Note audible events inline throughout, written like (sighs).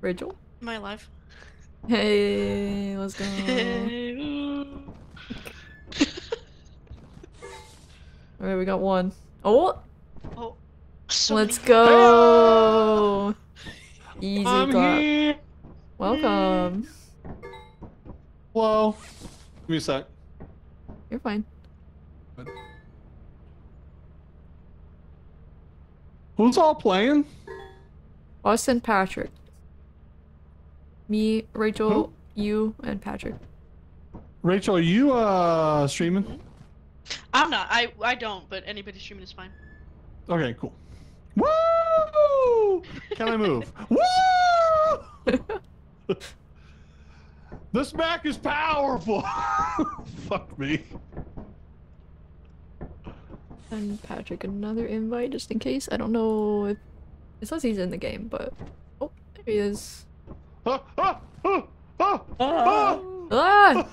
Rachel? Am I alive? Hey, let's go. Alright, we got one. Oh, oh, so let's many- go. (laughs) Easy I'm clap. here. Welcome. Hello. Give me a sec. You're fine. Who's all playing? Austin, Patrick. Me, Rachel, you, and Patrick. Rachel, are you uh streaming? I'm not. I I don't. But anybody streaming is fine. Okay, cool. Woo! Can I move? (laughs) Woo! (laughs) this Mac is powerful. (laughs) Fuck me. And Patrick, another invite just in case. I don't know if it says he's in the game, but oh, there he is. Ah, ah, ah, ah, Ah. Ah!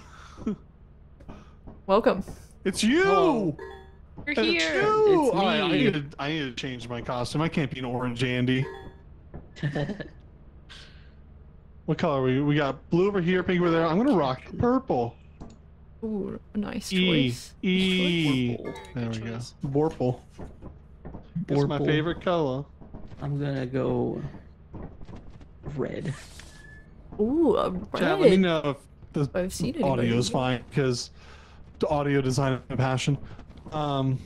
Welcome. It's you. Hello. You're It's here. you. It's All right, I me. need to. I need to change my costume. I can't be an orange Andy. (laughs) What color are we? We got blue over here, pink over there. I'm gonna rock purple. Ooh, nice E choice. E. Purple. There we Good go. choice. Borple. It's my favorite color. I'm gonna go red. Ooh, a Chat, let me know if the I've seen audio is fine because the audio design is my passion. Um,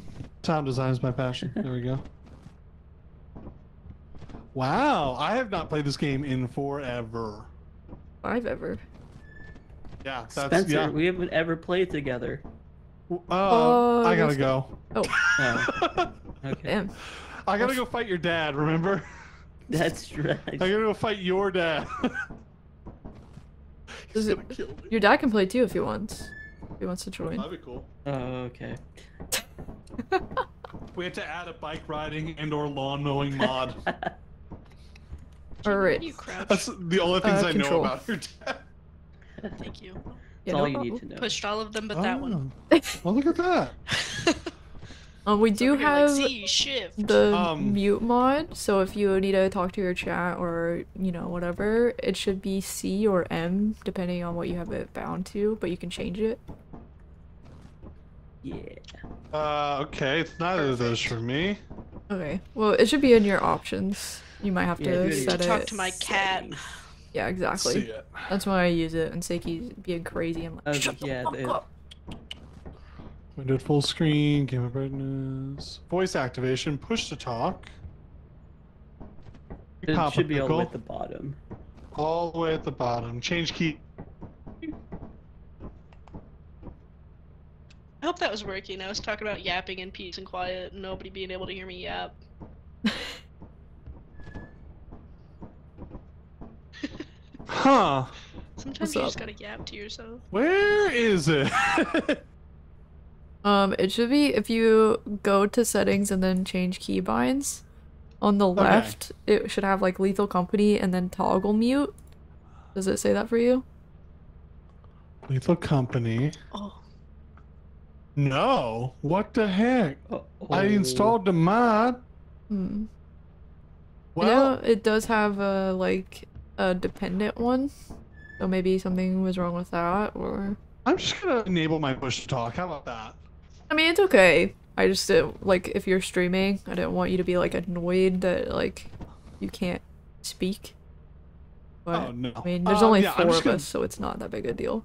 sound design is my passion. There we go. Wow, I have not played this game in forever. I've ever. Yeah, that's Spencer, yeah. we haven't ever played together. Uh, Oh, I gotta let's go. Oh, Oh, okay. (laughs) damn. (laughs) I gotta go fight your dad. Remember? That's right. I gotta go fight your dad. He's it- gonna kill me. Your dad can play too if he wants. If he wants to join. That'd be cool. Oh, okay. (laughs) We have to add a bike riding and/or lawn mowing mod. (laughs) Alright. you crouch? That's the only things Uh, I control. know about your dad. Thank you. That's all you need to know. Pushed all of them but that one. Oh, Well, look at that. (laughs) Um, we do Over here, like, have the Um, mute mod, so if you need to talk to your chat or, you know, whatever, it should be C or M, depending on what you have it bound to, but you can change it. Yeah. Uh, okay, it's neither of those for me. Okay. Well, it should be in your options. You might have Yeah, to good idea. set Talk it. to my cat. Yeah, exactly. That's why I use it, and Seiki's being crazy. I'm like, Uh, shut yeah, the fuck the- up. We did full screen, game of brightness, voice activation, push to talk. It Pop should be all the way at the bottom. All the way at the bottom. Change key. I hope that was working. I was talking about yapping in peace and quiet and nobody being able to hear me yap. Huh. Sometimes What's you up? just gotta yap to yourself. Where is it? (laughs) Um, it should be if you go to settings and then change keybinds. On the Okay. left, it should have like lethal company and then toggle mute. Does it say that for you? Lethal Company. Oh. No. What the heck? Oh, I installed the mod. Hmm. Well, I know it does have a like a dependent one, so maybe something was wrong with that, or I'm just gonna enable my push to talk. How about that? I mean it's okay. I just didn't, like if you're streaming, I didn't want you to be like annoyed that like you can't speak. But oh no. I mean, there's Uh, only yeah, four of gonna- us, so it's not that big a deal.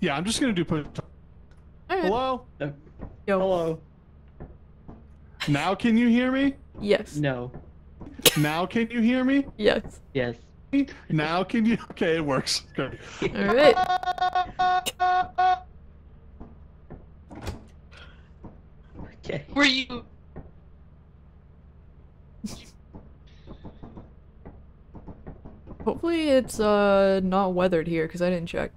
Yeah, I'm just gonna do push. to talk. Alright. Hello. Yo. Hello. Now can you hear me? Yes. No. Now can you hear me? Yes. Yes. (laughs) Now can you? Okay, it works. (laughs) Good. All right. Okay. Were you Hopefully it's uh not weathered here because I didn't check.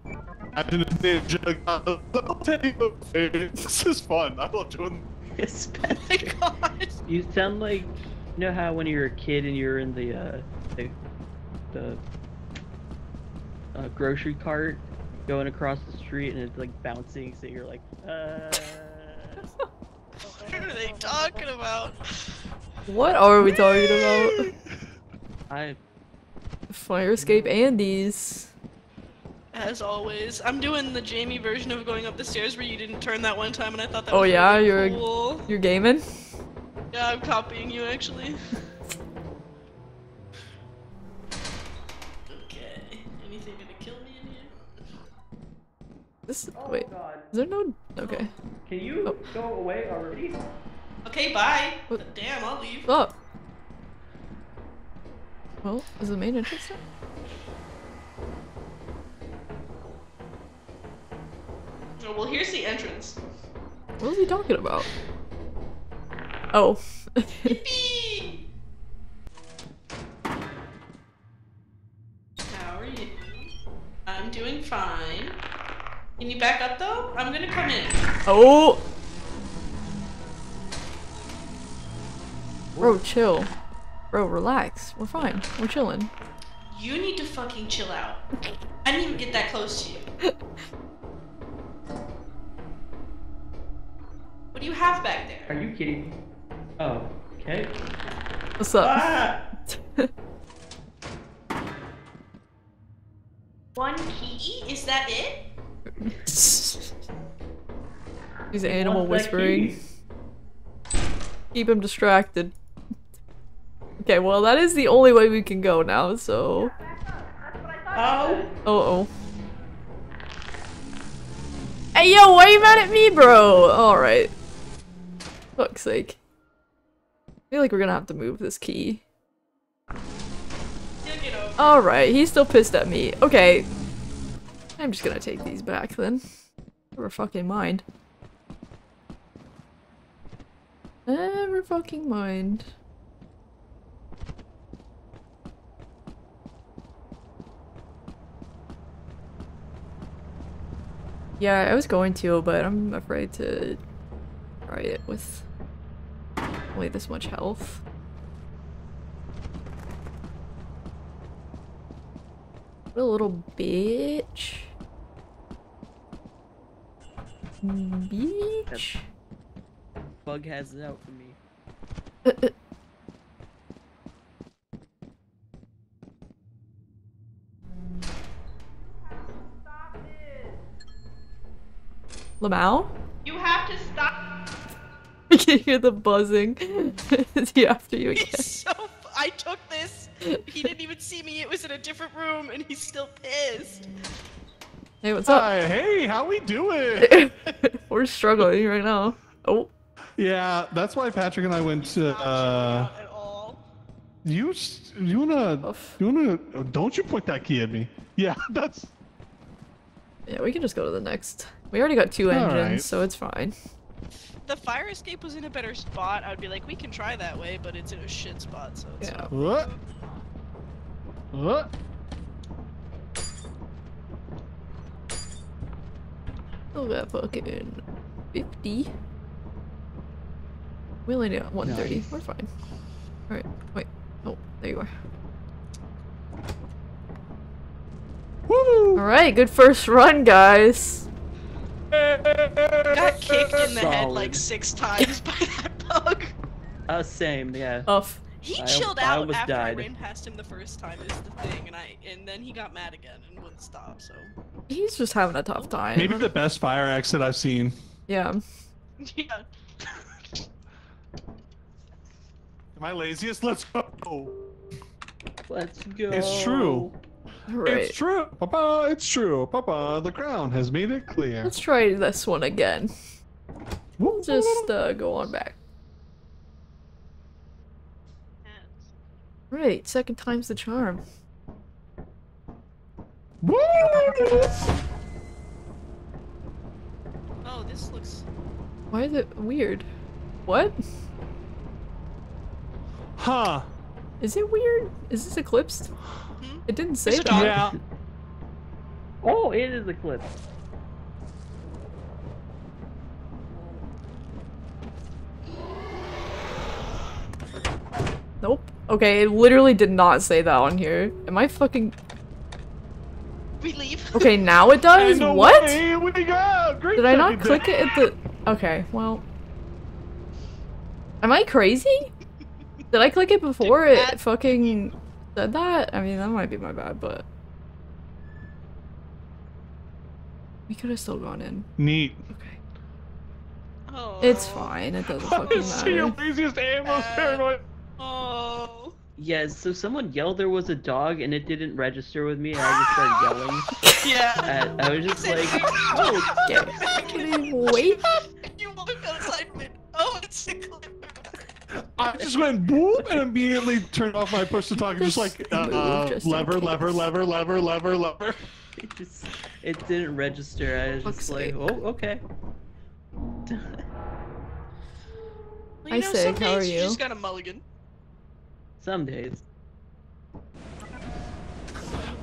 Imagine a ninja got a little teddy bear. This is fun. I love doing. (laughs) Spencer, my god. you sound like you know how when you were a kid and you were in the uh the, the uh, grocery cart going across the street and it's like bouncing so you're like uh (laughs) What are they talking about? What are we talking about? (laughs) I Fire escape Andes. As always, I'm doing the Jamie version of going up the stairs where you didn't turn that one time, and I thought that Oh, was yeah? really You're- cool. You're gaming? Yeah, I'm copying you actually. (laughs) This Oh wait. God. Is there no okay. Can you oh. go away already? Okay, bye. What? Damn, I'll leave. Oh. Well, is the main entrance now? Oh, well, here's the entrance. What is he talking about? Oh. (laughs) How are you? I'm doing fine. Can you back up though? I'm gonna come in. oh. Bro, chill. Bro, relax. We're fine. We're chilling. You need to fucking chill out. I didn't even get that close to you. What do you have back there? Are you kidding? me? Oh, okay. What's up? Ah! (laughs) One key? Is that it? (laughs) He's animal whispering. Keep him distracted. Okay, well that is the only way we can go now, so Oh! Oh oh. Hey yo, why are you mad at me, bro? Alright. Fuck's sake. I feel like we're gonna have to move this key. He'll get over. Alright, he's still pissed at me. Okay. I'm just gonna take these back then. Never fucking mind. Never fucking mind. Yeah, I was going to, but I'm afraid to try it with only this much health. What a little bitch. Bitch. Bug has it out for me. Lamau? You have to stop. (laughs) I can hear the buzzing. (laughs) Is he after you again? He's so. I took this. He didn't even see me. It was in a different room, and he's still pissed. Hey, what's up? Hi, hey, how we doing? (laughs) We're struggling right now. Oh, yeah, that's why Patrick and I went to. Uh, Not at all. you, you wanna, Oof. you wanna? Don't you point that key at me? Yeah, (laughs) that's. yeah, we can just go to the next. We already got two engines, Alright. so it's fine. The fire escape was in a better spot. I'd be like, we can try that way, but it's in a shit spot, so it's Yeah. not. What? What? Still got fucking 50. We only need 130. Nice. We're fine. Alright, wait. Oh, there you are. Woo! Alright, good first run, guys. Got kicked in the head like six times by that bug. Uh, same, yeah. Uff. He I- chilled I out almost after I died. ran past him the first time is the thing, and I and then he got mad again and wouldn't stop. So He's just having a tough time. Maybe the best fire exit I've seen. Yeah. (laughs) yeah, Am I laziest? Let's go. Let's go. It's true. Alright. It's true. Papa, it's true. Papa, the crown has made it clear. Let's try this one again. Woo- Just uh, go on back. Right, second time's the charm. Oh, this looks. Why is it weird? What? Huh. Is it weird? Is this eclipsed? Hmm? It didn't say It's that. Yeah. Oh, it is Eclipse. Nope. Okay, it literally did not say that on here. Am I fucking... We leave. (laughs) Okay, now it (laughs) does? And What? we go. Great Did I not click it at the... Okay, well... Am I crazy? Did I click it before it add- fucking said that? I mean, that might be my bad, but we could have still gone in. Neat. Okay, Oh. it's fine. It doesn't (laughs) fucking See your matter. laziest ammo, Uh, paranoid. Oh. Yeah, so someone yelled there was a dog and it didn't register with me and I just started (laughs) yelling. Yeah. At, I was just like, oh, Okay. Can you wait? You walk outside and went, oh, it's a clipper. I just went boop and immediately turned off my push to talk. Just like uh, Move uh, just lever, lever, lever, lever, lever, lever. (laughs) it just, it didn't register. I was just like, oh, okay. Well, you Hi, know, Sig, some how are you? you? just got a mulligan. Some days.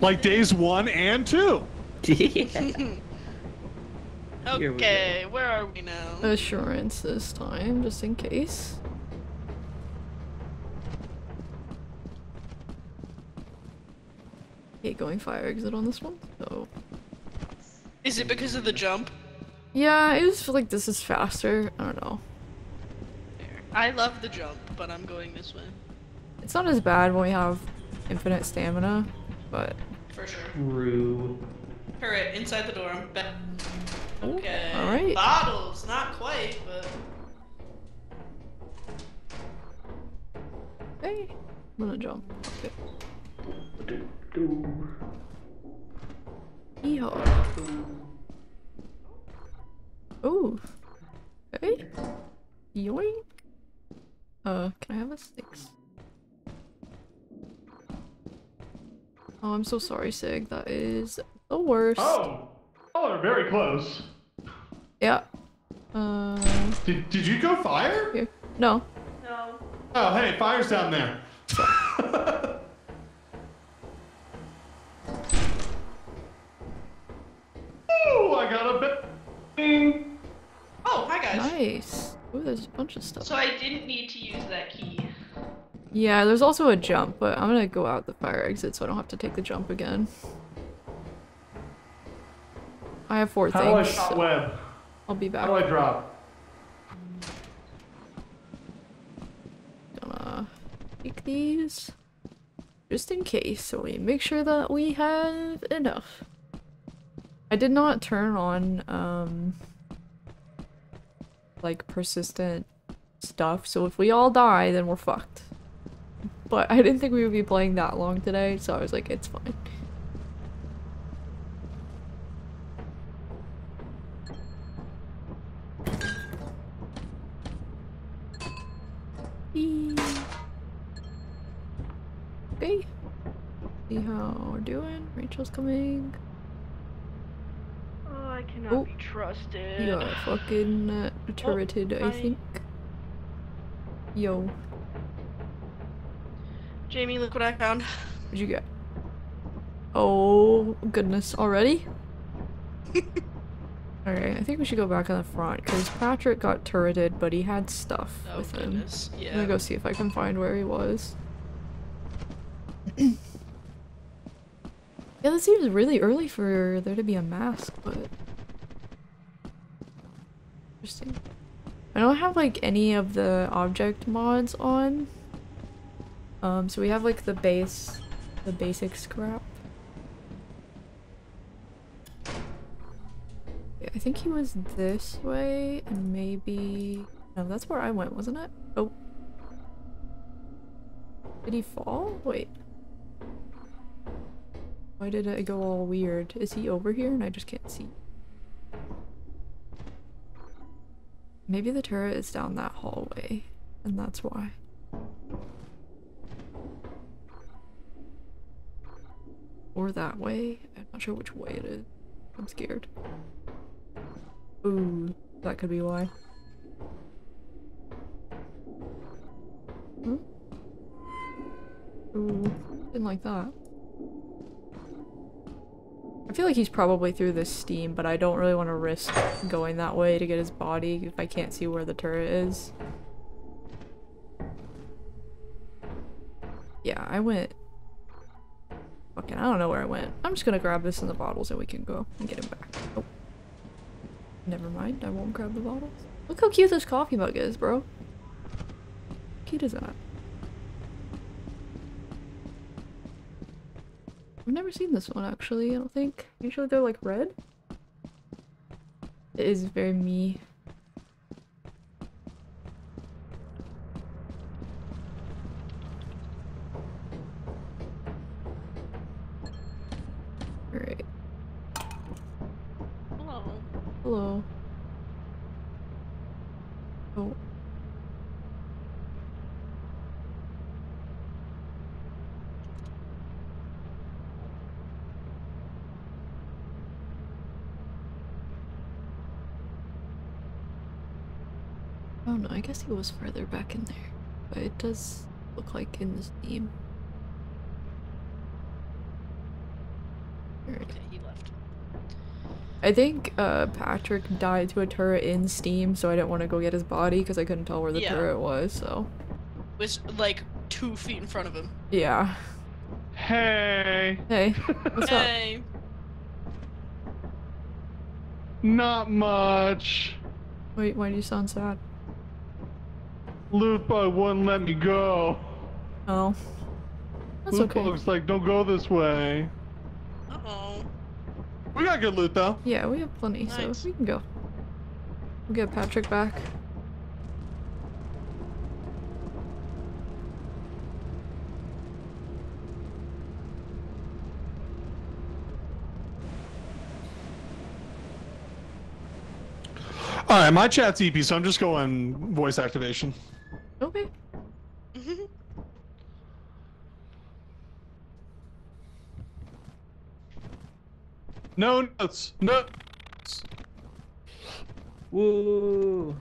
Like days one and two. (laughs) yeah. Here we go. Okay, where are we now? Assurance this time, just in case. Hate going fire exit on this one, so Is it because of the jump? yeah, I just feel like this is faster. I don't know. I love the jump, but I'm going this way. It's not as bad when we have infinite stamina, but For sure. True. Turret, inside the door. I'm back. Okay. alright. Bottles, not quite, but. hey, I'm gonna jump. Okay. Yeehaw. Ooh. Okay. Yoink. Uh, can I have a six? Oh, I'm so sorry, Sig. That is the worst. Oh, oh, they're very close. Yeah. Uh, Did, did you go fire? here. No. No. Oh, hey, fire's down there. Ooh, I got a bit. Ding. Oh, hi guys. Nice. Ooh, there's a bunch of stuff. So I didn't need to use that key. Yeah, there's also a jump, but I'm gonna go out the fire exit so I don't have to take the jump again. I have four How do I shot so web? I'll be back. How do I drop? Gonna take these just in case, so we make sure that we have enough. I did not turn on um like persistent stuff, so if we all die, then we're fucked. But I didn't think we would be playing that long today, so I was like, it's fine. Okay. See how we're doing. Rachel's coming. Oh, I cannot Oh. be trusted. You are fucking uh, turreted, I think. Yo, Jamie, look what I found. what'd you get? Oh, goodness, already? (laughs) Alright, I think we should go back on the front, because Patrick got turreted, but he had stuff Oh with him. goodness. I'm Yeah. gonna go see if I can find where he was. (clears throat) yeah, this seems really early for there to be a mask, but... Interesting. I don't have, like, any of the object mods on. Um, so we have, like, the base... The basic scrap. I think he was this way, and maybe... No, that's where I went, wasn't it? Oh. Did he fall? Wait. Why did it go all weird? Is he over here and I just can't see? Maybe the turret is down that hallway, and that's why. Or that way? I'm not sure which way it is. I'm scared. Ooh, that could be why. Hmm? Ooh, didn't like that. I feel like he's probably through this steam, but I don't really want to risk going that way to get his body if I can't see where the turret is. Yeah, I went... I don't know where I went. I'm just gonna grab this in the bottles, and we can go and get him back. Oh. Never mind, I won't grab the bottles. Look how cute this coffee mug is, bro. How cute is that? I've never seen this one actually, I don't think. Usually they're like red. It is very me. Guess he was further back in there. But it does look like in this theme. Alright. Okay, he left. I think uh, Patrick died to a turret in Steam, so I didn't want to go get his body because I couldn't tell where the Yeah. turret was, so. It Was like two feet in front of him. Yeah. Hey, Hey, (laughs) what's up? Hey. not much. Wait, why do you sound sad? Lupa wouldn't let me go. Oh. That's Lupa okay. looks like don't go this way. Uh oh. We got good loot though. Yeah, we have plenty, Nice. so we can go. We'll get Patrick back. All right, my chat's EP, so I'm just going voice activation. Okay. (laughs) No notes. No. Woo!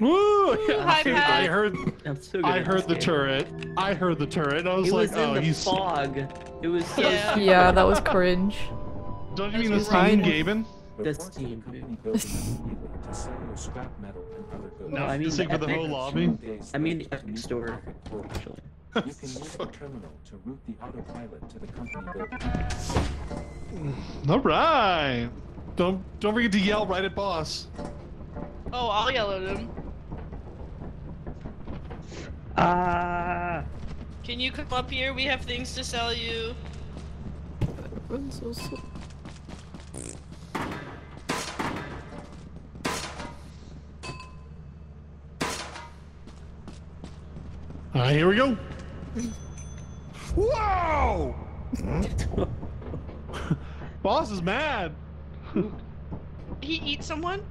Woo! (laughs) hi, Dude, Pat. I heard. I'm so I heard the game. turret. I heard the turret. I was It like, was in oh, the he's. fog. It was so Yeah. (laughs) Yeah, that was cringe. Don't you mean the He's Steam hiding. Gaben? That's Reports of the Steam. company building immediately to sell your scrap metal and other goods. No, I mean This thing the for the whole lobby. I mean the Epic Store, actually. (laughs) You can use the terminal to route the autopilot to the company building. All right. Don't don't forget to yell right at boss. Oh, I'll yell at him. Ah! Can you come up here? We have things to sell you. Everyone's so All right, here we go. Whoa! (laughs) boss is mad. He eat someone?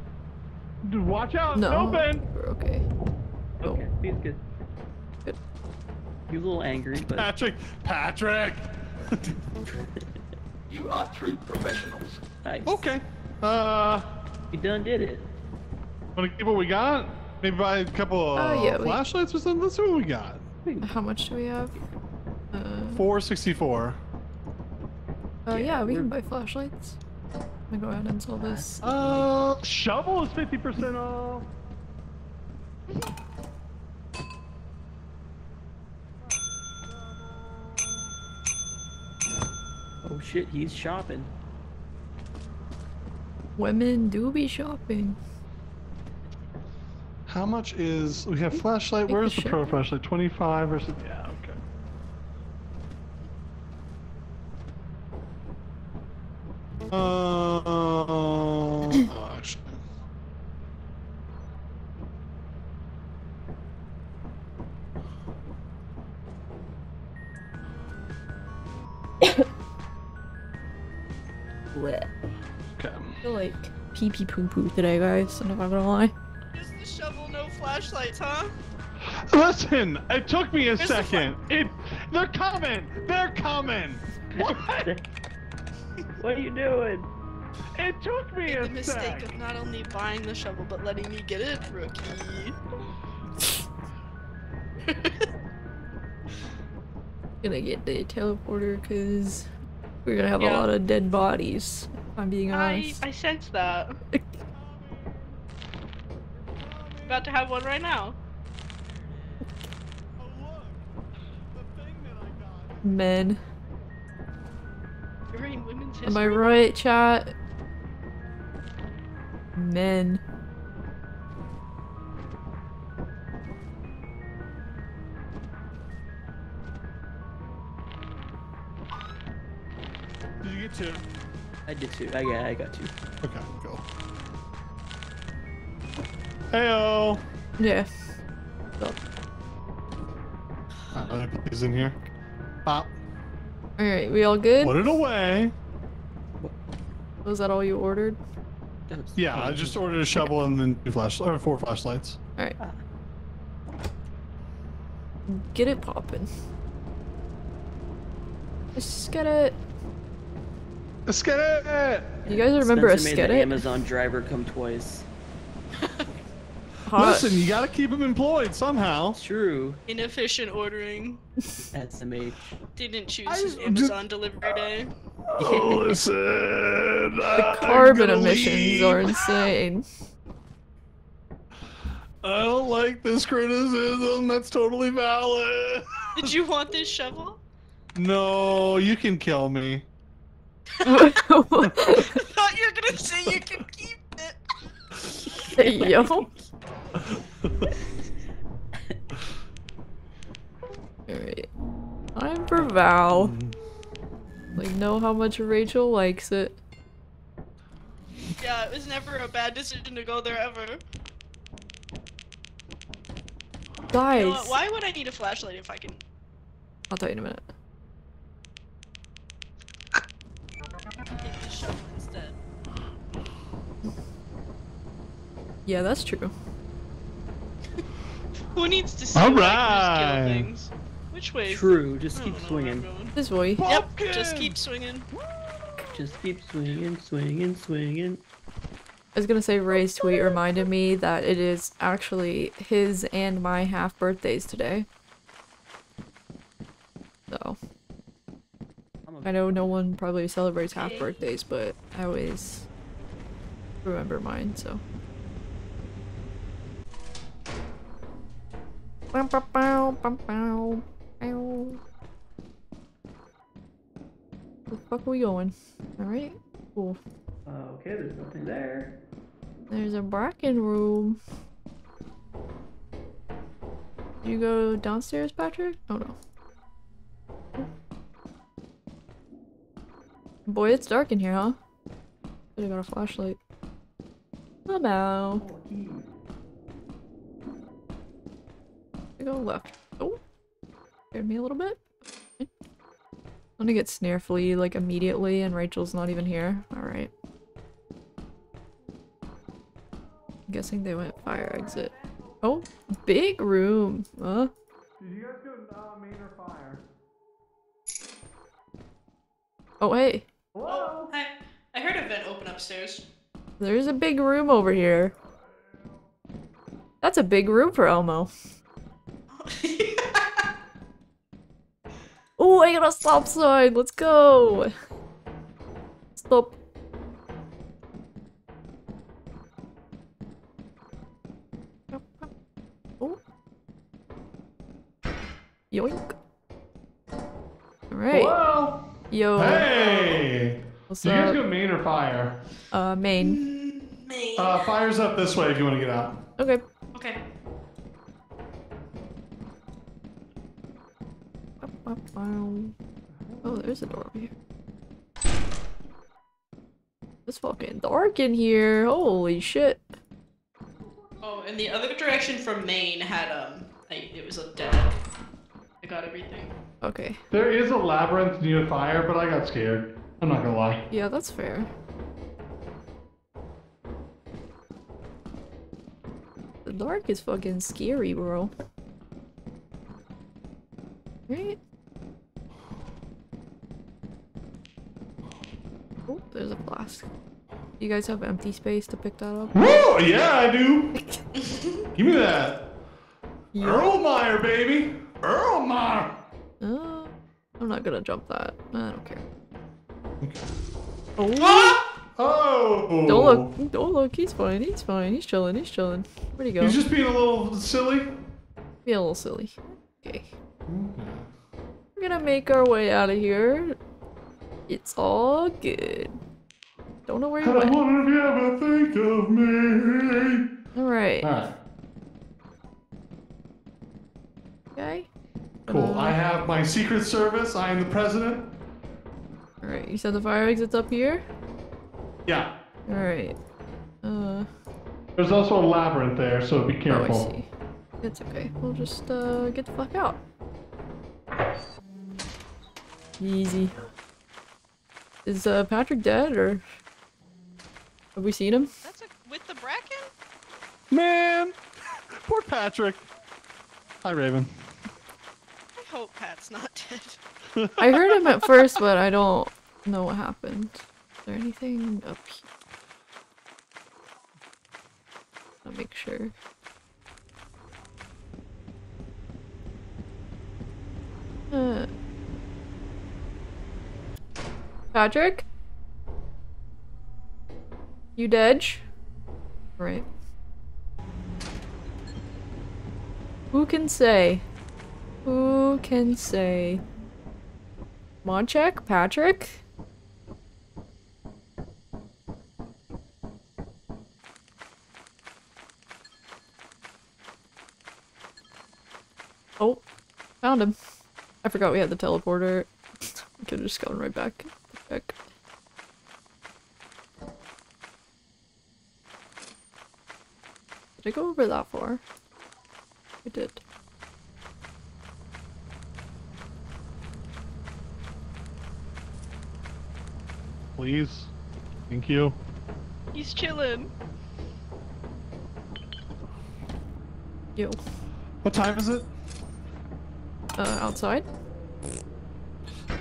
Dude, watch out. No, Ben. we're okay. Okay, he's good. Good. He was a little angry, but Patrick. Patrick. (laughs) You are true professionals. nice. okay. Uh, He done did it. wanna keep what we got? Maybe buy a couple of Oh, yeah, we- flashlights or something. Let's see what we got. How much do we have? Uh, 464. uh yeah, we we're- can buy flashlights. I'm gonna go ahead and sell this. Uh, shovel is 50% off. Oh shit, he's shopping. Women do be shopping. How much is we have flashlight? Take Where's the the pro flashlight? 25 versus yeah, okay. (coughs) Uh, (coughs) (coughs) oh, actually. Okay. I feel like pee pee poo poo today, guys. I'm not gonna lie. Flashlights, huh? Listen, it took me a Where's the second. It, they're coming. They're coming. What? (laughs) what are you doing? It took me Made a the mistake sec. of not only buying the shovel but letting me get it, rookie. (laughs) Gonna get the teleporter because we're gonna have a lot of dead bodies. If I'm being honest. I honest. I sense that. (laughs) About to have one right now. Look. The thing that I got. Men. During women's history. Am I right, chat? Men. Did you get two. I did too. I got, I got two. Okay, Heyo. Yeah. Uh, he's in here. Pop. Alright, we all good? Put it away. Was that all you ordered? Yeah, I just ordered a shovel and then two flash or four flashlights. Alright. Get it poppin'. Just get it. Let's get it. You guys remember a Spencer made the? Amazon driver come twice. Hot. Listen, you gotta keep him employed somehow. True. Inefficient ordering. SMH. Didn't choose I his just- Amazon delivery day. Oh, listen. The carbon emissions are insane. I don't like this criticism. That's totally valid. Did you want this shovel? No, you can kill me. (laughs) (laughs) I thought you were gonna say you can keep it. Yo. Alright. I'm for Val. Like, know how much Rachel likes it. Yeah, it was never a bad decision to go there ever. You Guys! know what? Why would I need a flashlight if I can? I'll tell you in a minute. Take the shovel instead. Yeah, that's true. Who needs to see All what I can just kill right. things? Which way? True. Just keep know swinging. This way. Yep, just keep swinging. Just keep swinging, swinging, swinging. I was gonna say Ray's tweet reminded me that it is actually his and my half birthdays today. So, I'm a I know no one probably celebrates half birthdays, but I always remember mine, so. Bow, bow, bow, bow, bow, bow. Where the fuck are we going? Alright, cool. Okay, there's nothing there. There's a bracken room. Did you go downstairs, Patrick? Oh no. Boy, it's dark in here, huh? Should've got a flashlight. Oh, Hello. I go left. Oh, scared me a little bit. I'm gonna get snare flea like immediately, and Rachel's not even here. All right. I'm guessing they went fire exit. Oh, big room. Huh? Did you guys go uh, main or fire? Oh, hey. Oh, I, I heard a vent open upstairs. There's a big room over here. That's a big room for Elmo. (laughs) Oh, I got a stop sign. Let's go. Stop. Oh. Yoink. Alright. Hello. Yo. Hey. What's Did you guys up? go main or fire? Uh, main. Me. Uh, fire's up this way if you want to get out. Okay. okay. Oh, there's a door over here. It's fucking dark in here. Holy shit. Oh, and the other direction from main had um, I, it was a dead. I got everything. Okay. There is a labyrinth near the fire, but I got scared. I'm not gonna lie. Yeah, that's fair. The dark is fucking scary, bro. Right? Oh, there's a flask. You guys have empty space to pick that up? Whoa, yeah, I do. (laughs) Give me that. Erlenmeyer, baby. Erlenmeyer. Uh, I'm not gonna jump that. I don't care. Oh! Oh. Don't look! Don't look! He's fine. He's fine. He's chilling. He's chilling. Where'd he go? He's just being a little silly. Being a little silly. Okay. We're gonna make our way out of here. It's all good. Don't know where you I went. wonder if you ever think of me. Alright. Alright, Okay. cool. Uh, I have my secret service. I am the president. Alright. You said the fire exit's up here? Yeah. Alright. Uh, There's also a labyrinth there, so be careful. oh, I see. It's okay. We'll just, uh, get the fuck out. Easy. Is, uh, Patrick dead, or... Have we seen him? That's a, with the bracken? Man! (laughs) Poor Patrick. Hi, Raven. I hope Pat's not dead. (laughs) I heard him at first, but I don't know what happened. Is there anything up here? I'll make sure. Uh. Patrick? You dead? Right. Who can say? Who can say? Monchek? Patrick? Oh, found him. I forgot we had the teleporter. (laughs) we could have just gone right back. Back. Did I go over that far? I did. Please. Thank you. He's chilling. Yo. What time is it? Uh, outside?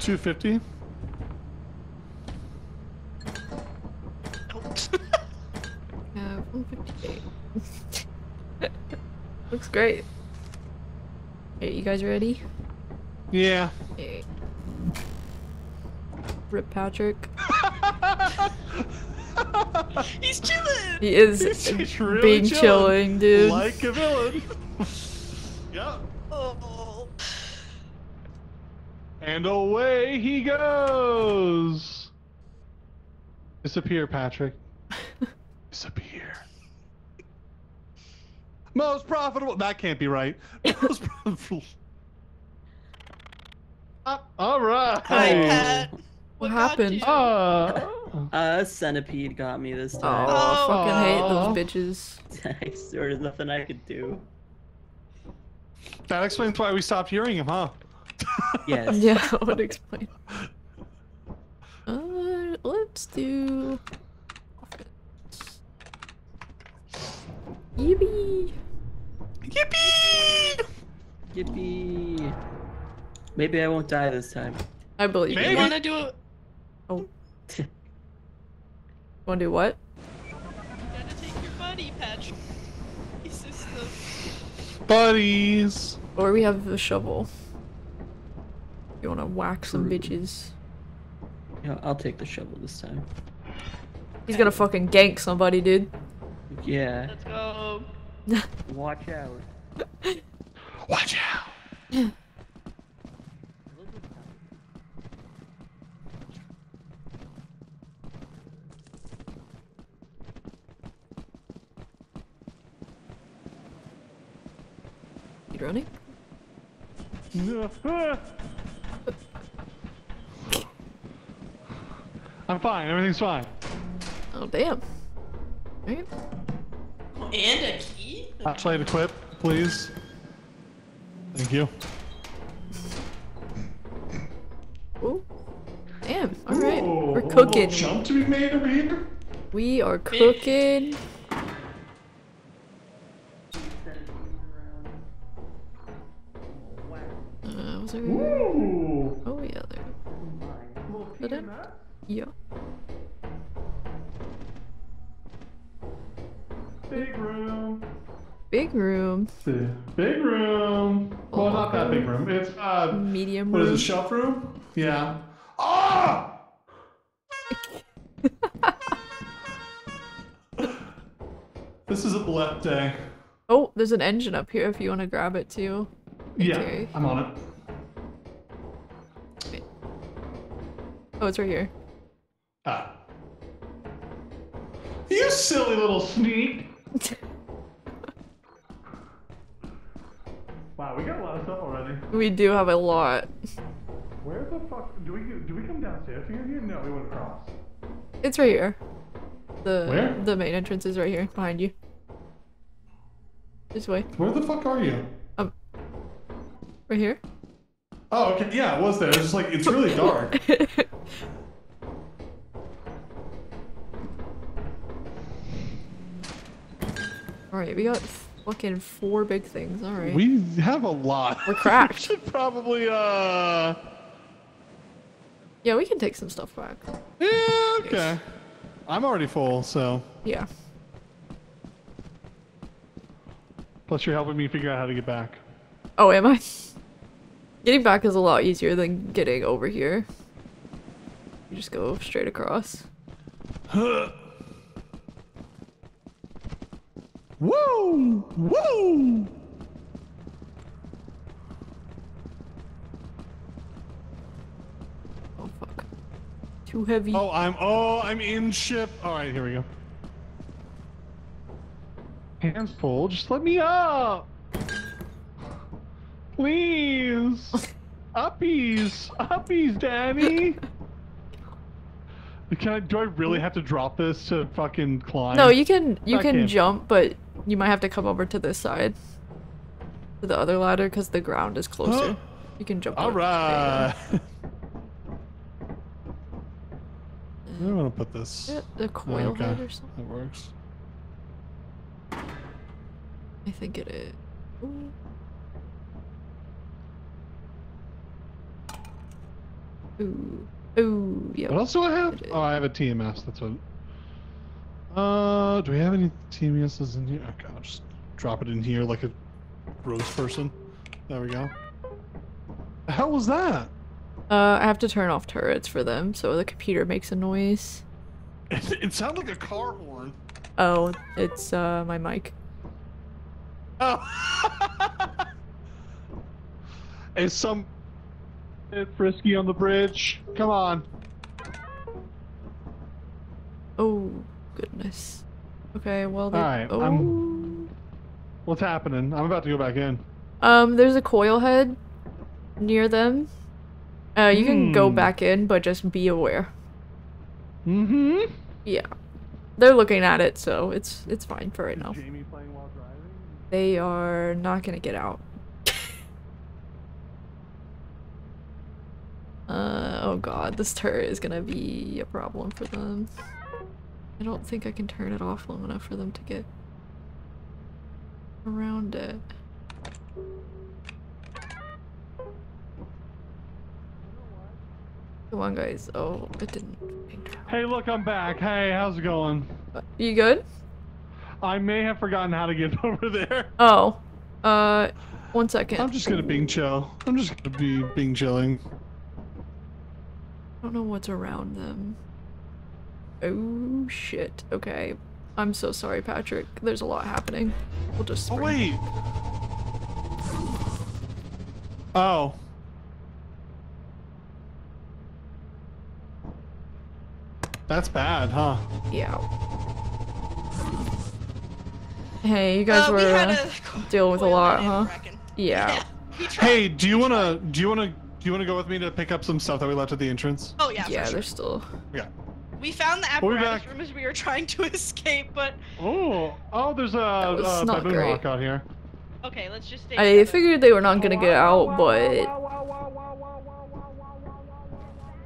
250? 158. (laughs) Looks great. Hey, you guys ready? Yeah. Hey. Rip Patrick. (laughs) He's chilling. He is He's really being chilling. chilling, dude. Like a villain. (laughs) yep. Oh. And away he goes. Disappear, Patrick. Disappear. Most profitable. That can't be right. (laughs) Most profitable. Ah, all right. Hi, Pat. What got happened? you? Uh, Uh, centipede got me this time. Oh, time. I fucking hate those bitches. (laughs) there was nothing I could do. that explains why we stopped hearing him, huh? Yes. (laughs) Yeah, that would explain. Uh, let's do. offense. Yippee! Yippee! Yippee! Maybe I won't die this time. I believe Maybe. you. You wanna do it? Oh. (laughs) wanna do what? You gotta take your buddy, Patrick. He's just the. Buddies. Or we have the shovel. You wanna whack some bitches? Yeah, I'll take the shovel this time. He's gonna fucking gank somebody, dude. Yeah. Let's go. Watch out. Watch out. You running? (laughs) I'm fine. Everything's fine. Oh damn. Alright. Oh, and a key? Flashlight equip, please. Thank you. Ooh. Damn. Alright. We're cooking. Jump to be made over here. We are cooking. Uh, was there? Ooh. Oh yeah, there. Is that it? Yeah. Room. Shelf room? Yeah. Ah! this is a blep day. Oh, there's an engine up here if you want to grab it too. Yeah. I'm on it. Oh, it's right here. Ah. You silly little sneak. (laughs) wow, we got a lot of stuff already. We do have a lot. Where the fuck do we do we come downstairs here? here? No, we went across. It's right here. The Where? the main entrance is right here behind you. This way. Where the fuck are you? Um Right here. Oh, okay. Yeah, it was there. It's just like it's really (laughs) dark. Alright, we got fucking four big things. Alright. we have a lot. We're cracked. (laughs) we should probably uh. Yeah, we can take some stuff back. Yeah. Okay. I'm already full, so. Yeah. Plus, you're helping me figure out how to get back. Oh, am I? (laughs) Getting back is a lot easier than getting over here. You just go straight across. (gasps) (laughs) Woo! Woo! Oh fuck. Too heavy. Oh, I'm oh, I'm in ship. All right, here we go. Hands full. Just let me up, please. (laughs) Uppies, uppies, Danny. (laughs) Can I? Do I really mm. have to drop this to fucking climb? No, you can you I can can't. jump, but you might have to come over to this side. To the other ladder because the ground is closer. you can jump. All right. (laughs) I want to put this? Yeah, the coil Okay, head or something. that works. I think it is. Ooh. Ooh. Ooh. Yep. What else do I have? Oh, I have a TMS. That's what. Uh, do we have any TMSs in here? Okay, I'll just drop it in here like a rose person. There we go. The hell was that? Uh, I have to turn off turrets for them, so the computer makes a noise. It, (laughs) it sounded like a car horn. Oh, it's uh my mic. Oh. (laughs) Is some bit frisky on the bridge? Come on. Oh goodness. Okay, well they. Alright, oh. I'm- What's happening? I'm about to go back in. Um, there's a coil head near them. Uh, you can go Hmm. back in, but just be aware. Mm-hmm. Yeah, they're looking at it, so it's it's fine for right now. Jamie playing while driving? They are not gonna get out. (laughs) uh oh god, this turret is gonna be a problem for them. I don't think I can turn it off long enough for them to get around it. Come on, guys. Oh, it didn't. Hey, look, I'm back. Hey, how's it going? You good? I may have forgotten how to get (laughs) over there. Oh, uh, one second. I'm just gonna Bing chill. I'm just gonna be Bing chilling. I don't know what's around them. Oh shit. Okay. I'm so sorry, Patrick. There's a lot happening. We'll just. Oh wait. Oh. That's bad, huh? Yeah. Hey, you guys Uh, were we uh, dealing with a lot, in huh? Bracken. Yeah. we. Hey, do you wanna do you wanna do you wanna go with me to pick up some stuff that we left at the entrance? Oh yeah, Yeah, for sure. they're still. Yeah. We found the We'll apparatus room as we were trying to (laughs) escape, but Oh, oh, there's a, was a baboon great. hawk out here. okay, let's just stay. I together. figured they were not gonna get out, but.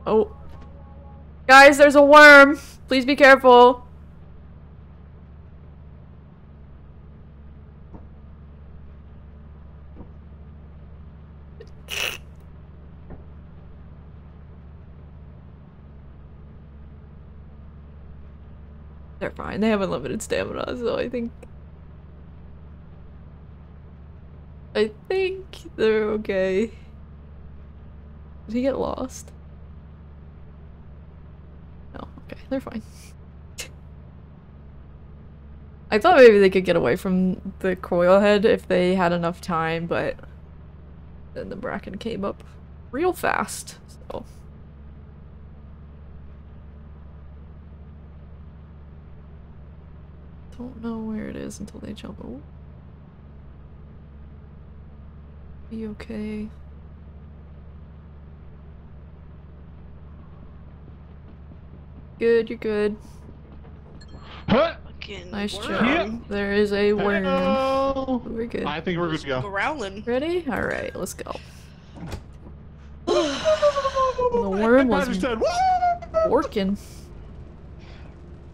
Oh. Guys, there's a worm! Please be careful! They're fine. They have unlimited stamina, so I think. I think they're okay. Did he get lost? No, okay, they're fine. (laughs) I thought maybe they could get away from the coil head if they had enough time, but then the bracken came up real fast, so. Don't know where it is until they jump. Oh. Be okay. Good, you're good. Huh? Nice worm. job. There is a worm. Hello. We're good. I think we're good to go. Growling. Ready? All right, let's go. (sighs) the worm was working.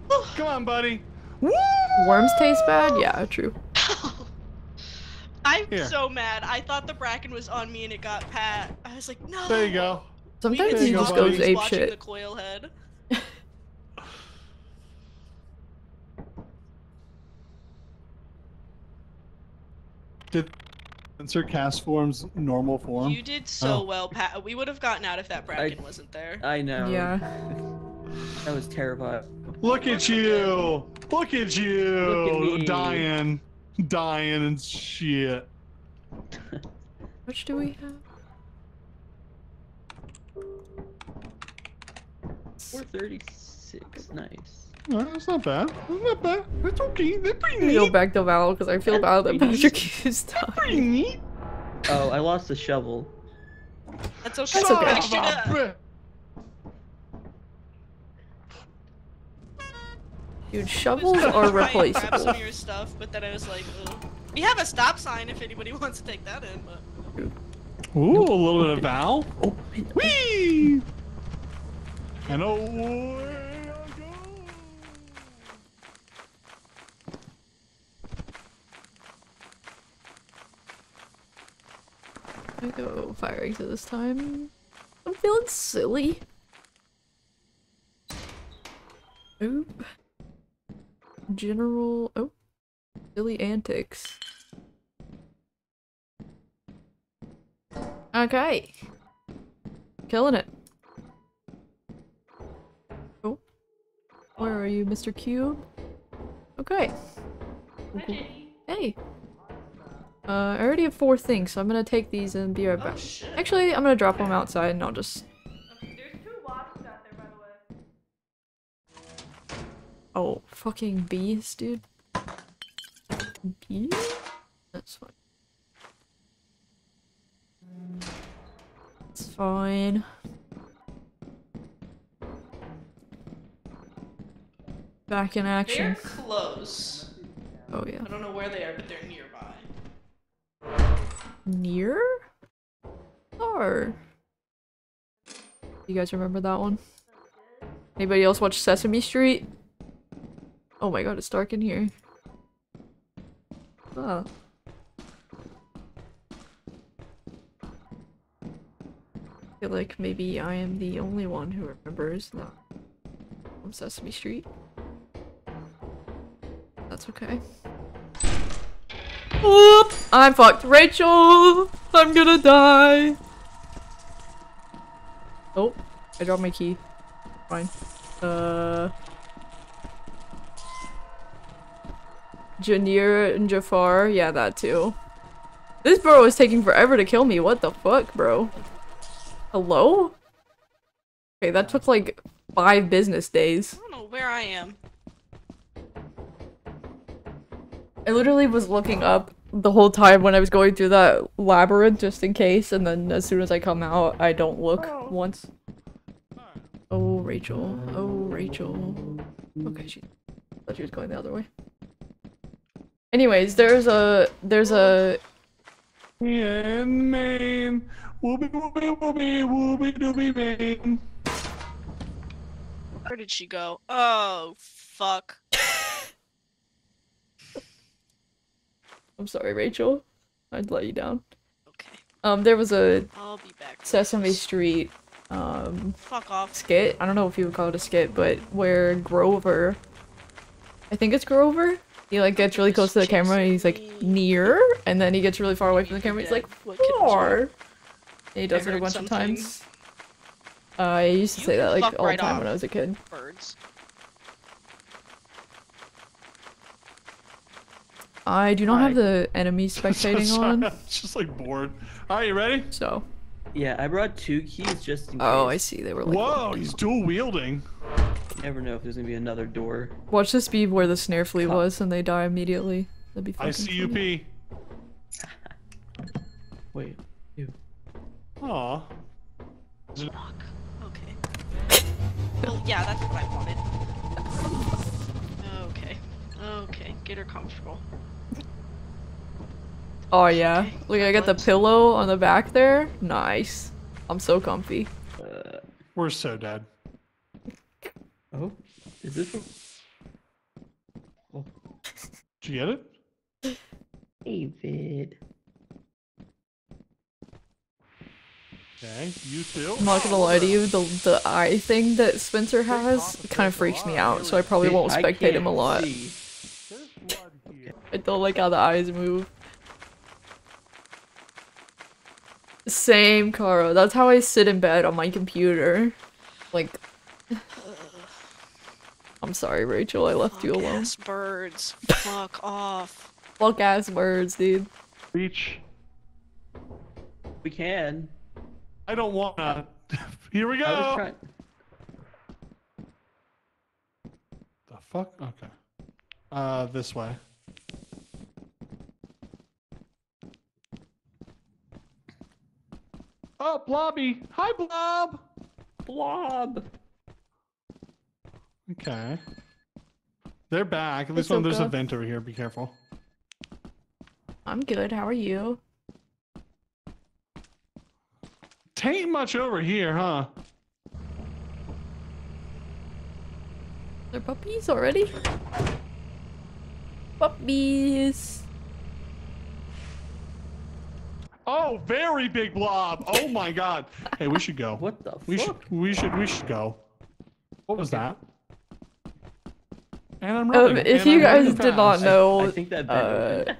Come on, buddy. Woo! Worms taste bad? Yeah, true. (laughs) I'm Here. so mad. I thought the bracken was on me and it got Pat. I was like, no. There you go. Sometimes he you just buddy. goes ape shit. the coil head. (laughs) Did Spencer cast forms normal form? You did so Oh. well, Pat. We would have gotten out if that bracken I- wasn't there. I know. Yeah. (laughs) That was terrifying. Look at you! Look at you! Look at. Dying. Dying and shit. (laughs) How much do we have? 436. Nice. No, that's not bad. That's not bad. That's okay. That's pretty I'm gonna go back to Val because I feel bad that Patrick used (laughs) Pretty time. neat. Oh, I lost the shovel. That's okay. That's okay. I should have. Dude, shovels are (laughs) Grab some replaceable. of your stuff, but then I was like, Ugh. we have a stop sign if anybody (laughs) wants to take that in. But Ooh, a little bit of bow. Oh, Whee! And away I go. I go fire exit this time. I'm feeling silly. Oop. General. Oh. Silly antics. Okay. Killing it. Oh. Where are you, Mr. Cube? Okay. Hey. Uh, I already have four things, so I'm gonna take these and be right oh back. shit. Actually, I'm gonna drop them outside and I'll just. Oh, fucking bees, dude. Bees? That's fine. It's fine. Back in They're action. close. Oh yeah. I don't know where they are, but they're nearby. Near? Or you guys remember that one? Anybody else watch Sesame Street? Oh my god, it's dark in here. Oh. I feel like maybe I am the only one who remembers that from Sesame Street. That's okay. Oop! I'm fucked. Rachel! I'm gonna die! Oh, I dropped my key. Fine. Uh... Janir and Jafar? Yeah, that too. This bro is taking forever to kill me. What the fuck, bro? Hello? Okay, that took like five business days. I don't know where I am. I literally was looking up the whole time when I was going through that labyrinth just in case, and then as soon as I come out, I don't look oh. once. Oh, Rachel. Oh, Rachel. Okay, she thought she was going the other way. Anyways, there's a there's a. Whoopie whoopie whoopie whoopie. Where did she go? Oh, fuck. (laughs) I'm sorry, Rachel. I'd let you down. Okay, Um, there was a I'll be back. Sesame Street um Fuck off. skit. I don't know if you would call it a skit, but where Grover, I think it's Grover. He like gets really close to the camera and he's like near, and then he gets really far away from the camera. He's like What kid was far. And he does it a bunch of times. Uh, I used to say that like all the time when I was a kid. Birds. I do not have the enemies (laughs) spectating (laughs) on, I'm just like bored. Are you ready? so. Yeah, I brought two keys just in case. Oh, I see. They were like. Whoa, he's dual wielding. You never know if there's gonna be another door. Watch this be where the snare flea Huh. was, and they die immediately. That'd be fucking I see you funny. P. (laughs) Wait. Ew. Aw. Fuck. Okay. well, yeah, that's what I wanted. Okay. Okay. Get her comfortable. Oh yeah. Okay, Look, I got the pillow on the back there. Nice. I'm so comfy. Uh, We're so dead. Oh, is this? a- Oh, Did you get it? David. Okay, you too. I'm not gonna oh, lie to you, the the eye thing that Spencer has kind of freaks me out, so I probably won't spectate him a lot. see. There's blood here. I don't like how the eyes move. Same, Kara. That's how I sit in bed on my computer. Like, I'm sorry, Rachel. I left you alone. Yes, birds. (laughs) Fuck off. Fuck ass birds, dude. Reach. We can. I don't wanna. (laughs) Here we I was go. trying. The fuck? Okay. Uh, this way. Oh, Blobby! Hi, Blob! Blob. Okay. They're back. At least one, there's a vent over here. Be careful. I'm good. How are you? Tain't much over here, huh? They're puppies already? Puppies. Oh, very big blob. Oh my god. (laughs) Hey, we should go. What the We should. We should. We should go. What was that? And I'm Um, running. if and you I'm guys running did not know, I think that uh.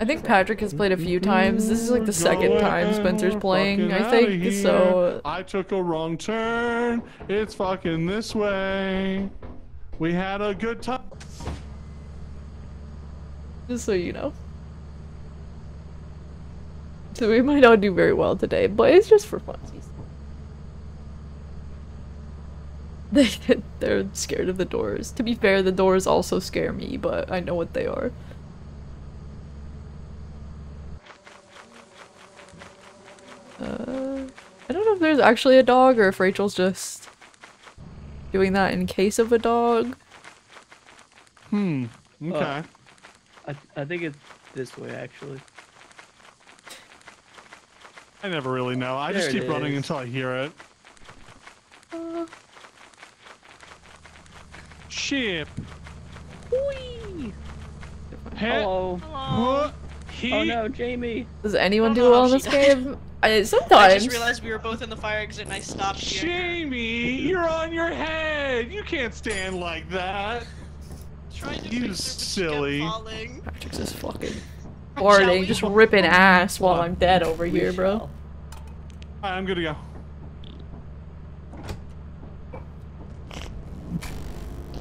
I think Patrick has played a few times. This is like the second time Spencer's playing, I think. So I took a wrong turn. It's fucking this way. We had a good time. just so you know. So we might not do very well today, but it's just for funsies. (laughs) They they're scared of the doors. To be fair, the doors also scare me, but I know what they are. Uh, I don't know if there's actually a dog or if Rachel's just doing that in case of a dog. Hmm. Okay. I, th- I think it's this way actually. I never really know. I just There it keep running until I hear it. Uh, Ship. Whee! Hello. Hello. He. Oh no, Jamie. does anyone don't do know well in this (laughs) game? I, I just realized we were both in the fire exit and I stopped here. Jamie, you're on your head. You can't stand like that. To You fix her, but she kept silly. Patrick's just fucking Shall farting, just ripping ass while I'm dead over here, bro. shall. Alright, I'm good to go.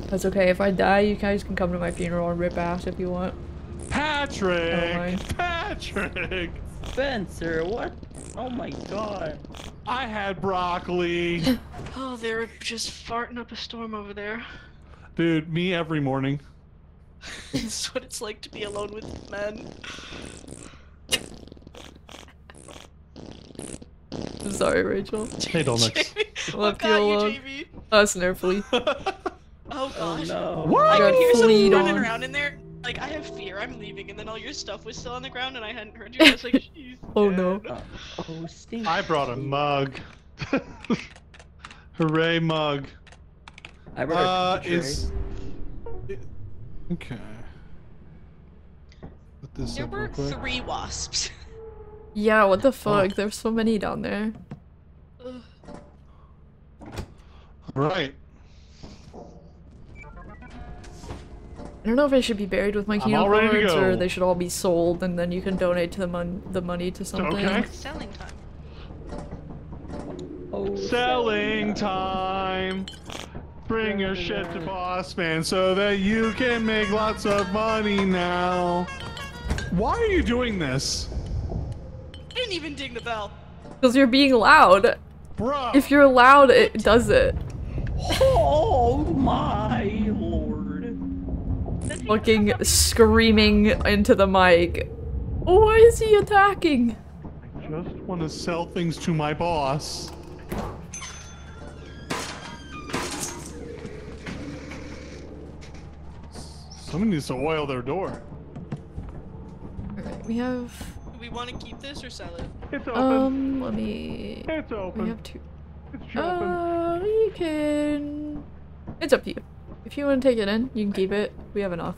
That's okay. If I die, you guys can come to my funeral and rip ass if you want. Patrick. mind. Patrick. Spencer, what? Oh my god. I had broccoli. (laughs) Oh, they're just farting up a storm over there. Dude, me every morning. (laughs) this is what it's like to be alone with men. Sorry, Rachel. Hey, Dolmex. (laughs) Jamie, Left you got you, alone. Jamie? Us, Nerfly. Oh Oh gosh. no. What? I could hear fleed someone running on. around in there. Like, I have fear, I'm leaving, and then all your stuff was still on the ground and I hadn't heard you. I was like, (laughs) she's Oh, no. Uh, oh, stink. I brought a mug. (laughs) Hooray, mug. I brought Uh, a cookie is. Okay. Put this There up were real quick. three wasps. (laughs) Yeah, what the fuck? There's so many down there. Ugh. Right. Don't know if I should be buried with my I'm keynote all ready to cards or they should all be sold and then you can donate to the mon the money to something. Okay. Selling time. Oh, Selling time. Bring your shit to Boss Man so that you can make lots of money now. Why are you doing this? I didn't even ding the bell. Because you're being loud. Bro. If you're loud, it does it. Oh my lord. Fucking screaming into the mic. Why is he attacking? I just want to sell things to my boss. Someone needs to oil their door. Alright, we have. Do we want to keep this or sell it? It's open. Um, let me. it's open. We have two. It's Uh, you can. It's up to you. If you want to take it in, you can keep it. We have enough.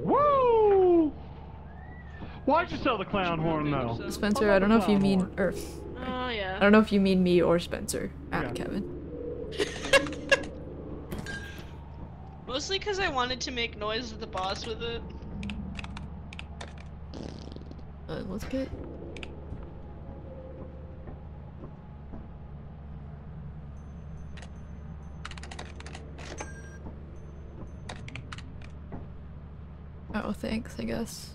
Woo! Why'd you sell the clown horn though? Spencer, I don't know if you mean. Or. Oh yeah. I don't know if you mean me or Spencer. Ah, Yeah. Kevin. (laughs) Mostly because I wanted to make noise with the boss with it. Uh, let's get. Oh, thanks, I guess.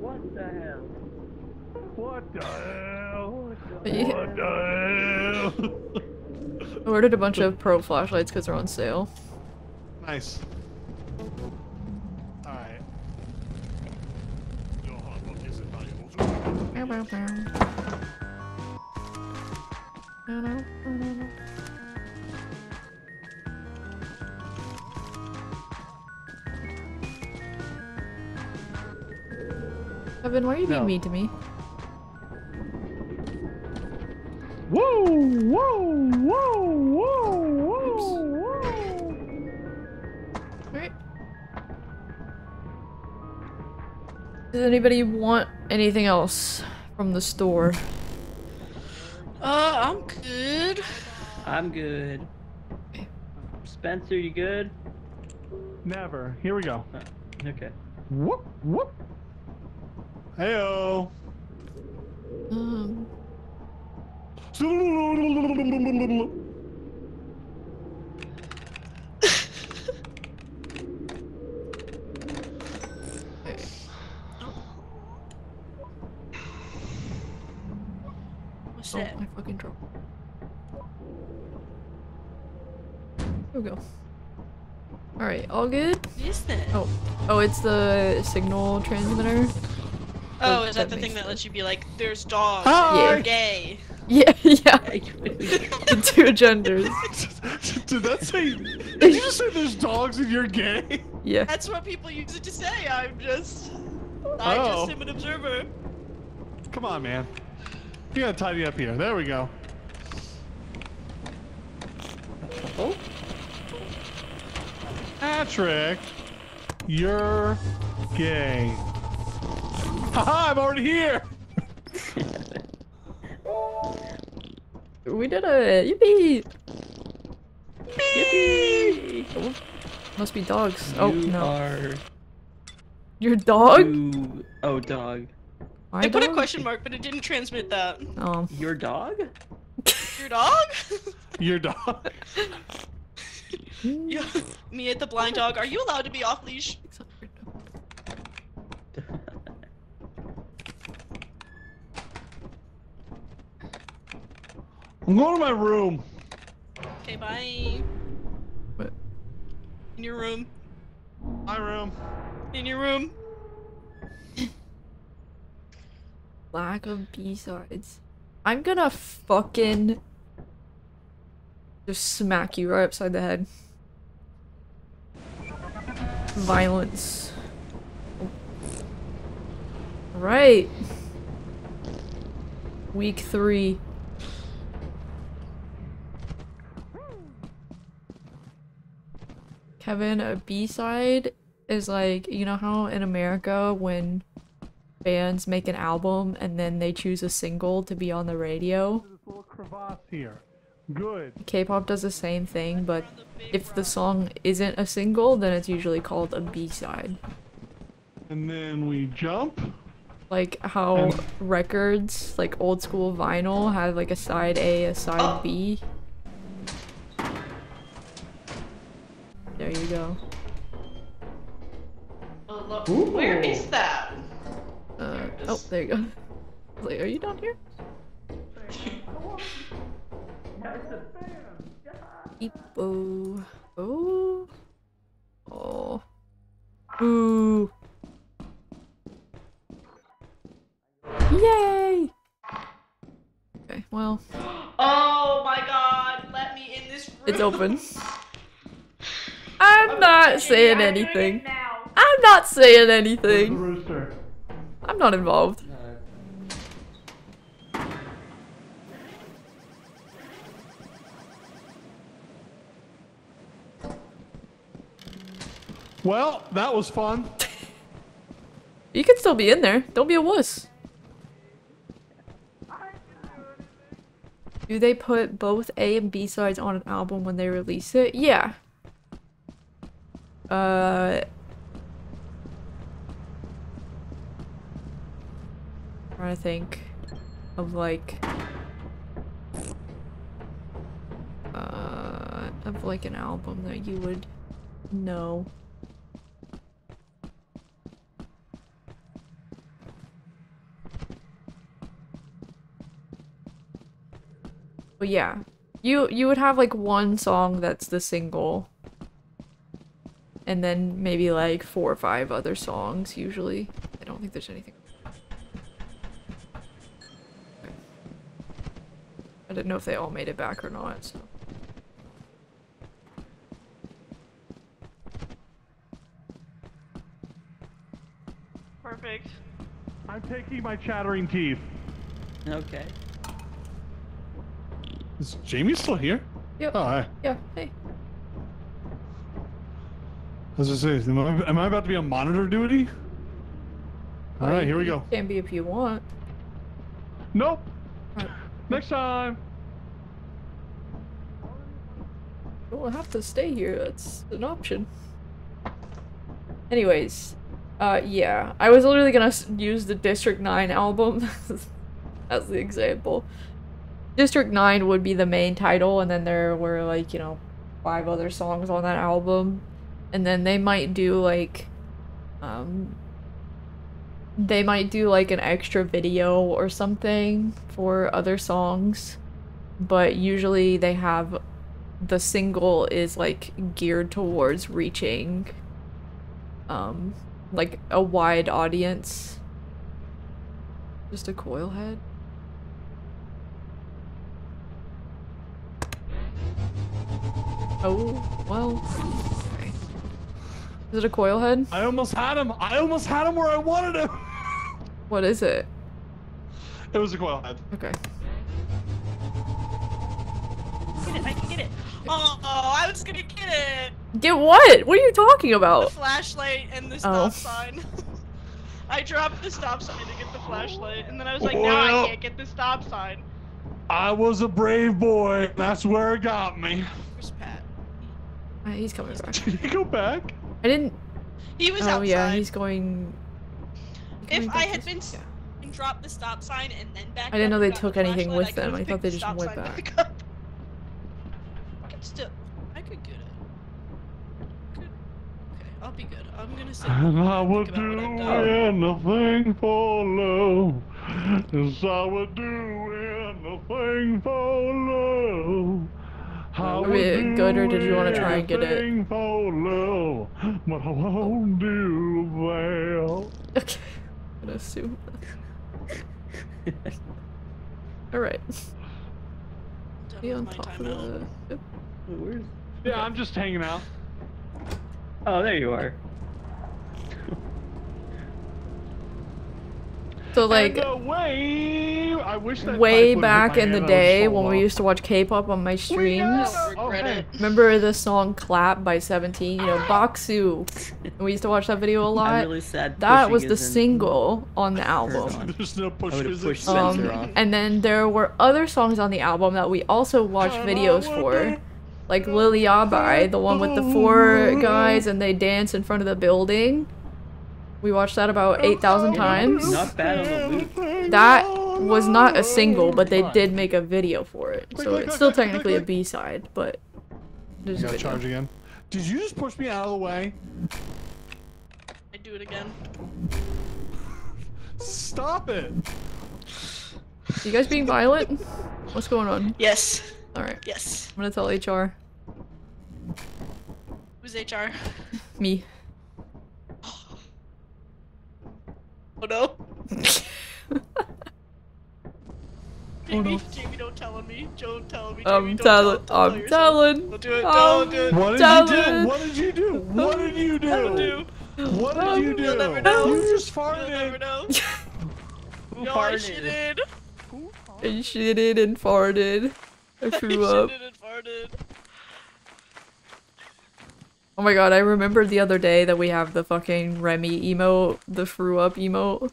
What the hell? What the hell? But you- What the hell? (laughs) I ordered a bunch of pro flashlights because they're on sale. nice. Alright. Your hard work is invaluable to me. Bow, bow, bow. No, no, no, no, no. Evan, why are you being No. mean to me? Whoa! Whoa! Whoa! Whoa! Whoa! Whoa! Alright. Does anybody want anything else from the store? Uh, I'm good. I'm good. Okay. Spencer, you good? Never. Here we go. Okay. Whoop! Whoop! Heyo! Um, What's oh, that? fucking we go. Alright, all good? What is that? Oh, oh, it's the signal transmitter. Oh, Oh, is that that the thing makes that lets you be like, there's dogs, Hi! you're gay. Yeah, (laughs) yeah, (laughs) the (laughs) two genders. Did that say? Did you just say there's dogs and you're gay? Yeah. That's what people use it to say. I'm just, I Oh. just am an observer. Come on, man. You gotta tidy up here. There we go. Oh, Patrick, you're gay. Haha, I'm already here. We did it! Yippee! yippee! Must be dogs. Oh, no. are Your dog? you- Oh, dog. My I put a question mark, but it didn't transmit that. Um, Your dog? Your dog? (laughs) Your dog. (laughs) yeah. Me at the blind dog. Are you allowed to be off leash? I'm going to my room. Okay, bye. What? In your room. My room. In your room. (laughs) Lack of B-sides. I'm gonna fucking just smack you right upside the head. Violence. Right. Week three. Kevin, a B-side is like, you know how in America when bands make an album and then they choose a single to be on the radio? This little crevasse here. Good. K-pop does the same thing, but if the song isn't a single, then it's usually called a B-side. And then we jump. Like how And- records, like old school vinyl, have like a side A, a side Oh. B. There you go. Oh, look. Where is that? Uh, There oh, there you go. (laughs) I like, are you down here? Eepo. Oh. Oh. Ooh. Yay! Okay, well, (gasps) Oh my god, let me in this room. it's open. (laughs) I'm not saying I'm doing it anything. now. I'm not saying anything. I'm not involved. Well, that was fun. (laughs) You can still be in there. Don't be a wuss. Do they put both A and B sides on an album when they release it? Yeah. Uh. Trying to think of like. Uh, of like an album that you would know. But yeah, you you would have like one song that's the single, and then maybe like four or five other songs. Usually, I don't think there's anything. Okay. I didn't know if they all made it back or not. So. Perfect. I'm taking my chattering teeth. Okay. Is Jamie still here? Yep. Oh, hi. Yeah. Hey. As I say, am I, am I about to be on monitor duty? All right, here we go. Can be if you want. Nope. Alright. Next time. You don't have to stay here. That's an option. Anyways, uh, yeah, I was literally gonna use the District 9 album (laughs) as the example. District 9 would be the main title, and then there were, like, you know, five other songs on that album. And then they might do, like, um, they might do, like, an extra video or something for other songs. But usually they have the single is like geared towards reaching um like a wide audience just a coil head oh well is it a coil head I almost had him. I almost had him where I wanted him. (laughs) what is it it was a coil head. okay Get it, I can get it. Oh, I was gonna get it. get what what are you talking about? The about flashlight and the Oh. stop sign. (laughs) I dropped the stop sign to get the flashlight, and then I was like, no, I can't get the stop sign. I was a brave boy. That's where it got me. Where's Pat? Uh, he's coming back Did he go back? I didn't He was oh outside. yeah he's going If I had been s- yeah. and dropped the stop sign and then back. I didn't up know they took the anything flashlight, with them. I thought they the just went sign back. I could (laughs) still, I could get it. Could, okay, I'll be good. I'm gonna sit. And I and would do about what I've done. anything for love. Yes, I would do anything for love. I Are would we good, or did you wanna try and get it? anything for love, but I won't do well. Okay. I'm gonna assume. Alright. Be on top of timeout. the. Yep. Where's? Yeah, I'm just hanging out. Oh, there you are. (laughs) So like and the wave. I wish that way pipe would've hit back in the hand, I would've day fallen when we used to watch K-pop on my streams. Oh, Regret hey. it. Remember the song "Clap" by Seventeen? You know, Boxu. (laughs) We used to watch that video a I'm lot. really sad. that was the single on the album. (laughs) no push I would've physics. pushed Spencer Um, and then there were other songs on the album that we also watched videos for, like Lily Abai, the one with the four guys and they dance in front of the building. We watched that about 8,000 times. Not bad on the loop. That was not a single, but they did make a video for it. So it's still quick, quick, technically a quick. B-side, but there's You a gotta charge again. Did you just push me out of the way? I do it again. Stop it! You guys being violent? What's going on? Yes. Alright, Yes. I'm gonna tell HR. Who's HR? Me. Oh no. Oh, no. Jamie, Jamie, don't don't tell on me. Don't tell on me. I'm telling. tell, tell I'm yourself. telling. Don't do it. Don't do it. What did telling. you do? What did you do? What did you Don't do? do. What did you do? You'll never know. You just You'll never farted. know. Who No, I farted? shitted. I shitted and farted. I (laughs) I threw up. shitted and farted. Oh my god, I remembered the other day that we have the fucking Remy emote, the threw up emote.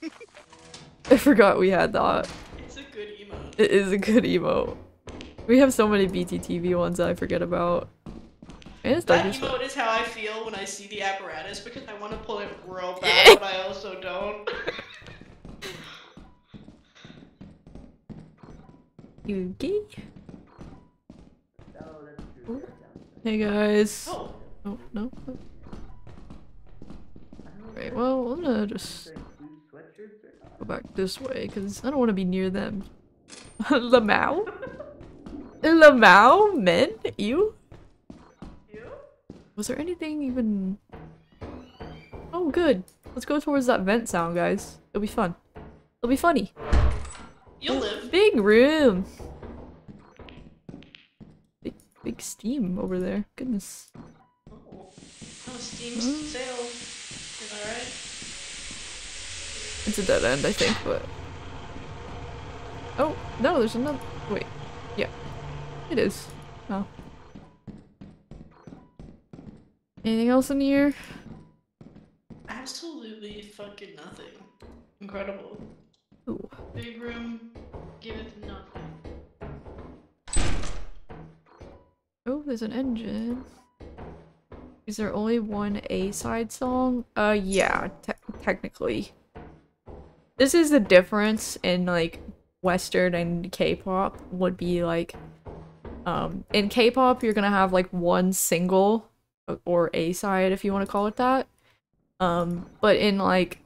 (laughs) I forgot we had that. It's a good emote. It is a good emote. We have so many BTTV ones that I forget about. And it's That dark as fuck. emote is how I feel when I see the apparatus because I want to pull it real (laughs) bad, but I also don't. Okay. Hey guys. Oh, Oh, no. Right, well, I'm gonna just go back this way, because I don't want to be near them. (laughs) Lamau? (laughs) Lamau? Men? You? Was there anything even... Oh, good. Let's go towards that vent sound, guys. It'll be fun. It'll be funny. you'll live. Big room! Big, steam over there. Goodness. Oh, oh steam sail. Alright. It's a dead end, I think, but... Oh, no, there's another- wait. Yeah. It is. Oh. Anything else in here? Absolutely fucking nothing. Incredible. Ooh. Big room, giveth nothing. Oh, there's an engine. Is there only one A-side song? Uh, yeah, te technically. This is the difference in, like, Western and K-pop would be, like, um, in K-pop, you're gonna have, like, one single, uh, or A-side, if you want to call it that. Um, but in, like,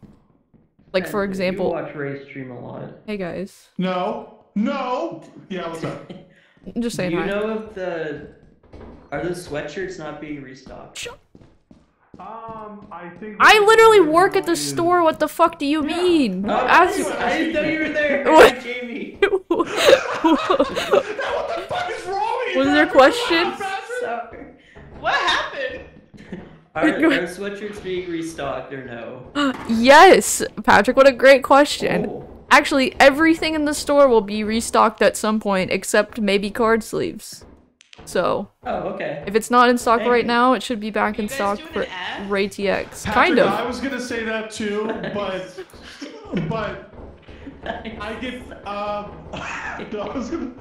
like, for example- watch Ray stream a lot. Hey guys. No. No. Yeah, what's up? I'm (laughs) just saying Do you hi. know if the are those sweatshirts not being restocked? Um, I think. I literally work at the store, what the fuck do you mean? Oh, Ask- I didn't know you were there. (laughs) What? Jamie. (laughs) what the fuck is wrong with you? Was there a question? (laughs) Sorry. What happened? Are, are sweatshirts being restocked or no? (gasps) yes, Patrick, what a great question. Oh. Actually, everything in the store will be restocked at some point except maybe card sleeves. So, Oh, okay. if it's not in stock Thank right now, it should be back Are in stock for an ad? Ray TX. Patrick, Kind of. I was gonna say that too, but (laughs) but I get um. (laughs) no, I was gonna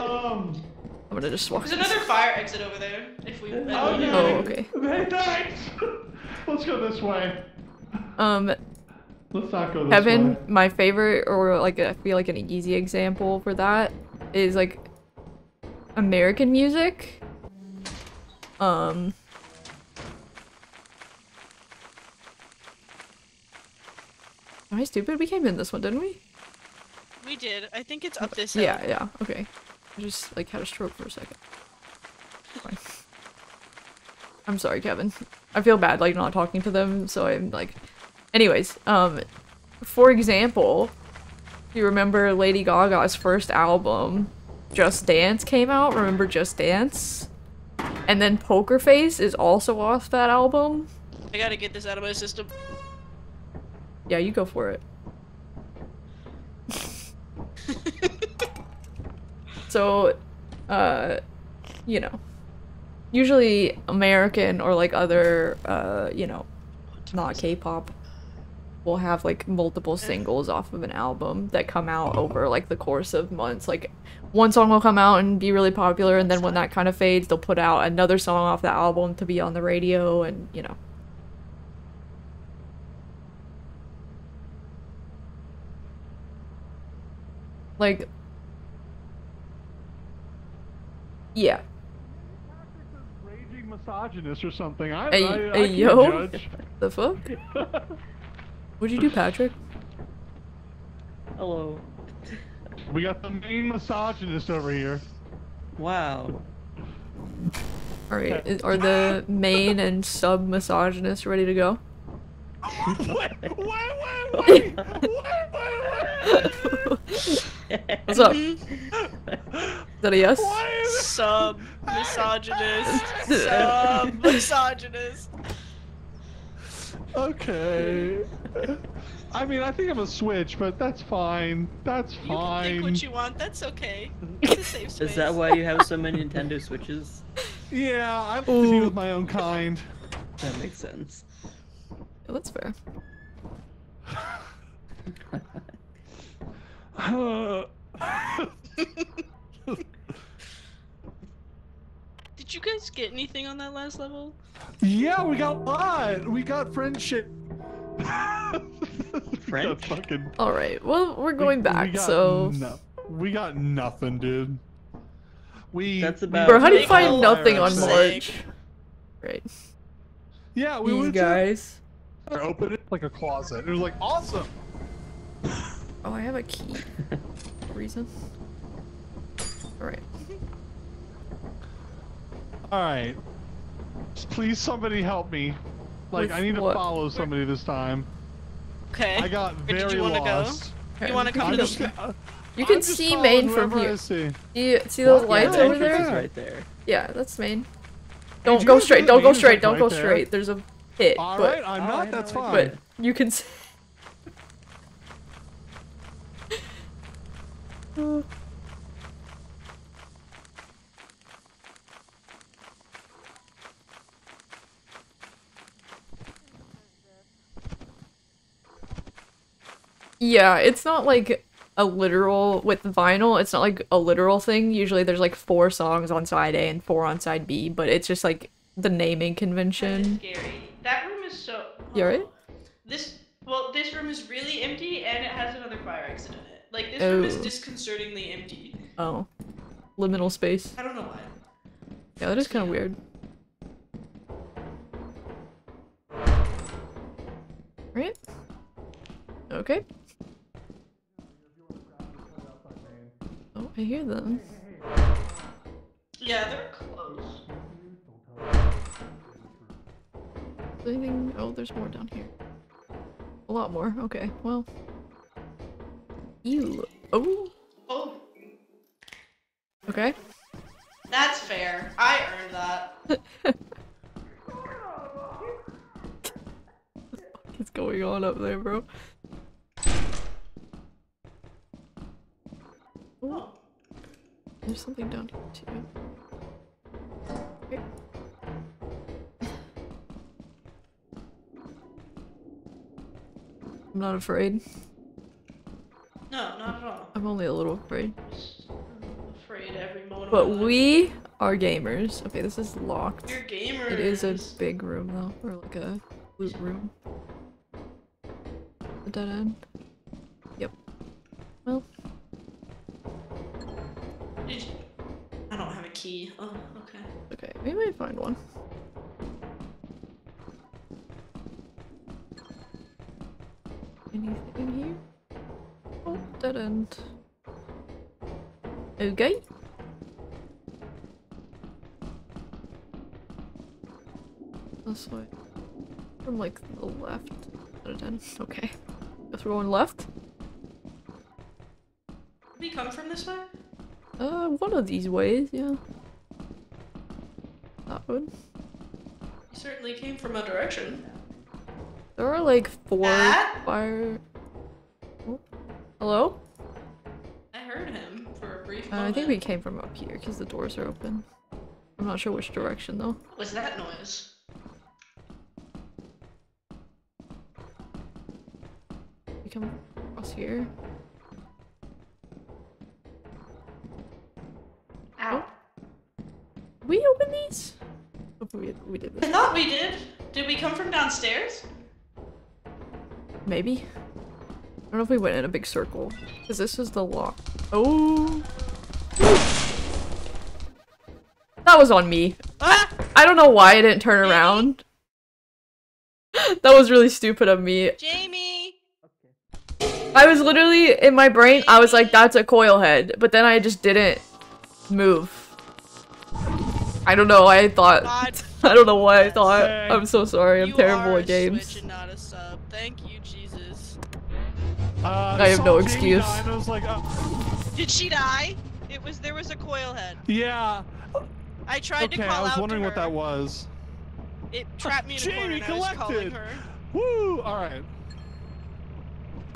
um. I'm gonna just walk. There's another fire exit over there. If we. Okay. Oh, okay. Hey, thanks. Let's go this way. Um, Let's not go this Kevin, way. my favorite, or like I feel like an easy example for that is like American music. Um. Am I stupid? We came in this one, didn't we? We did. I think it's up this Yeah, yeah, okay. I just like had a stroke for a second. I'm sorry, Kevin. I feel bad like not talking to them, so I'm like anyways, um for example, you remember Lady Gaga's first album, Just Dance came out, remember Just Dance? And then Poker Face is also off that album. I gotta get this out of my system. Yeah, you go for it. (laughs) so, uh, you know, usually American or like other, uh, you know, not K-pop will have like multiple singles off of an album that come out over like the course of months. Like one song will come out and be really popular, and then when that kind of fades, they'll put out another song off the album to be on the radio, and you know. Like, yeah. Raging misogynist or something. I, Hey- I, I hey, can't yo. judge. (laughs) The fuck? (laughs) What'd you do, Patrick? Hello. We got the main misogynist over here. Wow. Alright, is- are the main and sub misogynists ready to go? wait, wait, wait, wait, wait, wait. What's up? Mhm. Is that a yes? Why is it? Sub misogynist. Sub misogynist. Okay. (laughs) I mean, I think I'm a switch, but that's fine. That's You can fine. think what you want. That's okay. (laughs) It's a safe space. Is that why you have so many (laughs) Nintendo Switches? Yeah, I like to be with my own kind. That makes sense. Yeah, that's fair. Did you guys get anything on that last level? yeah, we got what? We got friendship. (laughs) We got French? fucking. All right. Well, we're going we- back, we so. no- we got nothing, dude. We. That's we- about- Bro, how do you find nothing on March? Right. Yeah, we These went guys. to open it like a closet. It was like awesome. Oh, I have a key. (laughs) Reason. All right. All right. Please, somebody help me. Like, With I need to follow somebody this time. Okay. I got Where very did you wanna go? lost. Okay. You wanna come I'm to just, the- You can see following main from whoever I here. see. You see those What? lights Yeah, over entrance there? is right there. Yeah, that's main. Don't do go straight. Don't go straight. Don't go right there? straight. There's a pit, All but right, I'm not. had That's fine. but you can. See... (laughs) Yeah, it's not like a literal with vinyl. It's not like a literal thing. Usually, there's like four songs on side A and four on side B, but it's just like the naming convention. scary. That room is so. You alright? This well, this room is really empty and it has another fire exit in it. Like this room is Oh. disconcertingly empty. Oh, liminal space. I don't know why. Yeah, that is kind of weird. Right? Okay. Oh, I hear them. Yeah, they're close. Is there anything? Oh, there's more down here. A lot more. Okay, well. Ew. Oh, Oh, okay. that's fair. I earned that. (laughs) What's going on up there, bro? Oh. There's something down here too. Okay. I'm not afraid. No, not at all. I'm only a little afraid. I'm afraid every moment. But we are gamers. Okay, this is locked. You're gamers. It is a big room though, or like a loot room. A dead end. Yep. Well, key. Oh, okay. okay, we might find one. Anything in here? Oh, dead end. Okay. This way. From like the left. Dead end. Okay. Guess we're going left. Did we come from this way? Uh, one of these ways, yeah. That one. We certainly came from a direction. There are like four Matt? fire. Oh. Hello? I heard him for a brief Uh, I think we came from up here because the doors are open. I'm not sure which direction though. Was that noise? We come across here. Ow. Did we open these? Oh, we, we did I thought we did. Did we come from downstairs? Maybe. I don't know if we went in a big circle. Because this is the lock. Oh. That was on me. Ah! I don't know why I didn't turn around. (laughs) that was really stupid of me. Jamie! I was literally in my brain, I was like, that's a coil head. But then I just didn't move. I don't know, I thought. God, (laughs) I don't know why I thought. Dang. I'm so sorry, I'm you terrible at a games. Switch and not a sub. thank you, Jesus. Uh, I have no excuse. die was like, oh, Did she die? It was there was a coil head. yeah. I tried Okay, to call out. I was out wondering what that was. It trapped me in a corner Jamie and I was calling collected. her. Woo! All right. (laughs)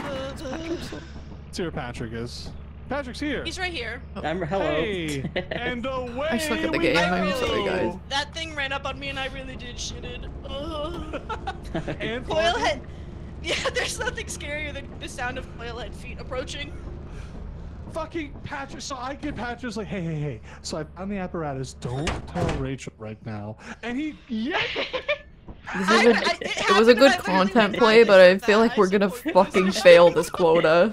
Uh, Let's see where Patrick is. Patrick's here. He's right here. I'm hello. Hey, (laughs) and away I suck at the we game, go. I'm sorry, guys. That thing ran up on me and I really did shit it. Ugh. (laughs) And coil head. (laughs) Yeah, there's nothing scarier than the sound of coil head feet approaching. fucking Patrick. So I get Patrick's like, hey, hey, hey. So I found the apparatus. Don't tell Rachel right now. And he, yeah. This I- is a, I- it it was a good and I literally content play, but I feel like I we're gonna fucking fail this quota.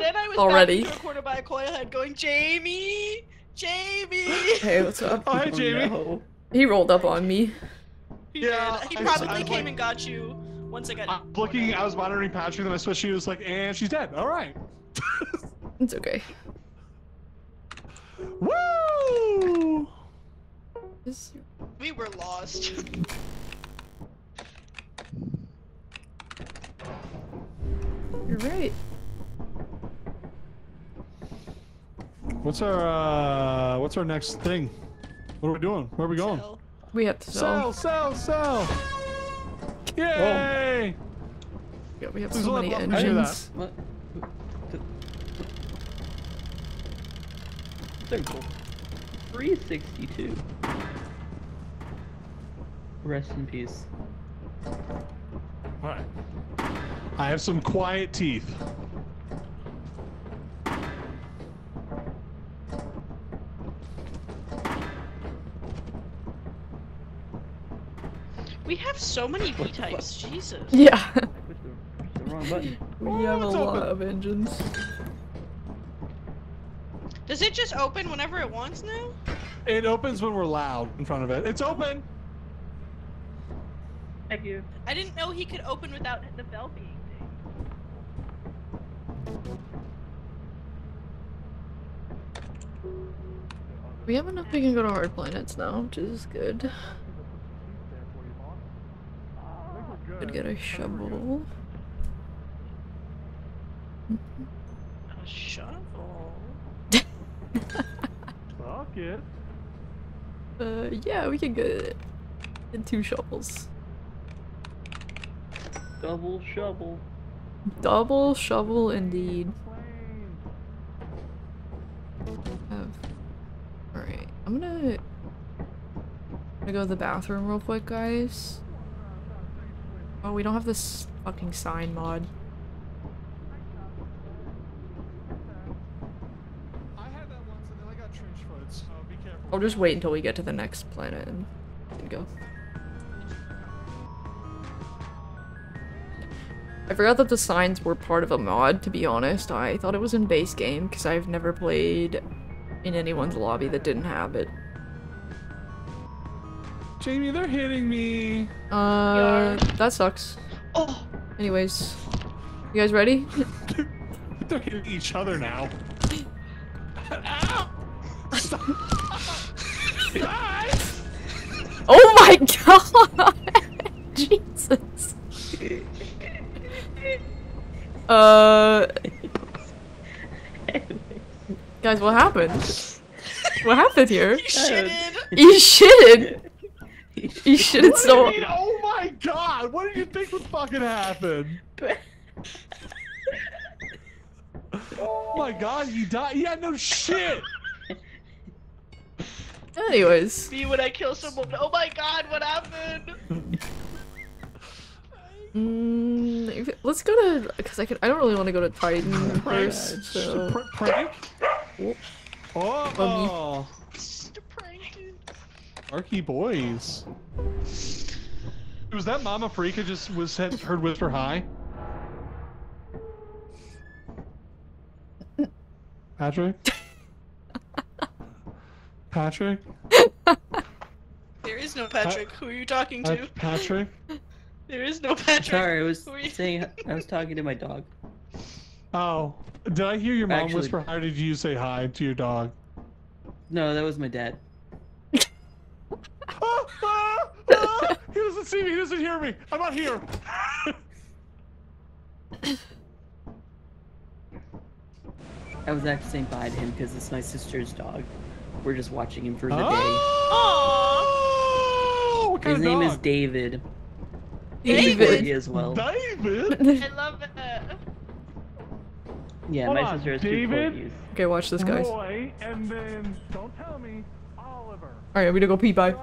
But then I was Already. backed into a corner by a coil head going, Jamie! Jamie! Hey, what's up? (laughs) Oh, hey, Oh, Jamie. no. He rolled up on me. He Yeah, did. He I- probably I came like- and got you once I got I'm looking, I was monitoring Patrick, then I switched. She was like, and she's dead. All right. (laughs) It's okay. Woo! We were lost. You're right. What's our, uh, what's our next thing? What are we doing? Where are we going? So, We have to sell. Sell, sell, sell! Yay! Yeah, we have Please so many I hear that. engines. What? Circle. 362. Rest in peace. Alright. I have some quiet teeth. We have so many What V-types, Jesus. Yeah. The, the wrong button. we have a lot open. of engines. Does it just open whenever it wants now? It opens when we're loud in front of it. It's open! Thank you. I didn't know he could open without the bell being dinged. We have enough we can go to hard planets now, which is good. Could get a shovel. A shovel. (laughs) Fuck it. Uh, yeah, we can get, get two shovels. Double shovel. Double shovel indeed. Alright, I'm gonna. I'm gonna go to the bathroom real quick, guys. Oh, we don't have this fucking sign mod. I had that once and then I got trench foot, so oh, be careful. I'll just wait until we get to the next planet and, and go. I forgot that the signs were part of a mod, to be honest. I thought it was in base game, because I've never played in anyone's lobby that didn't have it. Jamie, they're hitting me. Uh, that sucks. Oh, Anyways, you guys ready? (laughs) they're hitting each other now. Ow! Stop. Guys! Oh my god! (laughs) Jesus. Uh, guys, what happened? What happened here? you shitted. You shitted. You shitted What do so. mean? Oh my god! What did you think would fucking happen? Oh my god, you died? Yeah, no shit! Anyways, Me when I kill someone. Oh my god, what happened? mm, let's go to because I could. I don't really want to go to Titan first. So prank? Oh. Oh, Just a prank, dude. Arky boys. Was that Mama Freaka just was said, heard whisper hi? Patrick? Patrick? There is no Patrick. Who are you talking to? Patrick? There is no Patrick. Sorry, I was Who are you- saying I was talking to my dog. Oh, did I hear your mom Actually- whisper hi? Or did you say hi to your dog? No, that was my dad. hear me! I'm not here! I was actually saying bye to him because it's my sister's dog. We're just watching him for the oh! day. Oh! What His name dog? is David. David as well. David. (laughs) I love it. Yeah, Hold my sister is David. Okay, watch this, guys. Boy and then don't tell me Oliver. All right, I'm gonna go pee. Bye.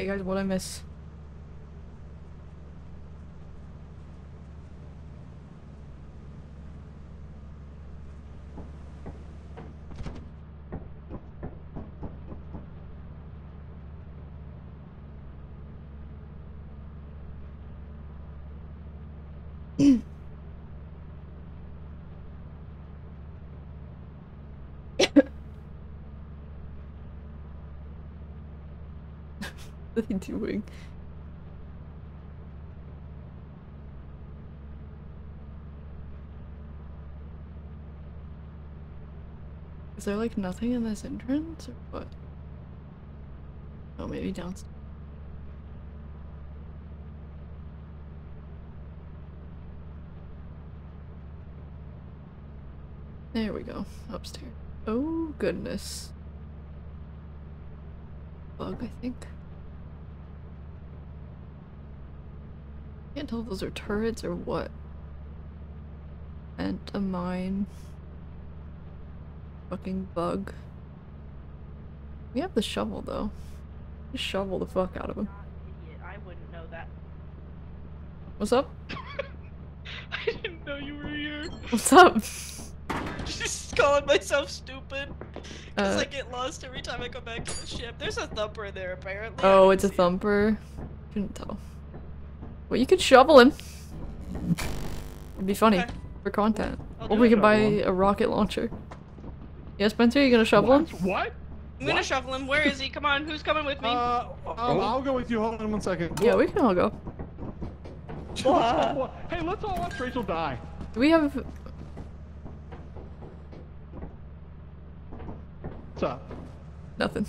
Hey guys, what I miss? What are they doing? Is there like nothing in this entrance or what? Oh, maybe downstairs. There we go. Upstairs. Oh, goodness. Bug, I think. Can't tell if those are turrets or what. And a mine. Fucking bug. We have the shovel though. Just shovel the fuck out of him. I wouldn't know that. What's up? (laughs) I didn't know you were here. What's up? (laughs) Just calling myself stupid. Because Uh, I get lost every time I come back to the ship. There's a thumper in there apparently. oh, it's a didn't it. thumper. Couldn't tell. Well, you could shovel him. It'd be funny Okay. for content. I'll Or we could buy him. a rocket launcher. Yeah, Spencer, you gonna shovel him? What? What? I'm gonna What? shovel him. Where is he? Come on, who's coming with me? Uh, um, I'll go with you. Hold on one second. Yeah, we can all go. What? (laughs) Hey, let's all watch Rachel die. Do we have What's up? Nothing.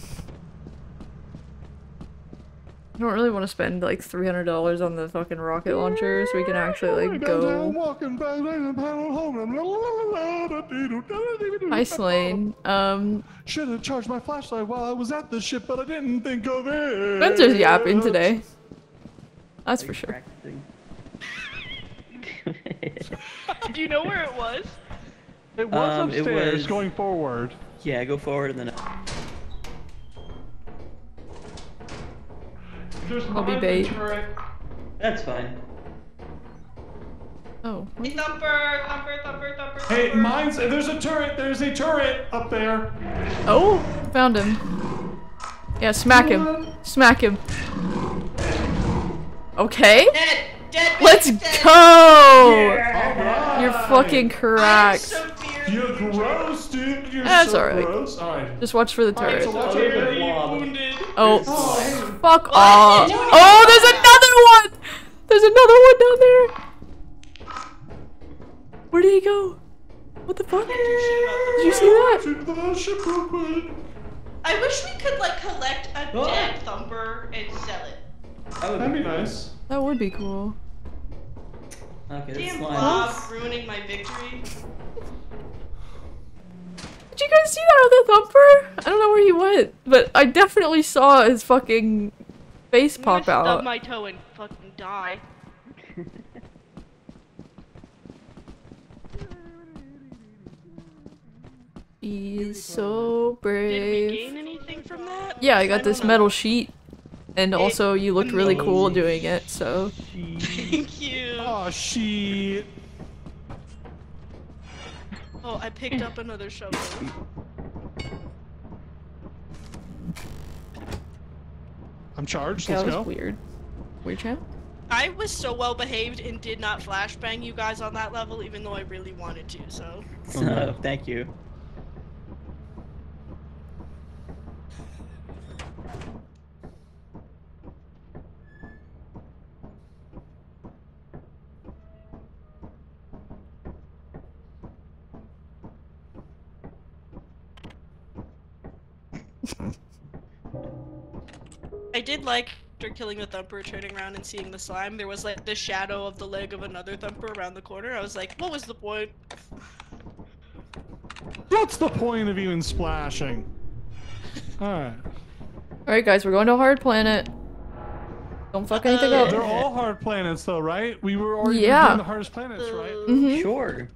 I don't really want to spend like three hundred dollars on the fucking rocket launcher, so we can actually like Downtown, go. walking back, laying paddle home. Hi, Slane. Um, Should have charged my flashlight while I was at the ship, but I didn't think of it. Spencer's yapping today. That's for sure. (laughs) Do you know where it was? It was Um, it upstairs, was- going forward. yeah, go forward and then. There's I'll be mine in the bait. That's fine. Oh, Hey, thumper, thumper, thumper, thumper. Hey, mine's. There's a turret. There's a turret up there. oh, found him. Yeah, smack him. Smack him. Okay, Dead, dead. let's dead. go. Alright. You're fucking I'm cracked. You're gross, dude. You're That's so alright. gross. Alright. Just watch for the Alright, turret. so watch out severely Oh, Oh, fuck off. Oh, there's another one. There's another one down there. Where did he go? What the fuck? Did you see that? Shoot the ship real quick. I wish we could like collect a dead thumper and sell it. That would be nice. That would be cool. Okay, Damn slime. Bob ruining my victory. Did you guys see that other thumper? I don't know where he went, but I definitely saw his fucking face I'm pop gonna stub my toe and fucking die. He's so brave. Did we brave. gain anything from that? Yeah, I got don't this metal sheet. And also, you looked really cool doing it, so. Thank you. Oh shit. Oh, I picked up another shovel. I'm charged. That Let's was go. weird. Weird champ? I was so well behaved and did not flashbang you guys on that level, even though I really wanted to. So (laughs) Oh, thank you. I did like after killing the thumper, turning around and seeing the slime. There was like the shadow of the leg of another thumper around the corner. I was like, what was the point? What's the point of even splashing? Alright. Alright, guys, we're going to a hard planet. Don't fuck anything Uh, up. They're all hard planets though, right? We were already Yeah. doing the hardest planets, right? hmm Sure.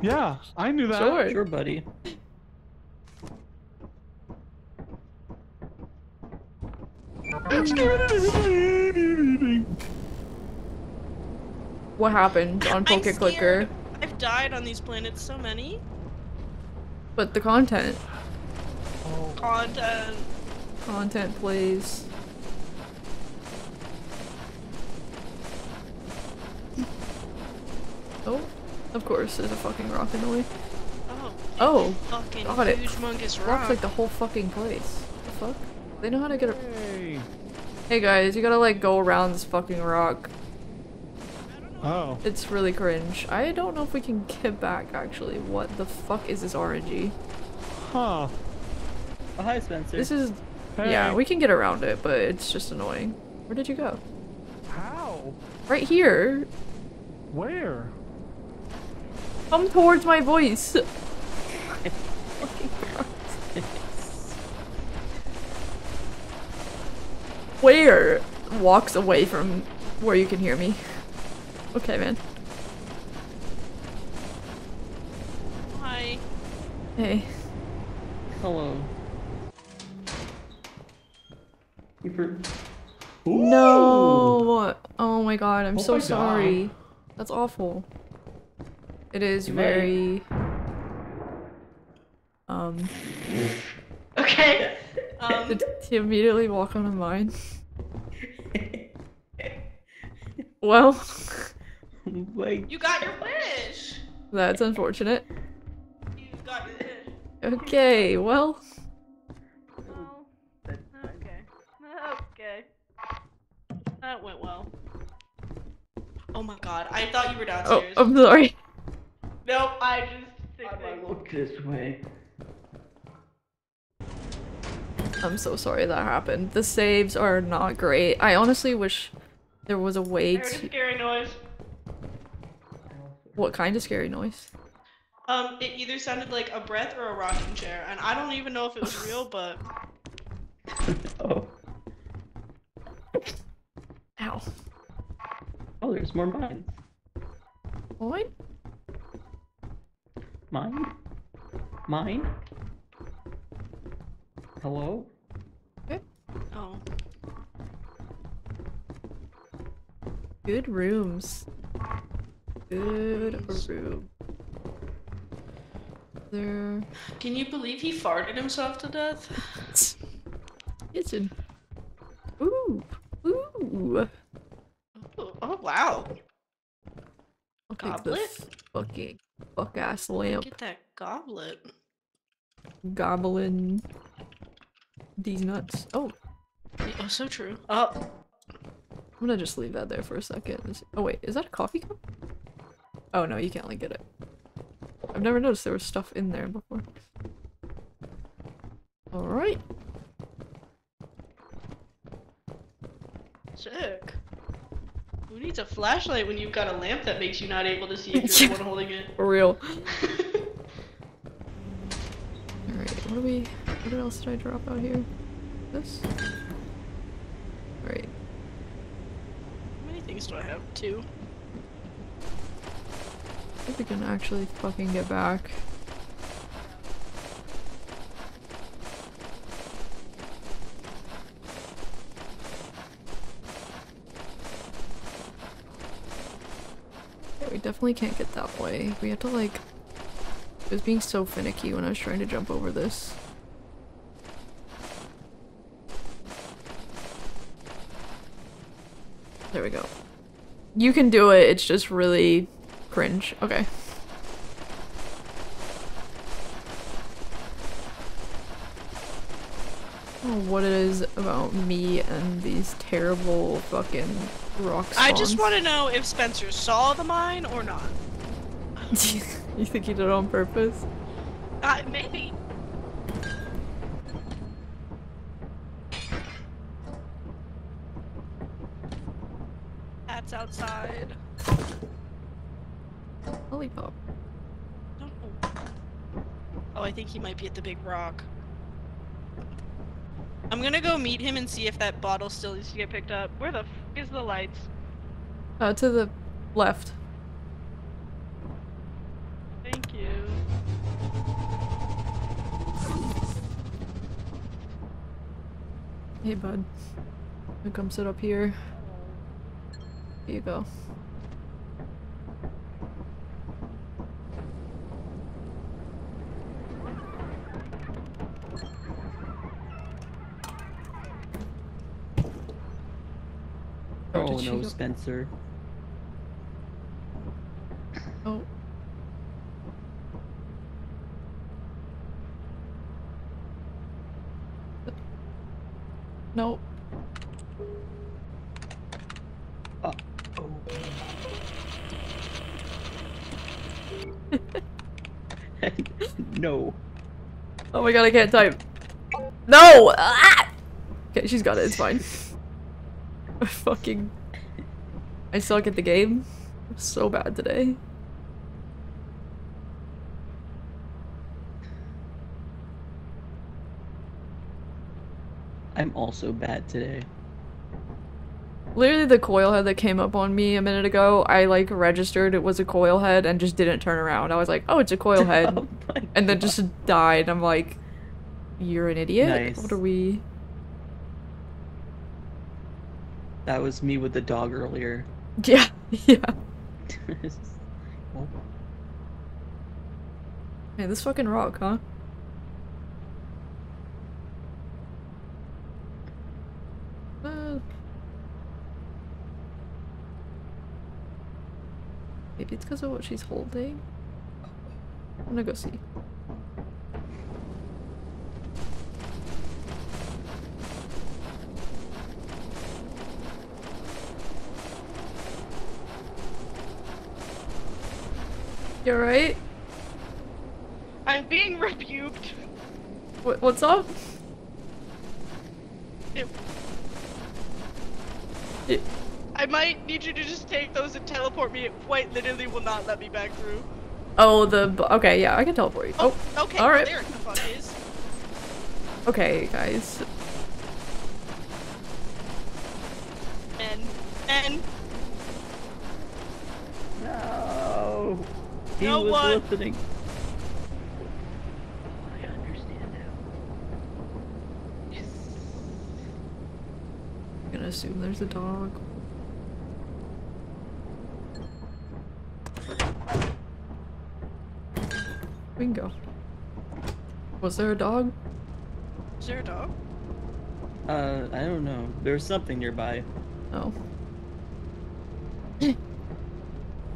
Yeah, I knew that. Sure. Sure, buddy. What happened on Poke. Clicker? I've died on these planets so many. But the content. Content. Content, please. Oh, of course, there's a fucking rock in the way. Oh. Oh, Fucking got it. huge mungus rock's rock. like the whole fucking place. The fuck? They know how to get a- Hey. Hey guys, you gotta like go around this fucking rock. Oh. It's really cringe. I don't know if we can get back actually. What the fuck is this RNG? Huh. Oh, hi, Spencer. This is- Hey. yeah, we can get around it, but it's just annoying. Where did you go? How? Right here! Where? Come towards my voice! (laughs) Where? Walks away from where you can hear me. Okay, man. Hi. Hey. Hello. You for No! Oh my god, I'm Oh so my God. sorry. That's awful. It is You might- very... Um... Okay. Um, Did he immediately walk onto mine? Well, Wait. you got your wish. that's unfortunate. You got your wish. Okay, well... Okay. Okay. That went well. Oh my god, I thought you were downstairs. Oh. I'm sorry. Nope, I just I think might look this way. I'm so sorry that happened. The saves are not great. I honestly wish there was a way heard a to... scary noise. What kind of scary noise? Um, it either sounded like a breath or a rocking chair, and I don't even know if it was real, (laughs) but oh. Ow. Oh, there's more mines. What? Mine? Mine? Hello? oh, Good rooms. Good room. There... can you believe he farted himself to death? (laughs) Kitchen. Ooh. Ooh. Oh, oh wow, I'll Goblet? fucking fuck ass lamp. get that goblet. Goblin. These nuts. Oh, Oh, so true. Oh, I'm gonna just leave that there for a second. Oh wait, is that a coffee cup? Oh no, you can't like get it. I've never noticed there was stuff in there before. Alright. Sick. Who needs a flashlight when you've got a lamp that makes you not able to see if (laughs) you're the one holding it? For real. (laughs) Alright, what do we what else did I drop out here? This? Alright. How many things do I have? Two. I think we can actually fucking get back. Yeah, we definitely can't get that way. We have to like... It was being so finicky when I was trying to jump over this. There we go. You can do it, it's just really cringe. Okay. I what it is about me and these terrible fucking rocks. I just want to know if Spencer saw the mine or not. (laughs) you think he did it on purpose? Uh, maybe. That's outside. Lollipop. Don't know. Oh, I think he might be at the big rock. I'm gonna go meet him and see if that bottle still needs to get picked up. Where the f is the lights? Uh, to the left. Thank you. Hey, bud. Come sit up here. Here you go. Oh, did she no, Spencer. Oh. Nope. Uh, oh. (laughs) no. Oh my god, I can't type. No! Ah! Okay, she's got it, it's fine. (laughs) (laughs) Fucking... I suck at the game. I'm so bad today. I'm also bad today. Literally the coil head that came up on me a minute ago, I like registered it was a coil head and just didn't turn around. I was like, oh, it's a coil (laughs) head. Oh and then just died. I'm like, you're an idiot? Nice. What are we... That was me with the dog earlier. (laughs) Yeah, yeah. (laughs) Hey, this fucking rock, huh? Uh, maybe it's because of what she's holding. I'm gonna go see. You alright? I'm being rebuked. What, what's up? It- It- I might need you to just take those and teleport me. It quite literally will not let me back through. oh, the. Okay, yeah, I can teleport you. Oh, Oh, okay. all right. there the fuck is. okay, guys. And and No. He No was one- listening. I understand now. Yes. I'm gonna assume there's a dog. We can go. Was there a dog? is there a dog? Uh, I don't know. There's something nearby. Oh.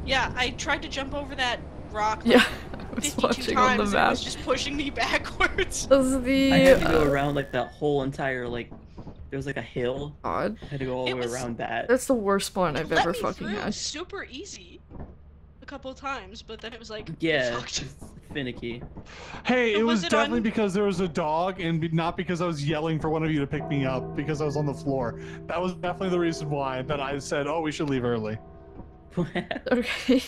Yeah, I tried to jump over that rock. Yeah, (laughs) I was 52 watching on times. the It was just pushing me (laughs) backwards. This is the I had to go uh, around like that whole entire like. There was like a hill. odd. I had to go all the way around that. That's the worst spawn I've ever me fucking through had. super easy. A couple of times, but then it was like Yeah. finicky. Hey, it was, was it definitely on- because there was a dog, and not because I was yelling for one of you to pick me up because I was on the floor. That was definitely the reason why that I said, "Oh, we should leave early." (laughs) Okay.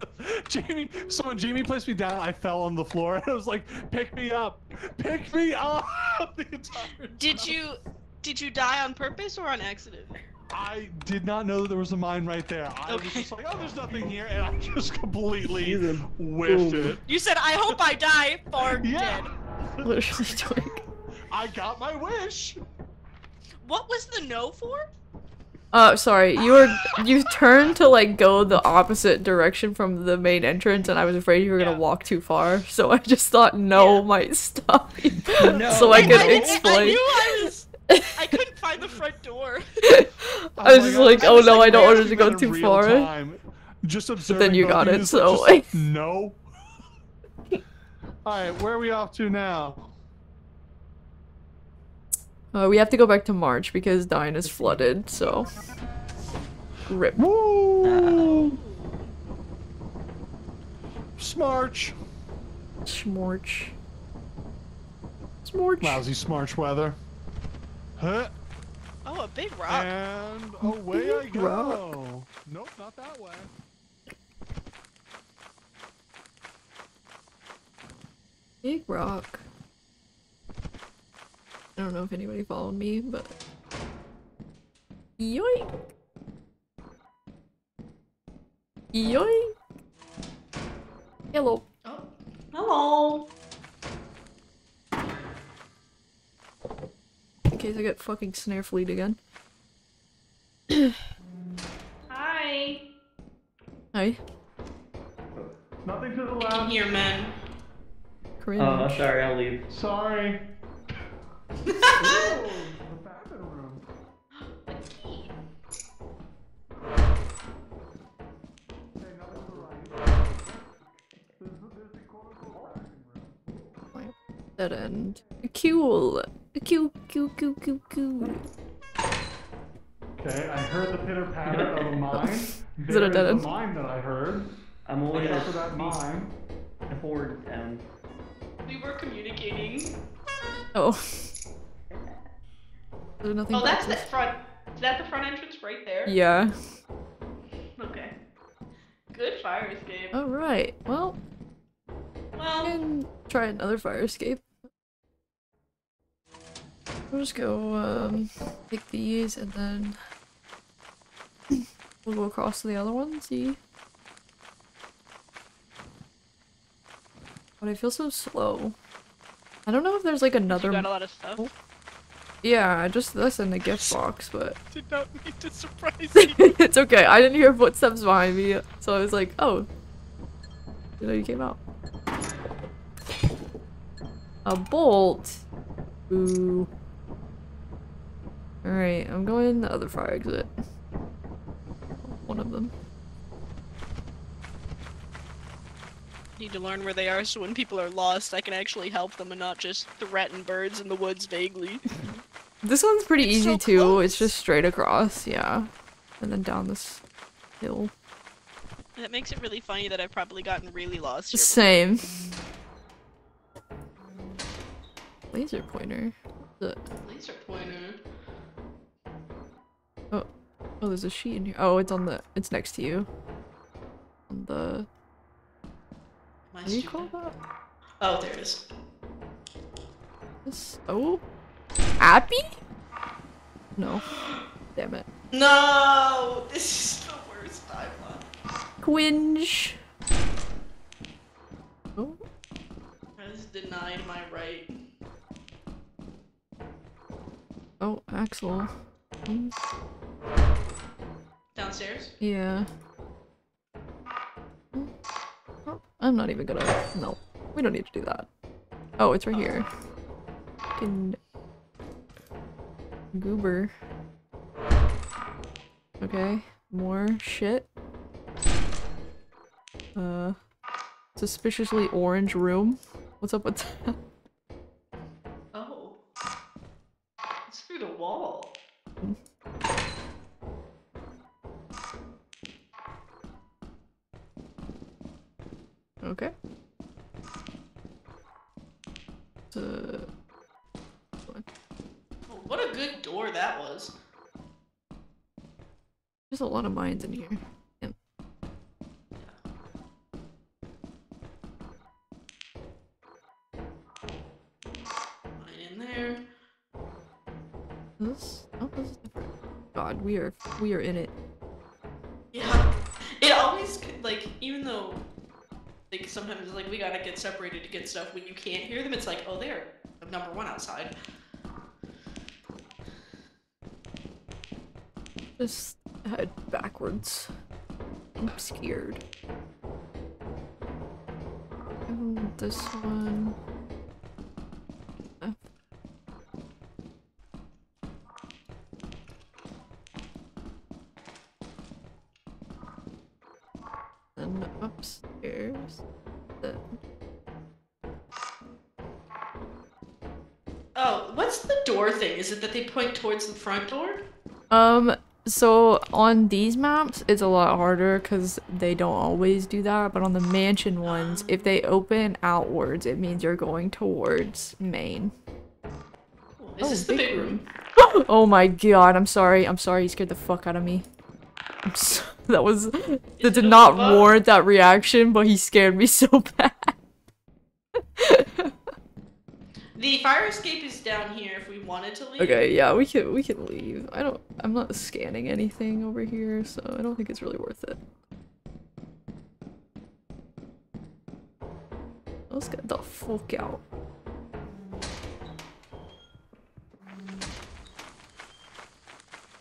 (laughs) Jamie, so when Jamie placed me down, I fell on the floor, (laughs) and I was like, "Pick me up, pick me up!" (laughs) the entire Did time. you did you die on purpose or on accident? I did not know that there was a mine right there. I was just like, "Oh, there's nothing here," and I just completely He's whiffed boom. it. You said I hope I die, far Yeah. dead. Literally doing. I got my wish. What was the no for? Uh, sorry. You were you turned to like go the opposite direction from the main entrance, and I was afraid you were gonna Yeah. walk too far. So I just thought no Yeah. might stop you, No. so I I, could I, explain. I knew I was. I couldn't find the front door. (laughs) I was just like, oh no, I don't want want to go too far. Just observe. then you got it, so- just (laughs) like, no. All right, where are we off to now? Uh, we have to go back to March because Dine is flooded. So, rip. Woo! Smarch. Smorch. Smorch. Lousy smarch weather. Huh? Oh, a big rock. And away I Big go. rock. Nope, not that way. Big rock. I don't know if anybody followed me, but. Yoink! Yoink! Hello. Oh, hello. In case I get fucking snare fleet again. Hi. Hi. Nothing to the I can left. hear men. Cringe. Oh, sorry, I'll leave. Sorry. Dead end. Cool. Cool, cool, cool, cool, cool. Okay, I heard the pitter patter of a (laughs) mine. Is it a There dead a end? mine that I heard. I'm only Look gonna for that mine. the horde down. We were communicating. Oh. There's nothing Oh, that's the front. Is that the front entrance right there? Yeah. Okay. Good fire escape. Alright. Well, I Well, can try another fire escape. We'll just go, um, take these and then (clears throat) we'll go across to the other one, see. But I feel so slow. I don't know if there's like you another. got a lot of stuff. Oh. Yeah, I just this in the gift box, but Did not mean to surprise (laughs) you. it's okay. I didn't hear footsteps behind me, so I was like, oh. You know, you came out. A bolt. Ooh. Alright, I'm going the other fire exit. One of them. Need to learn where they are so when people are lost, I can actually help them and not just threaten birds in the woods vaguely. (laughs) This one's pretty It's easy so too. It's just straight across, yeah. And then down this hill. That makes it really funny that I've probably gotten really lost here. Same. Laser pointer. The. Laser pointer. oh, oh, there's a sheet in here. Oh, it's on the. It's next to you. On the. Am I What do you call that? Oh, there it is. This. Oh. Appy? No. Damn it. No! This is the worst timeline. Quinge. Oh. Has denied my right. Oh, Axel. Downstairs? Yeah. Oh, oh, I'm not even gonna. No, we don't need to do that. Oh, it's right here. Oh. Fucking goober. Okay, more shit. Uh, suspiciously orange room. What's up with that? Oh. It's through the wall. Okay. A good door that was. There's a lot of mines in here. Mine in there. This, oh, this is different. God, we are we are in it. Yeah. It always like even though like sometimes like we gotta get separated to get stuff when you can't hear them. It's like oh they're number one outside. Just head backwards. I'm scared. Oh, this one. Then upstairs. Then Oh, what's the door thing? Is it that they point towards the front door? Um, so on these maps, it's a lot harder because they don't always do that. But on the mansion ones, if they open outwards, it means you're going towards main. This oh, Is Oh, this the big big room? (gasps) oh my god, I'm sorry. I'm sorry. You scared the fuck out of me. I'm so (laughs) that was that did not warrant that reaction, but he scared me (laughs) so bad. The fire escape is down here if we wanted to leave. Okay, yeah, we can we can leave. I don't I'm not scanning anything over here, so I don't think it's really worth it. Let's get the fuck out.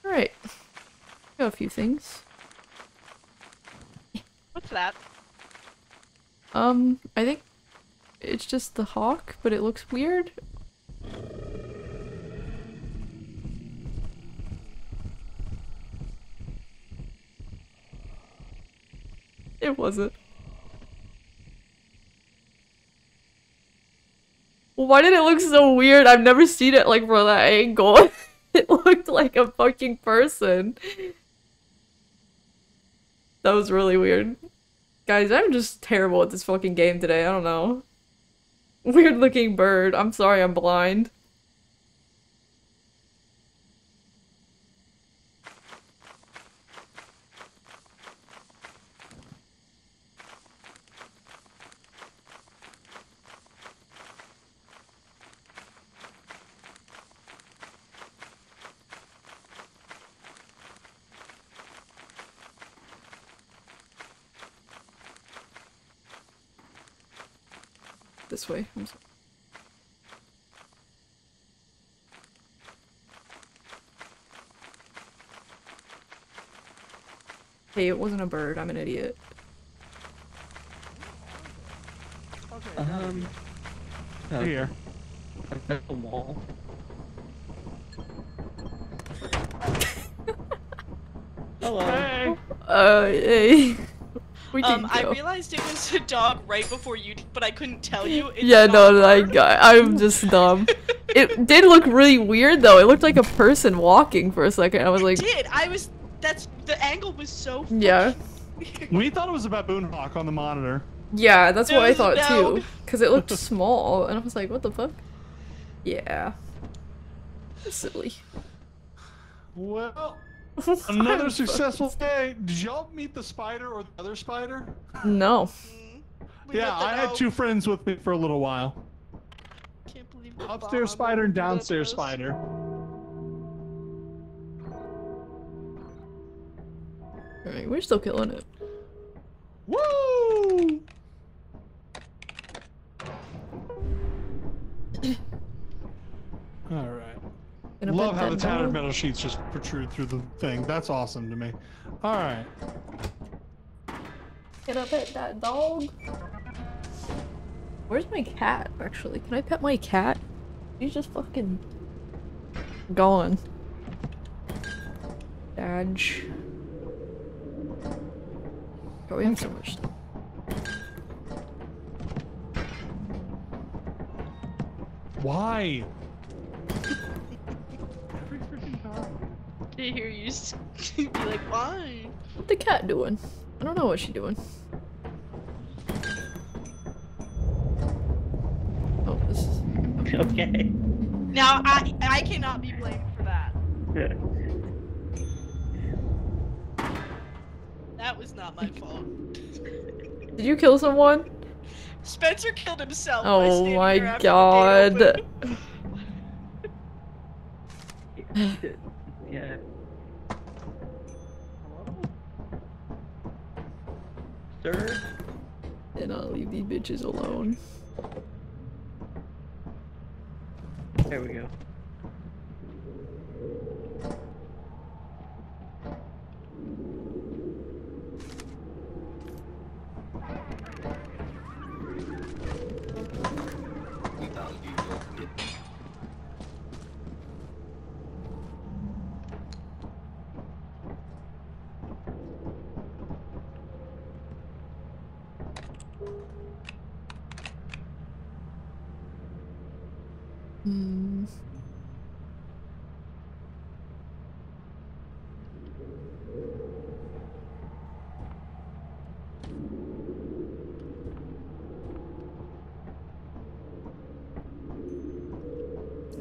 Alright. Got a few things. What's that? Um, I think it's just the hawk, but it looks weird. It wasn't. Why did it look so weird? I've never seen it like from that angle. (laughs) it looked like a fucking person. That was really weird. Guys, I'm just terrible at this fucking game today. I don't know. Weird looking bird. I'm sorry I'm blind. This way. I'm sorry. Hey, it wasn't a bird. I'm an idiot. Um. uh, Here. That's a wall. (laughs) Hello. Hey! Uh, hey. We can Um, I realized it was a dog right before you, but I couldn't tell you. It's Yeah, no, like. I, I'm just dumb. It (laughs) did look really weird though. It looked like a person walking for a second. I was like, did I was that's the angle was so yeah, We thought it was a baboon hawk on the monitor. yeah, that's what I thought too. Cause it looked (laughs) small, and I was like, what the fuck? Yeah, silly. Well, (laughs) another successful day. Did y'all meet the spider or the other spider? No. Mm. We yeah, I had two friends with me for a little while. Can't believe Upstairs bomb spider and blew up downstairs us. spider. Alright, we're still killing it. Woo! All right. Gonna Love how the tattered metal sheets just protrude through the thing. That's awesome to me. All right. Can I pet that dog? Where's my cat, actually? Can I pet my cat? He's just fucking gone. Dodge. Oh, we have so much stuff. Why? Every freaking time. I hear you (laughs) be like, why? What the cat doing? I don't know what she's doing. Oh, this is... (laughs) Okay. Now I I cannot be blamed for That was not my fault. (laughs) Did you kill someone? Spencer killed himself. Oh standing my after god. gate opened. (laughs) yeah. Sir? And I'll leave these bitches alone. There we go. Hmm.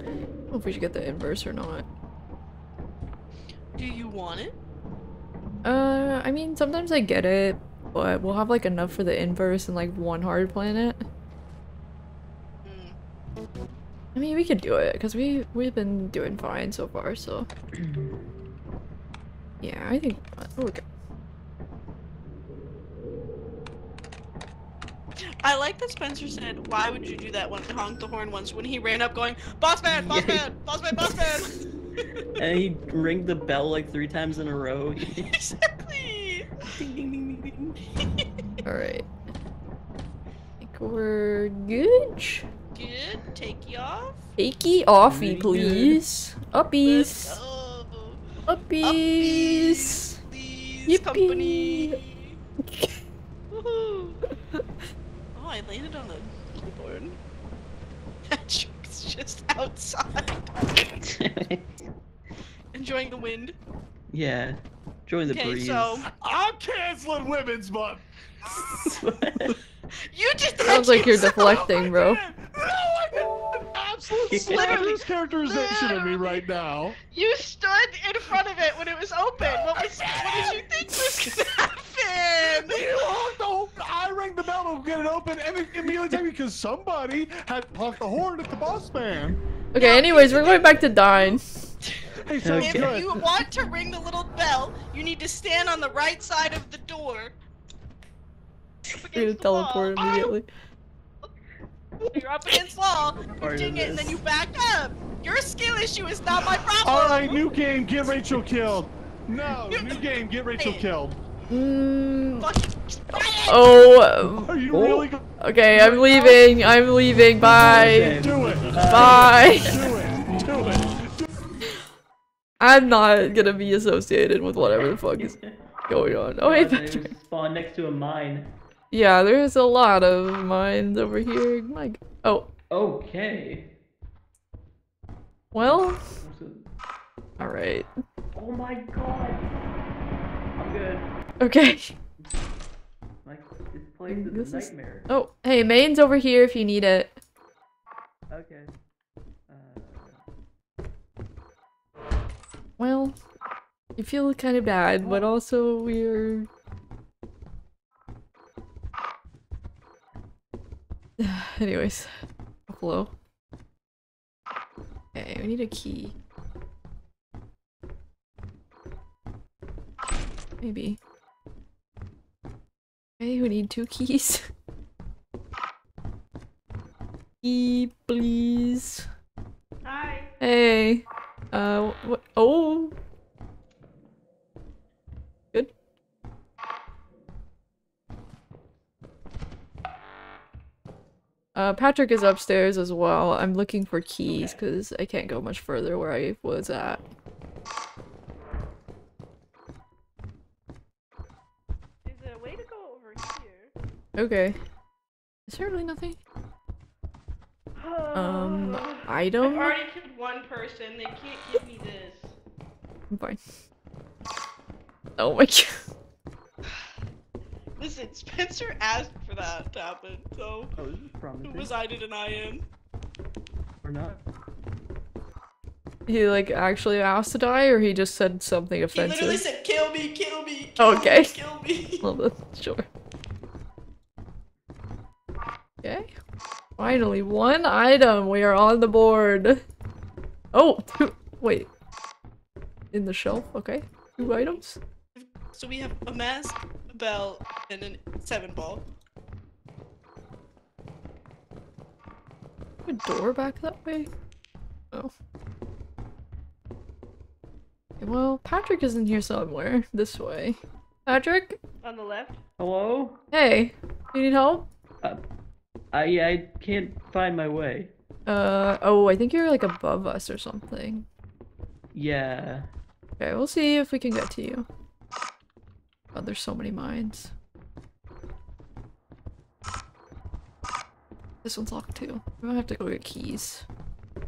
Hope if we should get the inverse or not. Do you want it? Uh, I mean, sometimes I get it, but we'll have like enough for the inverse and like one hard planet. Hmm. I mean, we could do it because we we've been doing fine so far. So (clears throat) yeah, I think uh, we're good. I like that Spencer said, "Why would you do that?" When honked the horn once when he ran up, going, "Boss man, boss Yeah. man, boss man, boss man." (laughs) And he rang the bell like three times in a row. (laughs) (laughs) exactly. ding ding ding ding ding. All right. I think we're good. Good. Take you off. Takey offy, Pretty good. please. Let's Uppies. go. Uppies. Please, Yippee. company. Woohoo. Oh, I landed on the keyboard. Patrick's (laughs) just outside, (laughs) enjoying the wind. yeah. Join the Okay, breeze. so I'm canceling women's month. (laughs) you just Sounds like you're deflecting, bro. No, I didn't. Absolute slanderous characterization of me right now. You stood in front of it when it was open. What was? What did you think was gonna happen? You honked the whole, I rang the bell to get it open, and it immediately took me because somebody had honked the horn at the boss man. Okay, anyways, we're going back to Dine. Hey, sounds If good. you want to ring the little bell, you need to stand on the right side of the door. Up We're gonna against wall. teleport immediately. You're up against the wall, you ding it, and then you back up. Your skill issue is not my problem. All right, new game, get Rachel killed. No, new game, get Rachel (laughs) killed. Mm, Fucking try it. oh, Are you Oh. really going okay, I'm leaving. I'm leaving. Bye. do it? Bye. Do it. Do it. I'm not gonna be associated with whatever the fuck is (laughs) going on. Oh, hey, God, they Patrick. just spawned next to a mine. Yeah, there's a lot of mines over here. My. g- Oh, Okay. well. All right. Oh my god. I'm good. Okay. Like this place is This a is- nightmare. Oh, hey, main's over here if you need it. Okay. Uh, Well, you feel kind of bad, but also we're. (sighs) Anyways, hello. Okay, we need a key. Maybe. Okay, we need two keys. Key, (laughs) please. Hi. Hey. Uh, what? Oh. Good. Uh, Patrick is upstairs as well. I'm looking for keys because I can't go much further where I was at. Is there a way to go over here? Okay. Is there really nothing? Um, item? I've already killed one person. They can't give me this. I'm fine. Oh my god. (sighs) Listen, Spencer asked for that to happen, so oh, this is who promising. was I to deny him? Or not. he like actually asked to die, or he just said something offensive? He literally said, "Kill me, kill me." Kill Okay. Me, kill me. (laughs) Well, then, sure. Okay. Finally, one item. We are on the board. Oh, two. Wait. In the shelf. Okay. Two items. So we have a mask, a bell, and a seven ball. A door back that way? Oh. Okay, Well, Patrick is in here somewhere. This way. Patrick? On the left. Hello? Hey. You need help? Uh, I I can't find my way. Uh, oh, I think you're like above us or something. Yeah. Okay, we'll see if we can get to you. God, there's so many mines. This one's locked too. We might have to go get keys.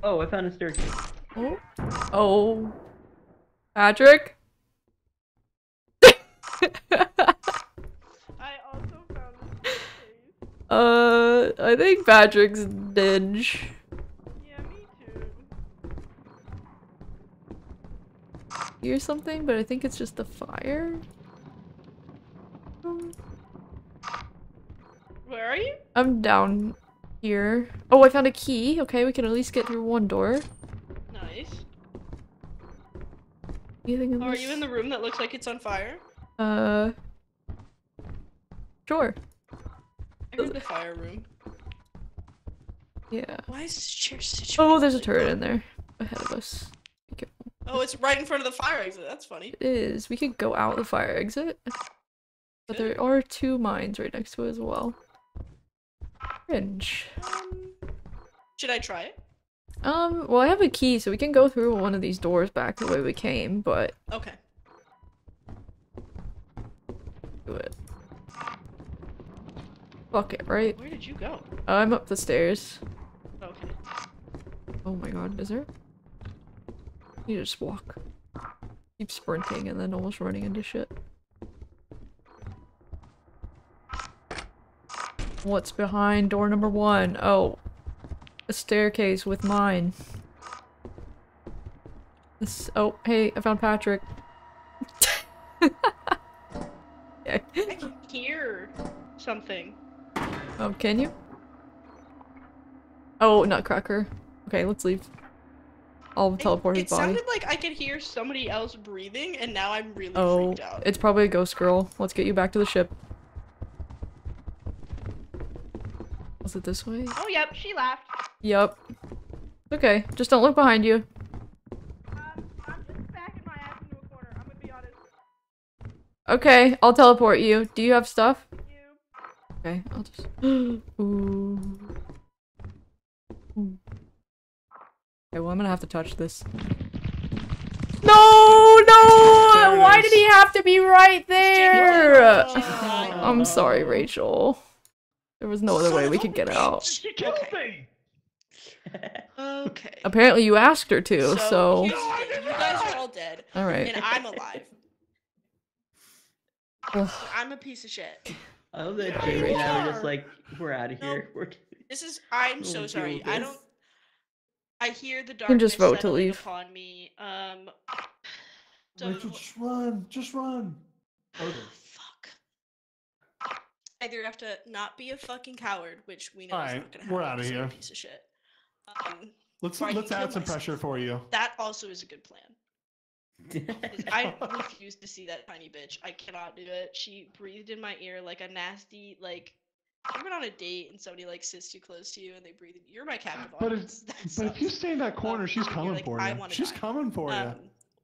Oh, I found a staircase. Oh. Oh. Patrick? (laughs) (laughs) I also found this case. Uh, I think Patrick's dinge. Yeah, me too. Hear something, but I think it's just the fire. Where are you? I'm down here. Oh, I found a key. Okay, we can at least get through one door. Nice. Anything in Oh, are you in the room that looks like it's on fire? Uh. Sure. I heard the fire room. Yeah. Why is this chair situated? Oh, there's a turret in there ahead of us. Oh, it's right in front of the fire exit. That's funny. It is. We could go out the fire exit. But there are two mines right next to it as well. Cringe. Um, should I try it? Um, well, I have a key, so we can go through one of these doors back the way we came, but Okay. do it. Fuck it, right? Where did you go? I'm up the stairs. Okay. Oh my god, is there? You just walk. Keep sprinting and then almost running into shit. What's behind door number one? Oh. A staircase with mine. This- oh, hey, I found Patrick. (laughs) I can hear something. Oh, can you? Oh, Nutcracker. Okay, let's leave. I'll It- teleport his it body. sounded like I could hear somebody else breathing, and now I'm really Oh, freaked out. it's probably a ghost girl. Let's get you back to the ship. Was it this way? Oh, yep, she laughed. Yup. Okay, just don't look behind you. Um, I'm just backing my ass into a corner. I'm gonna be honest. Okay, I'll teleport you. Do you have stuff? You. Okay, I'll just. Ooh. (gasps) Ooh. Okay, well, I'm gonna have to touch this. No, no! Why did he have to be right there? (sighs) I'm sorry, Rachel. There was no other way we could get out. She killed me! Okay. Apparently, you asked her to, so. here's you guys are all dead, Alright. and I'm alive. (sighs) I'm a piece of shit. I love that Yeah, Jamie you and I were just like, we're out of No. here. We're This (laughs) is. I'm so sorry. I don't. I hear the darkness can just vote to leave. upon me. Um. So, Rachel, just run. Just run. Okay. fuck. Either you have to not be a fucking coward, which we know is Alright, not gonna happen. we're out you're here. Piece of shit. Um, Let's let's add some myself. pressure for you. that also is a good plan. 'Cause I (laughs) refuse to see that tiny bitch. I cannot do it. She breathed in my ear like a nasty like. you went on a date and somebody like sits too close to you and they breathe. In, you're my captive But audience. (laughs) if but if you stay in that corner, Um, she's coming like, for you. She's die." coming for you. Um,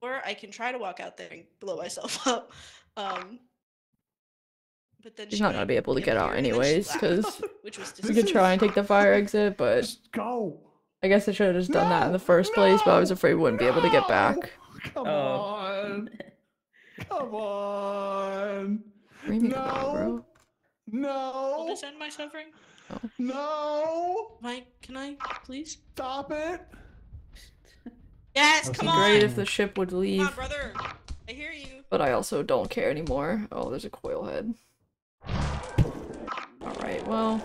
or I can try to walk out there and blow myself (laughs) up. Um, but then She's she not gonna be able to get out reappeared and then she anyways, because We could try and take the fire exit, but Just go. I guess I should have just done that in the first place, but I was afraid we wouldn't be able to get back. (laughs) Come Oh. on. (laughs) Come on. What do you mean, come on, bro? Will this end my suffering? Oh. No. Mike, can I please? Stop it. Yes, That'd come be on. Great if the ship would Come leave, on, brother. I hear you. but I also don't care anymore. Oh, there's a coil head. Alright, well.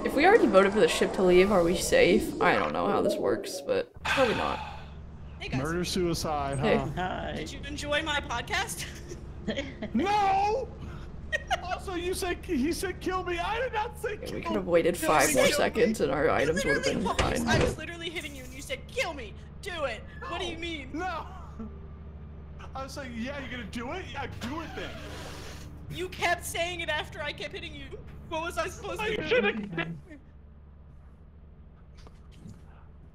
If If we already voted for the ship to leave, are we safe? I don't know how this works, but probably not. Hey guys, Murder suicide, Hey. huh? Hi. did you enjoy my podcast? (laughs) No! also, you said he said kill me. I did not say Okay, kill we could have waited five more seconds and our items would have been Literally, fine. I was literally hitting you and you said, kill me, do it. What do you mean? No. I was like, yeah, you're gonna do it. Yeah, do it then. You kept saying it after I kept hitting you. What was I supposed I to do?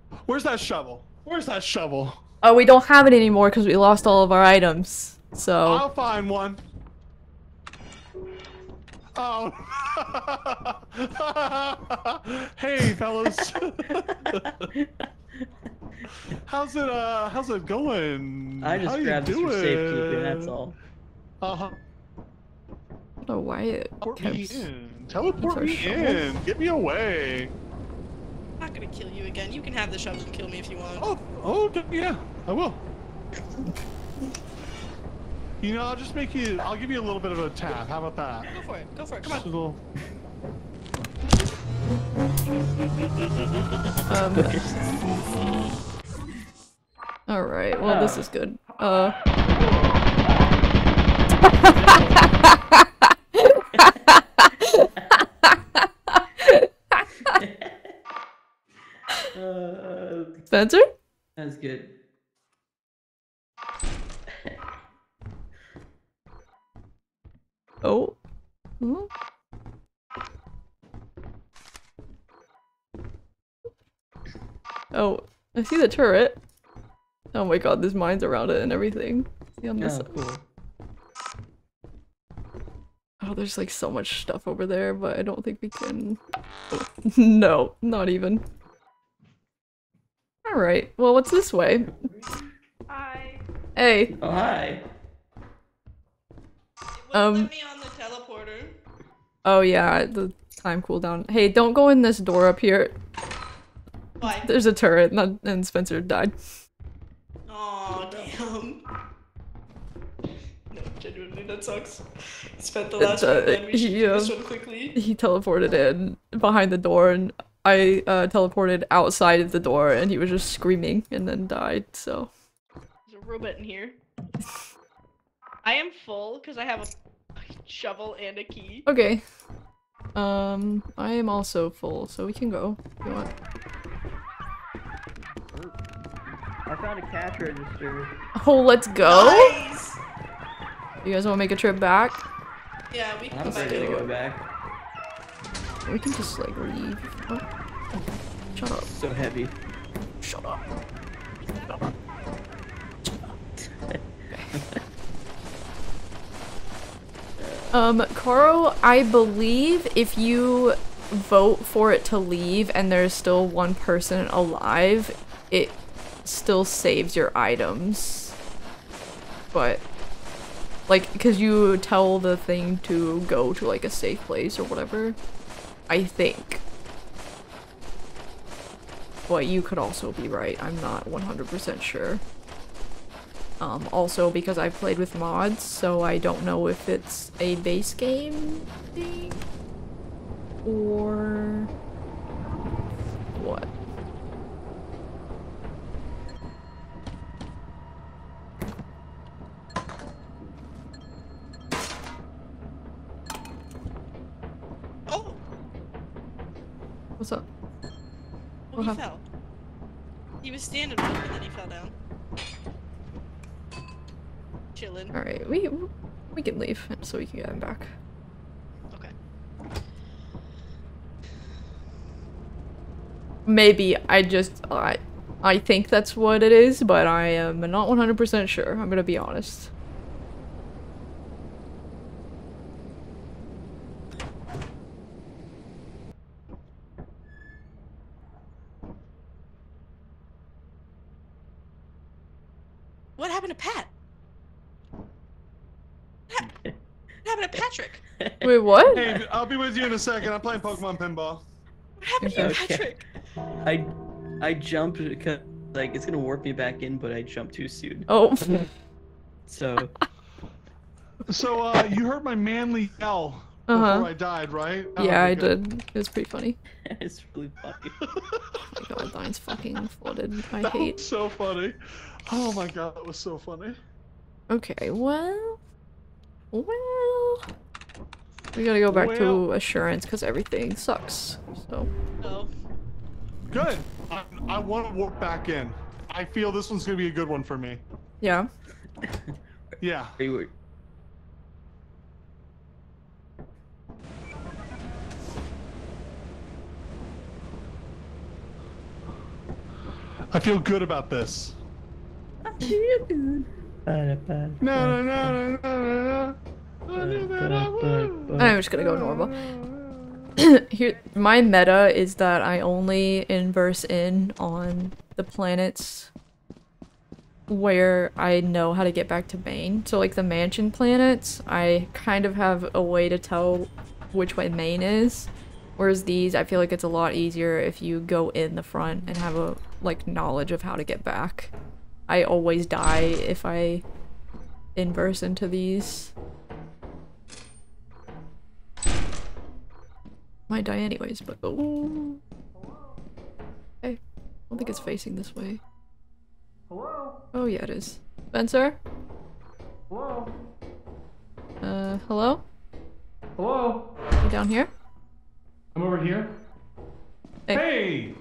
(laughs) Where's that shovel? Where's that shovel? Oh, we don't have it anymore because we lost all of our items. So I'll find one. Oh. (laughs) hey, fellas. (laughs) how's it? Uh, how's it going? I just How you grabbed this for doing? safekeeping, that's all. Uh huh. I don't know why it Teleport me in. Teleport me shovel? in. Get me away. I'm not gonna kill you again. You can have the shovel and kill me if you want. Oh, oh, d- yeah, I will. You know, I'll just make you. I'll give you a little bit of a tap. How about that? Go for it. Go for it. Come Just a on. little. Um. All right. Well, this is good. Uh, Spencer? that's good. Oh. Hmm? Oh, I see the turret. Oh my god, there's mines around it and everything. See on this Oh, cool. Oh, there's like so much stuff over there, but I don't think we can. (laughs) no, not even. Alright, well, what's this way? Hi. Hey, Oh, hi. It Um, me on the teleporter. oh yeah, the time cooldown. Hey, don't go in this door up here. There's a turret, and, and Spencer died. Aw, damn. No, genuinely, that sucks. Spent the last one, we should do this one quickly. He teleported in behind the door, and I uh, teleported outside of the door, and he was just screaming and then died, so. There's a robot in here. I am full because I have a shovel and a key. Okay. Um, I am also full, so we can go. if you want. I found a cash register. Oh, let's go! Nice! You guys want to make a trip back? Yeah, we can I'm come back ready to go back. We can just like leave. Oh. Shut up. So heavy. Shut up. Shut (laughs) up. Um, Koro, I believe if you vote for it to leave and there's still one person alive, it still saves your items. But, like, because you tell the thing to go to, like, a safe place or whatever. I think. But you could also be right. I'm not 100% sure. Um, also because I've played with mods, so I don't know if it's a base game thing or what. What's up? Well, What he happened? fell. He was standing up and then he fell down. Chilling. Alright, we we can leave so we can get him back. Okay. Maybe I just I I think that's what it is, but I am not 100% sure. I'm gonna be honest. What happened to Pat? (laughs) What happened to Patrick? Wait, what? Hey, I'll be with you in a second. I'm playing Pokemon Pinball. What happened to you, Okay. Patrick? I I jumped because like it's gonna warp me back in, but I jumped too soon. Oh, So (laughs) So, uh, you heard my manly yell Uh-huh. before I died, right? That Yeah, I good. did. It was pretty funny. (laughs) it's really funny. Oh my god, mine's fucking flooded. I That hate. was so funny. Oh my god, that was so funny. Okay, well, well, we gotta go back to assurance because everything sucks. So No. Good. I, I want to walk back in. I feel this one's gonna be a good one for me. yeah, (laughs) Yeah. Are you- I feel good about this. No, no, no, no, no, no. I knew that I would. I'm just gonna go normal. (coughs) Here, my meta is that I only inverse in on the planets where I know how to get back to main. So like the mansion planets, I kind of have a way to tell which way main is. Whereas these, I feel like it's a lot easier if you go in the front and have a like knowledge of how to get back. I always die if I inverse into these. Might die anyways, but oh. Hey, I don't think it's facing this way. Hello? Oh yeah, it is. Spencer? Hello? Uh, hello? Hello? You down here? I'm over here. Hey. Hey.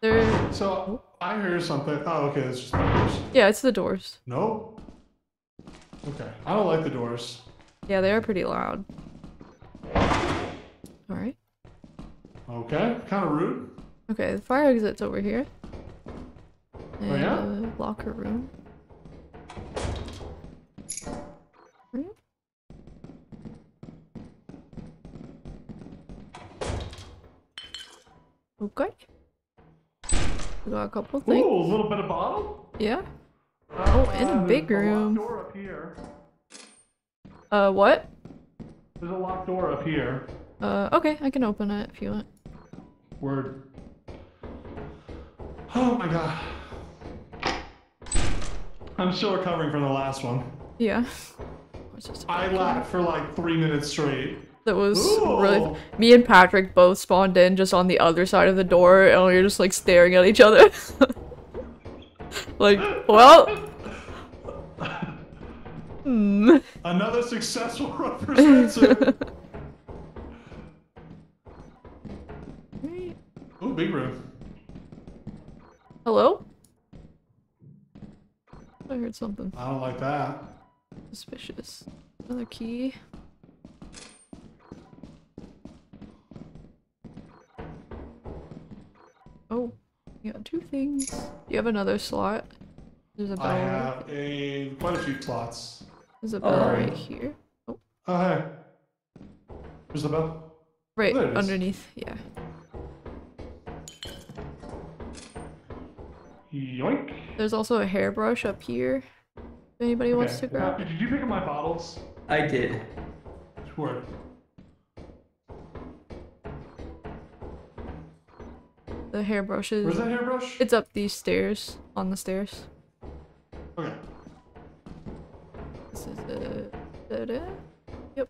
There. So I heard something. Oh, okay. It's just my doors. Yeah, it's the doors. Nope. Okay. I don't like the doors. Yeah, they are pretty loud. Alright. Okay. Kind of rude. Okay, the fire exit's over here. Oh, and Oh, yeah? locker room. Okay. We got a couple things. Ooh, a little bit of bottle? Yeah. Uh, Oh, in a big room. door up here. Uh, what? There's a locked door up here. Uh, okay, I can open it if you want. Word. Oh my god. I'm still recovering from the last one. Yeah. (laughs) I laughed for like three minutes straight. That was Ooh. really. Me and Patrick both spawned in just on the other side of the door, and we were just like staring at each other. (laughs) like, well. (laughs) Another successful run for Spencer. (laughs) Ooh, big room. Hello? I heard something I don't like that. suspicious. Another key. Oh, you got two things. You have another slot. There's a bell. I right- have a quite a few slots. There's a oh. bell Alright. right here. Oh. oh hey. Where's the bell? Right There it is. underneath. Yeah. Yoink. There's also a hairbrush up here. If anybody wants to grab. Did you pick up my bottles? I did. Word. The hairbrush is. Where's that hairbrush? It's up these stairs. On the stairs. Okay. This is the. da-da. Yep.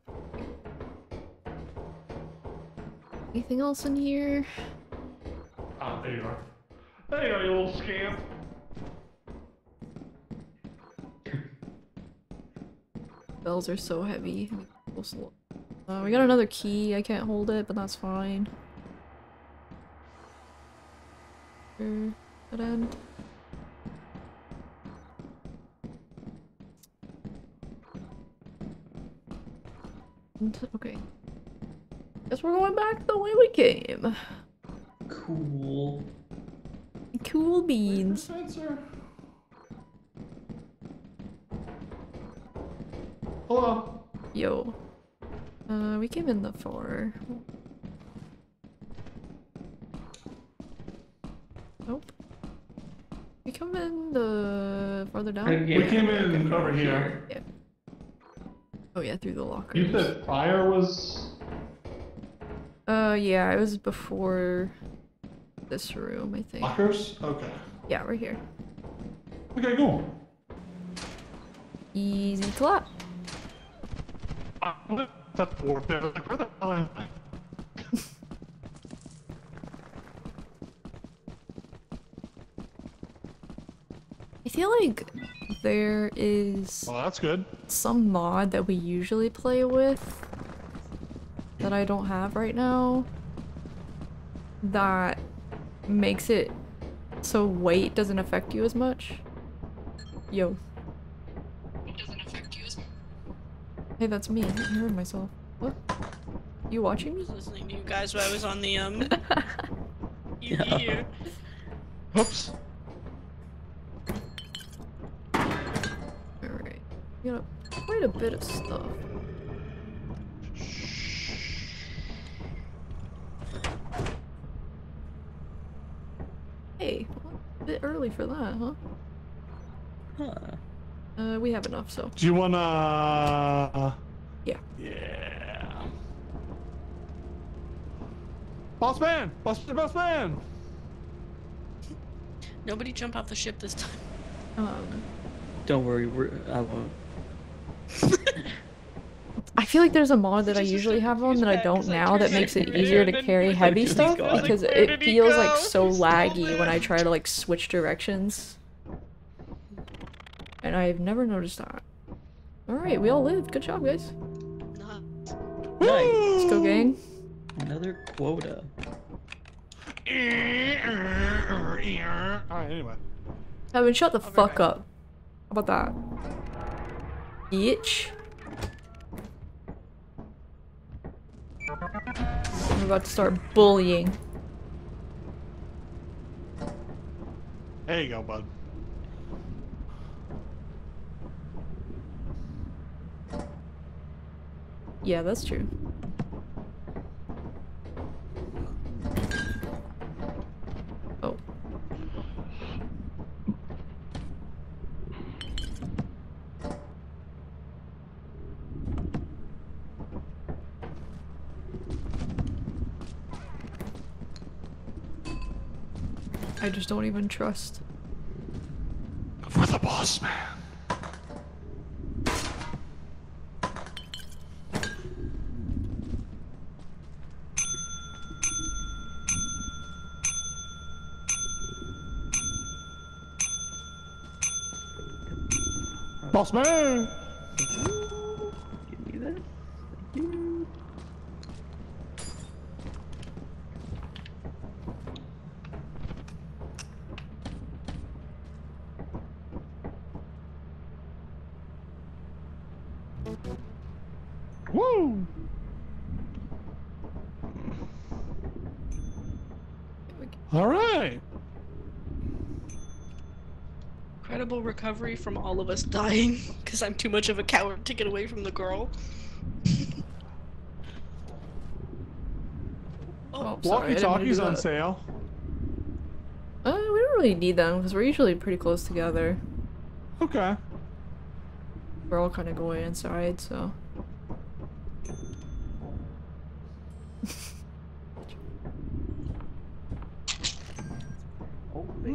Anything else in here? Ah, there you are. There you are, you little scamp. Bells are so heavy. Go. Uh, we got another key. I can't hold it, but that's fine. Sure. That Okay. Guess we're going back the way we came. Cool. Cool beans. Hello. Yo. Uh, we came in the four. Nope. We come in the farther down? We came in over here. Oh yeah, through the locker. You said fire was. Uh, yeah, it was before this room, I think. Lockers? Okay. Yeah, right here. Okay, cool. Easy clap. I That's the warp there. Like, where the hell am I? Feel like there is Well, that's good. some mod that we usually play with that I don't have right now that makes it so weight doesn't affect you as much. Yo. Hey, that's me. I heard myself. What? You watching me? I was listening to you guys while I was on the um. (laughs) you here. Oops. Alright. We got quite a bit of stuff. Hey, a bit early for that, huh? Huh. Uh, we have enough, so. Do you wanna? Yeah. Yeah. Boss man, boss, boss man. Nobody jump off the ship this time. Um, Don't worry, we're, I won't. I feel like there's a mod that I usually have on that I don't now that makes it easier to carry heavy stuff because it feels like so laggy when I try to like switch directions. And I've never noticed that. Alright, we all lived. Good job, guys. Not. Nice. Let's go, gang. Another quota. Alright, anyway. Evan, shut the fuck back. up. How about that? Bitch. I'm about to start bullying. There you go, bud. Yeah, that's true. Oh. I just don't even trust. For the boss man. Boss man. Give me this. Thank you. Woo! All right. Incredible recovery from all of us dying because I'm too much of a coward to get away from the girl. (laughs) Oh, sorry, I didn't mean Walkie to do talkies on sale. Uh, we don't really need them because we're usually pretty close together. Okay. We're all kind of going inside, so. (laughs)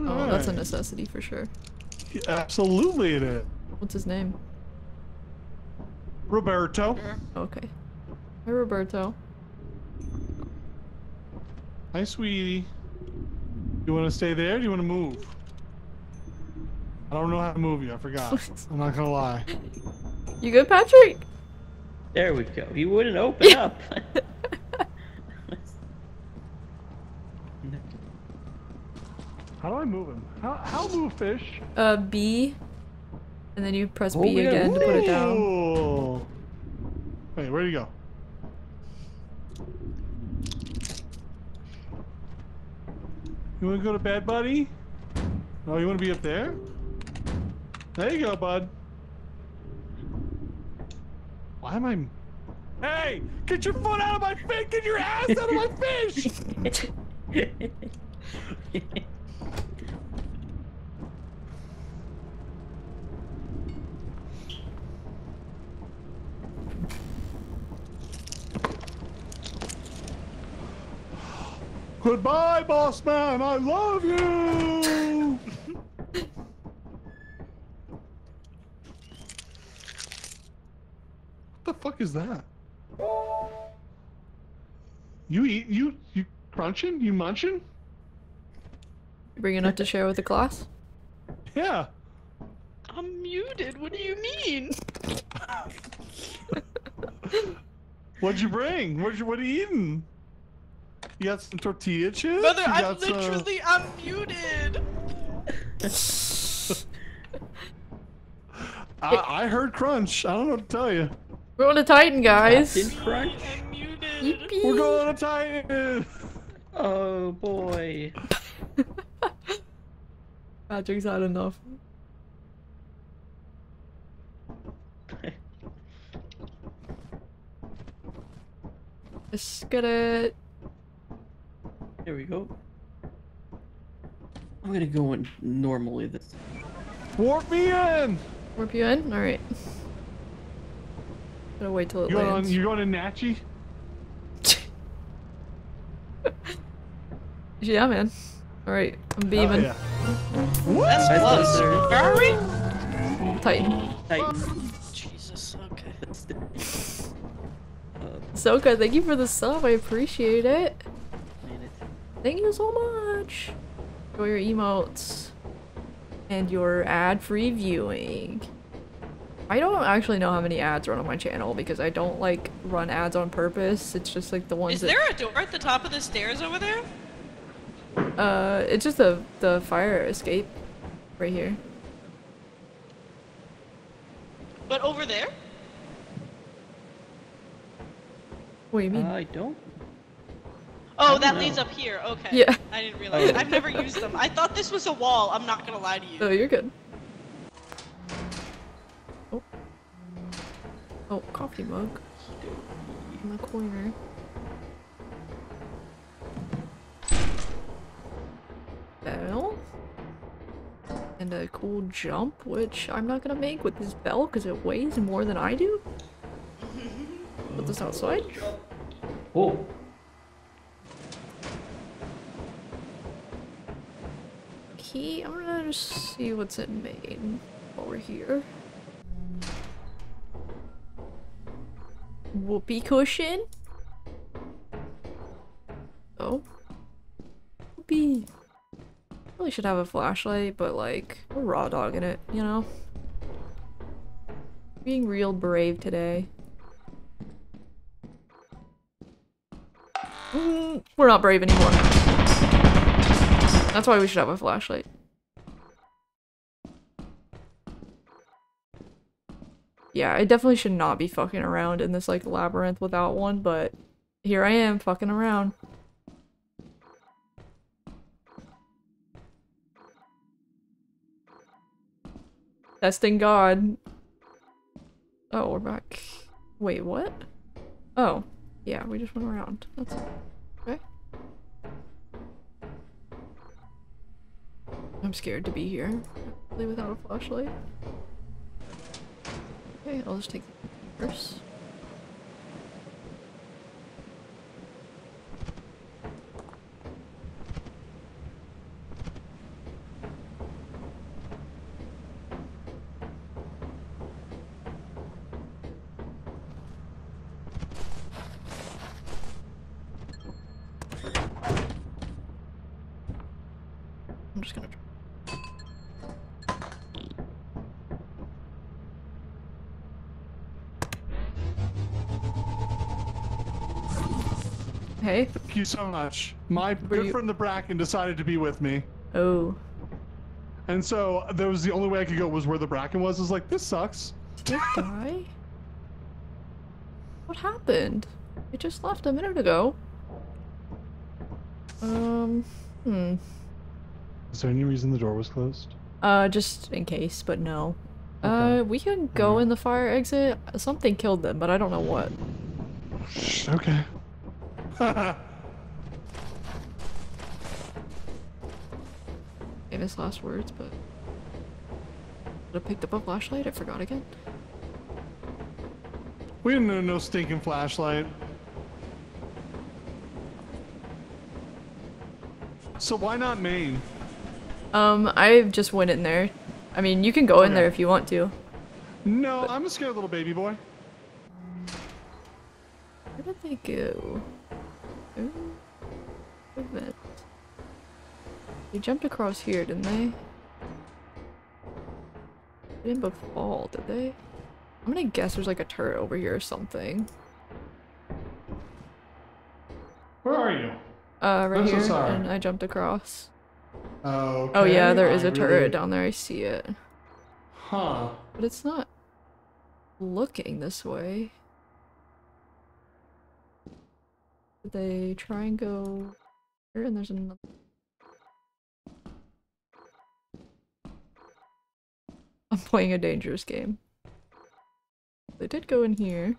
Oh, that's a necessity for sure. Yeah, (laughs) Absolutely, it is. What's his name? Roberto. Okay. Hi, Roberto. Hi, sweetie. You want to stay there? Or do you want to move? I don't know how to move you. I forgot. (laughs) I'm not gonna lie. You good, Patrick? There we go. He wouldn't open up. (laughs) How do I move him? How how move fish? Uh, B. And then you press Oh, B yeah, again to put it down. Ooh. Wait, where'd you go? You want to go to bed, buddy? Oh, you want to be up there? There you go, bud. Why am I? Hey, get your foot out of my fish! Get your ass out of my fish! (laughs) Goodbye, boss man. I love you. what the fuck is that? You eat you you crunching? You munching? You bring enough to share with the class? Yeah. I'm muted. What do you mean? (laughs) What'd you bring? What'd you what are you eating? You got some tortilla chips? Mother, You I'm some- literally I'm muted. (laughs) I, I heard crunch. I don't know what to tell you. We're on a Titan, guys. Captain Crunch. I'm muted. Yippee. We're going on a Titan. (laughs) Oh boy. (laughs) Patrick's had enough. Let's get it. There we go. I'm gonna go in normally this. Warp me in. Warp you in? Alright. Gotta wait till it You going on? lands. You going to Natchy? (laughs) Yeah, man. Alright, I'm Oh, beaming. yeah. That's Nice close. Where are we? Titan. Titan. Jesus. Okay. That's the- Soka, thank you for the sub. I appreciate it. Planet. Thank you so much. Enjoy your emotes and your ad-free viewing. I don't actually know how many ads run on my channel because I don't like run ads on purpose. It's just like the ones Is that there a door at the top of the stairs over there? uh it's just the the fire escape right here. But over there? What do you mean? I don't. Oh, don't that know. leads up here. Okay. Yeah. I didn't realize. Oh. I've never used them. I thought this was a wall. I'm not gonna lie to you. oh, you're good. Oh. Oh, coffee mug in the corner. Bell. And a cool jump, which I'm not gonna make with this bell because it weighs more than I do. Put this outside. Oh. Okay, I'm gonna just see what's in main we're here. Whoopee cushion. Oh. Whoopee. Really should have a flashlight, but like, we're raw dogging it, you know? Being real brave today. Mm, we're not brave anymore. That's why we should have a flashlight. Yeah, I definitely should not be fucking around in this like labyrinth without one, but here I am fucking around. Testing God. Oh, we're back. Wait, what? Oh, yeah, we just went around. That's I'm scared to be here. Without a flashlight. Okay, I'll just take the first. I'm just gonna. Hey. Thank you so much. My Were good you- friend the Bracken decided to be with me. Oh. And so that was the only way I could go was where the Bracken was. I was like, this sucks. Did it die? What happened? It just left a minute ago. Um. Hmm. Is there any reason the door was closed? Uh, just in case, but no. Okay. Uh, we can go in the fire exit. Something killed them, but I don't know what. Okay. (laughs) Famous last words, but. I picked up a flashlight. I forgot again. we didn't know no stinking flashlight. So why not main? Um, I just went in there. I mean, you can go in there if you want to. No, I'm a scared little baby boy. Where did they go? Ooh. They jumped across here, didn't they? They didn't both fall, did they? I'm gonna guess there's like a turret over here or something. Where are you? Uh, right I'm so here, sorry. and I jumped across. Okay, Oh yeah, there is I a turret really- down there. I see it, Huh. but it's not looking this way. Did they try and go here? And there's another. I'm (laughs) playing a dangerous game. They did go in here.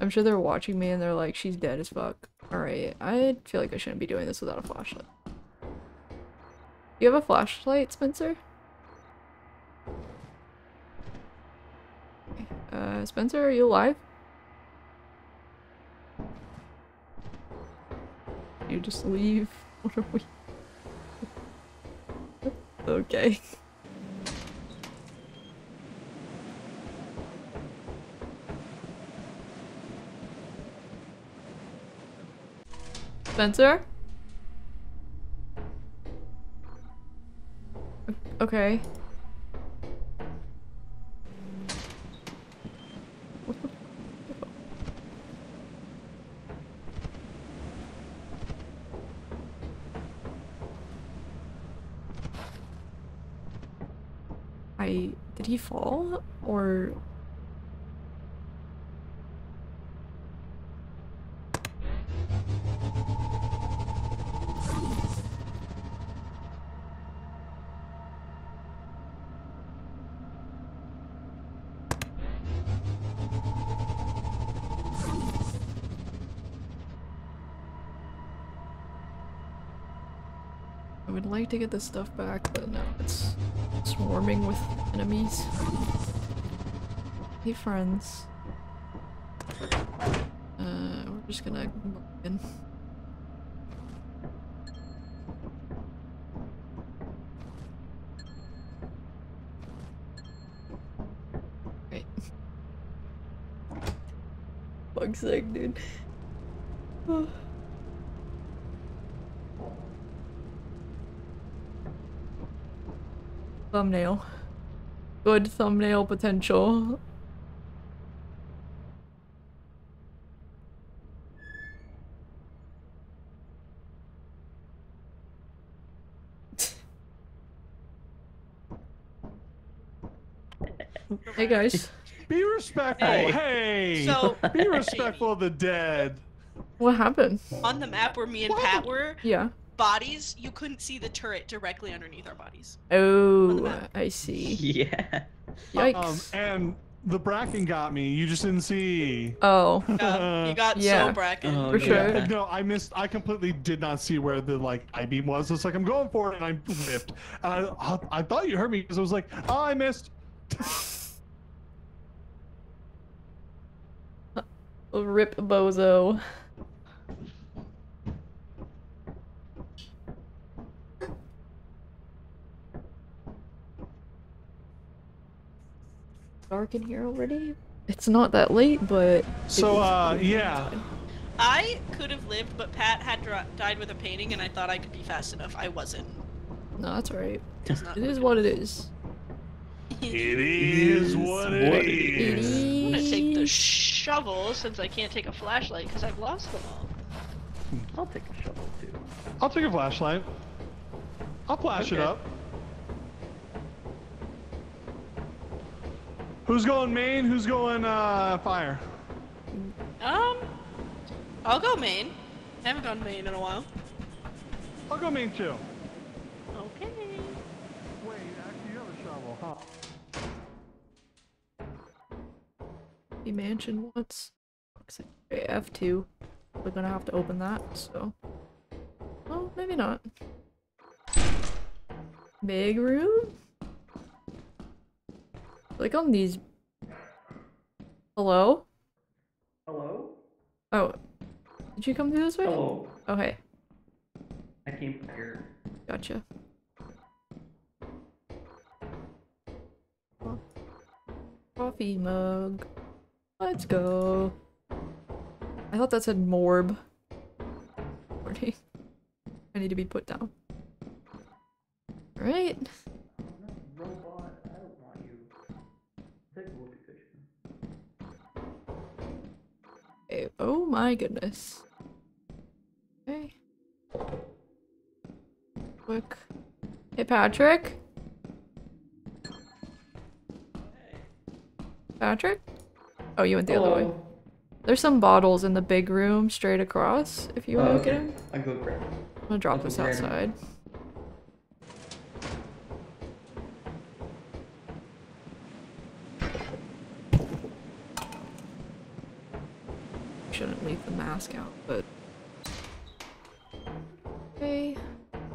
I'm sure they're watching me and they're like, she's dead as fuck. Alright, I feel like I shouldn't be doing this without a flashlight. You have a flashlight, Spencer? Uh, Spencer, are you alive? You just leave? What are we? okay. Spencer? Okay. What the f- I fall or to get this stuff back, but no, it's swarming with enemies. Hey friends. Uh, we're just gonna in. Right. Bug sick, dude. (sighs) thumbnail. Good thumbnail potential. (laughs) hey guys, Be respectful. Hey. Hey. So, (laughs) Be respectful of the dead. what happened? on the map where me and Pat were, Yeah. Bodies, you couldn't see the turret directly underneath our bodies. Oh. I see. Yeah. Yikes. Um, and the bracken got me. You just didn't see. oh, (laughs) Yeah, you got Yeah. so bracken. Oh, For yeah. sure. No, I missed. I completely did not see where the like I beam was. It's like I'm going for it, and I whipped. And I, I thought you heard me because I was like, oh, I missed. (laughs) rip bozo. Dark in here already? It's not that late, but. So, uh, yeah. I could have lived, but Pat had died with a painting, and I thought I could be fast enough. I wasn't. No, that's alright. It's not It is what it is. It is what it what it It is. I'm gonna take the shovel since I can't take a flashlight because I've lost them all. I'll take a shovel too. I'll take a flashlight. I'll flash it up. Who's going main? Who's going uh fire? Um, I'll go main. I haven't gone main in a while. I'll go main too. Okay. Wait, actually, you have a shovel, huh? The mansion once. Looks like okay, F2. We're gonna have to open that, so. Oh, maybe not. Big room? Like on these. Hello? Hello? Oh. Did you come through this way? Hello. Okay, I came from here. gotcha. Coffee mug. Let's go. I thought that said morb. (laughs) I need to be put down. Alright. Okay. Oh my goodness. Okay. Quick. Hey Patrick? Patrick? Oh, you went the other way. Oh. There's some bottles in the big room straight across, if you Oh, want to get them. I go grab it. I'm gonna drop this outside leave the mask out, but okay.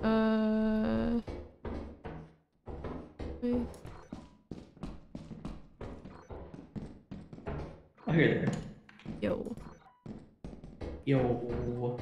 Uh. Okay. Oh, here there. Yo. Yo.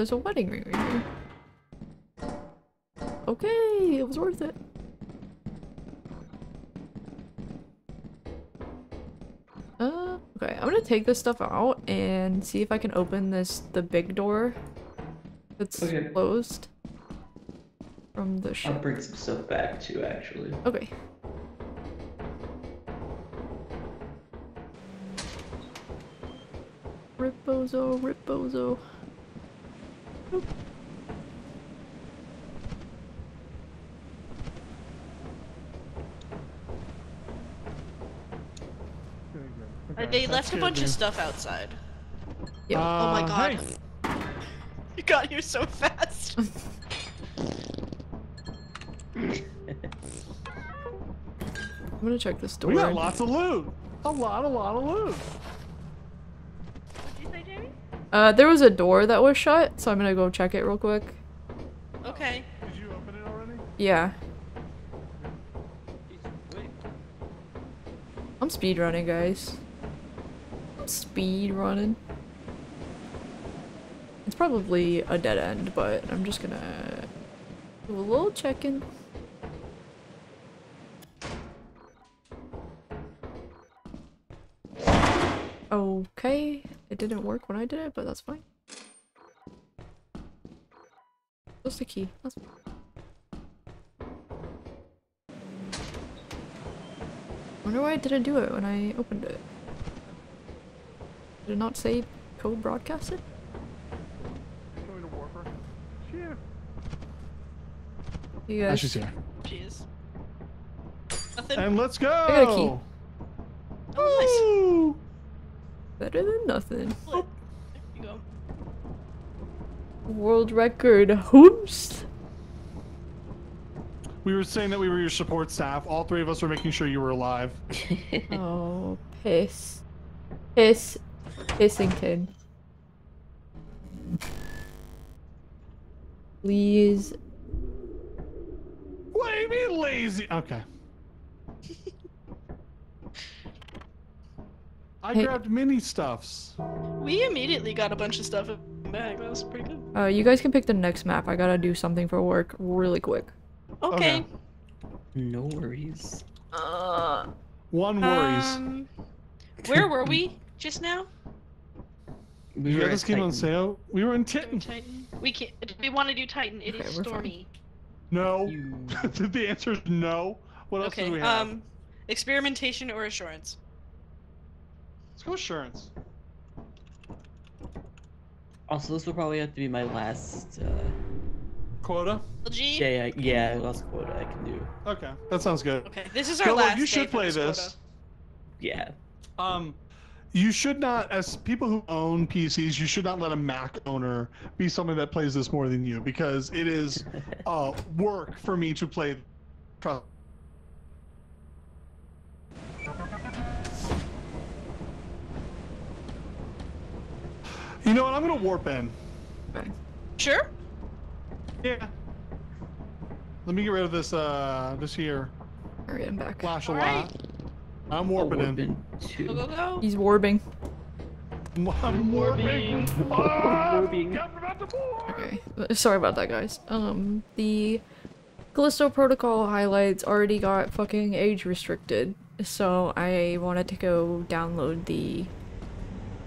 There's a wedding ring right here. Okay, it was worth it. Uh, okay, I'm gonna take this stuff out and see if I can open this, the big door that's Okay. closed from the I'll bring some stuff back too, actually. Okay. Ripozo, Ripozo. They left a bunch of stuff outside. Yo. oh my Uh, god. hey, (laughs) You got here so fast. (laughs) I'm gonna check this door. we got lots of loot. A lot, a lot of loot. What'd you say, Jamie? Uh, there was a door that was shut, so I'm gonna go check it real quick. Okay. Did you open it already? Yeah. I'm speed running, guys. Speed running. It's probably a dead end, but I'm just gonna do a little check-in. Okay, it didn't work when I did it, but that's fine. What's the key? That's wonder why I didn't do it when I opened it. Did it not say code broadcasted? Going to Warper. Shit. You guys. she's here. Jeez. Nothing. And let's go. got a key. oh, Woo! Better than nothing. nice. There you go. World record host. We were saying that we were your support staff. All three of us were making sure you were alive. (laughs) Oh, piss. Piss. Pissington. Please. What do you mean lazy? Okay. (laughs) I Hey. grabbed mini stuffs. We immediately got a bunch of stuff in the bag. That was pretty good. Uh, you guys can pick the next map. I gotta do something for work really quick. Okay. Okay. No worries. Uh, One worries. Um, where were we just now? We you were got this game on sale? We were in We're Titan. Titan. We can't. We want to do Titan. It is Okay, we're fine. stormy. No. You... (laughs) the answer is no. What else do Okay. we have? Um, experimentation or assurance? Let's go assurance. Also, this will probably have to be my last. Uh... Quota? LG. Yeah, yeah, yeah, last quota I can do. Okay, that sounds good. Okay. This is our Gilbert, last. you should play this. this. quota. Yeah. Um, you should not, as people who own PCs, you should not let a Mac owner be someone that plays this more than you because it is uh, work for me to play. You know what? I'm gonna warp in. Sure. Yeah. Let me get rid of this. Uh, this here. Hurry, I'm back. Flash a lot. I'm warping in. Warping Go go go. He's warping. I'm warping. Warping. Okay, sorry about that, guys. Um, the Callisto Protocol highlights already got fucking age restricted, so I wanted to go download the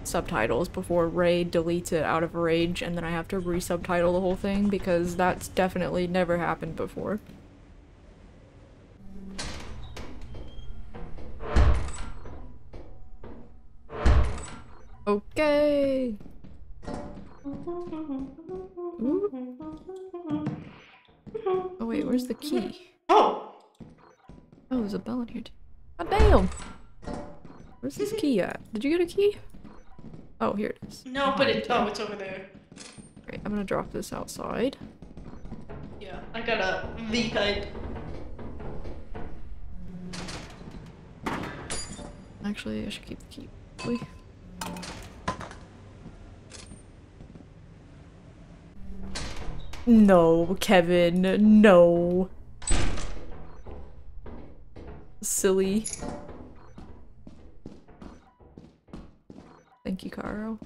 subtitles before Ray deletes it out of rage, and then I have to resubtitle the whole thing because that's definitely never happened before. Okay. Ooh. Oh wait, where's the key? Oh. Oh, there's a bell in here too. God damn! Where's this key at? Did you get a key? Oh, here it is. No, but it. Oh, it's over there. Great, I'm gonna drop this outside. Yeah. I got a V type. Actually, I should keep the key. Wait. No, Kevin, no. Silly. Thank you, Caro.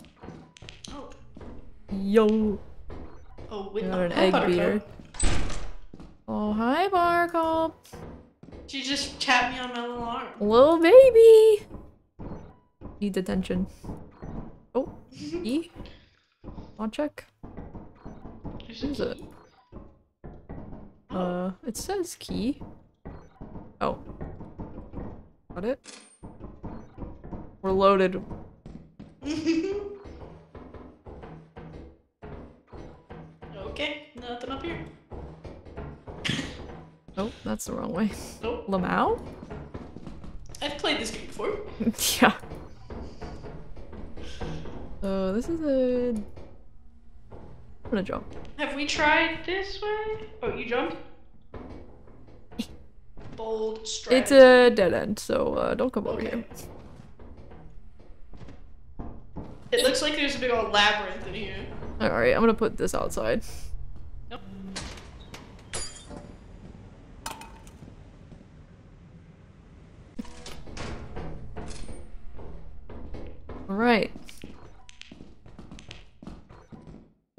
Oh. Yo. Oh, wait. Got an egg beater. Oh, hi, Barcop. She just tapped me on my little arm. Little baby. Needs attention. Oh, E. I'll check. There's a it? Uh, it says key. Oh. Got it? We're loaded. (laughs) okay, nothing up here. Oh, that's the wrong way. Nope. Lamau? I've played this game before. (laughs) yeah. So this is a. I'm gonna jump. Have we tried this way? Oh, you jumped? Bold strategy. It's a dead end, so uh, don't come over Okay. here. It looks like there's a big old labyrinth in here. Alright, I'm gonna put this outside. Nope. Alright.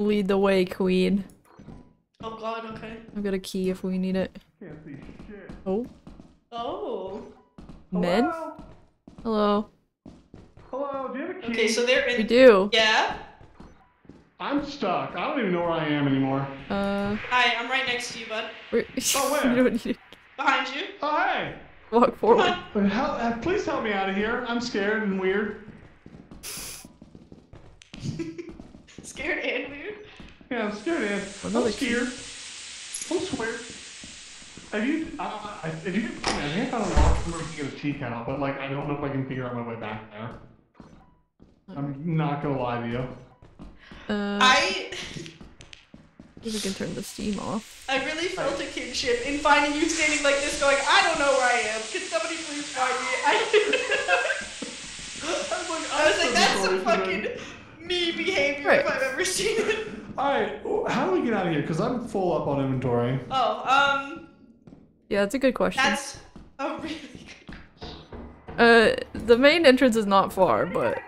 Lead the way, queen. Oh god, okay. I've got a key if we need it. Can't see shit. Oh, Oh. men? Hello? Hello. Hello, do you have a key? Okay, so they're We in. do. Yeah? I'm stuck. I don't even know where I am anymore. Uh, Hi, I'm right next to you, bud. we're Oh, (laughs) where? you don't need to Behind you. Oh, hey! walk forward. on. But Hel- uh, please help me out of here. I'm scared and weird. (laughs) Scared and weird. Yeah, I'm scared. Man. Another I'm scared. I'm scared. Have you? Uh, I, if you, I, mean, think I found a lock somewhere to get a tea kettle, but like I don't know if I can figure out my way back there. I'm not gonna lie to you. Uh, I we can turn the steam off. I really felt a kinship in finding you standing like this, going, I don't know where I am. Can somebody please find me? I, (laughs) I was like, that's some fucking me behavior Right. if I've ever seen it. (laughs) All right, how do we get out of here? Because I'm full up on inventory. Oh, um, Yeah, that's a good question. that's a really good Uh, the main entrance is not far, but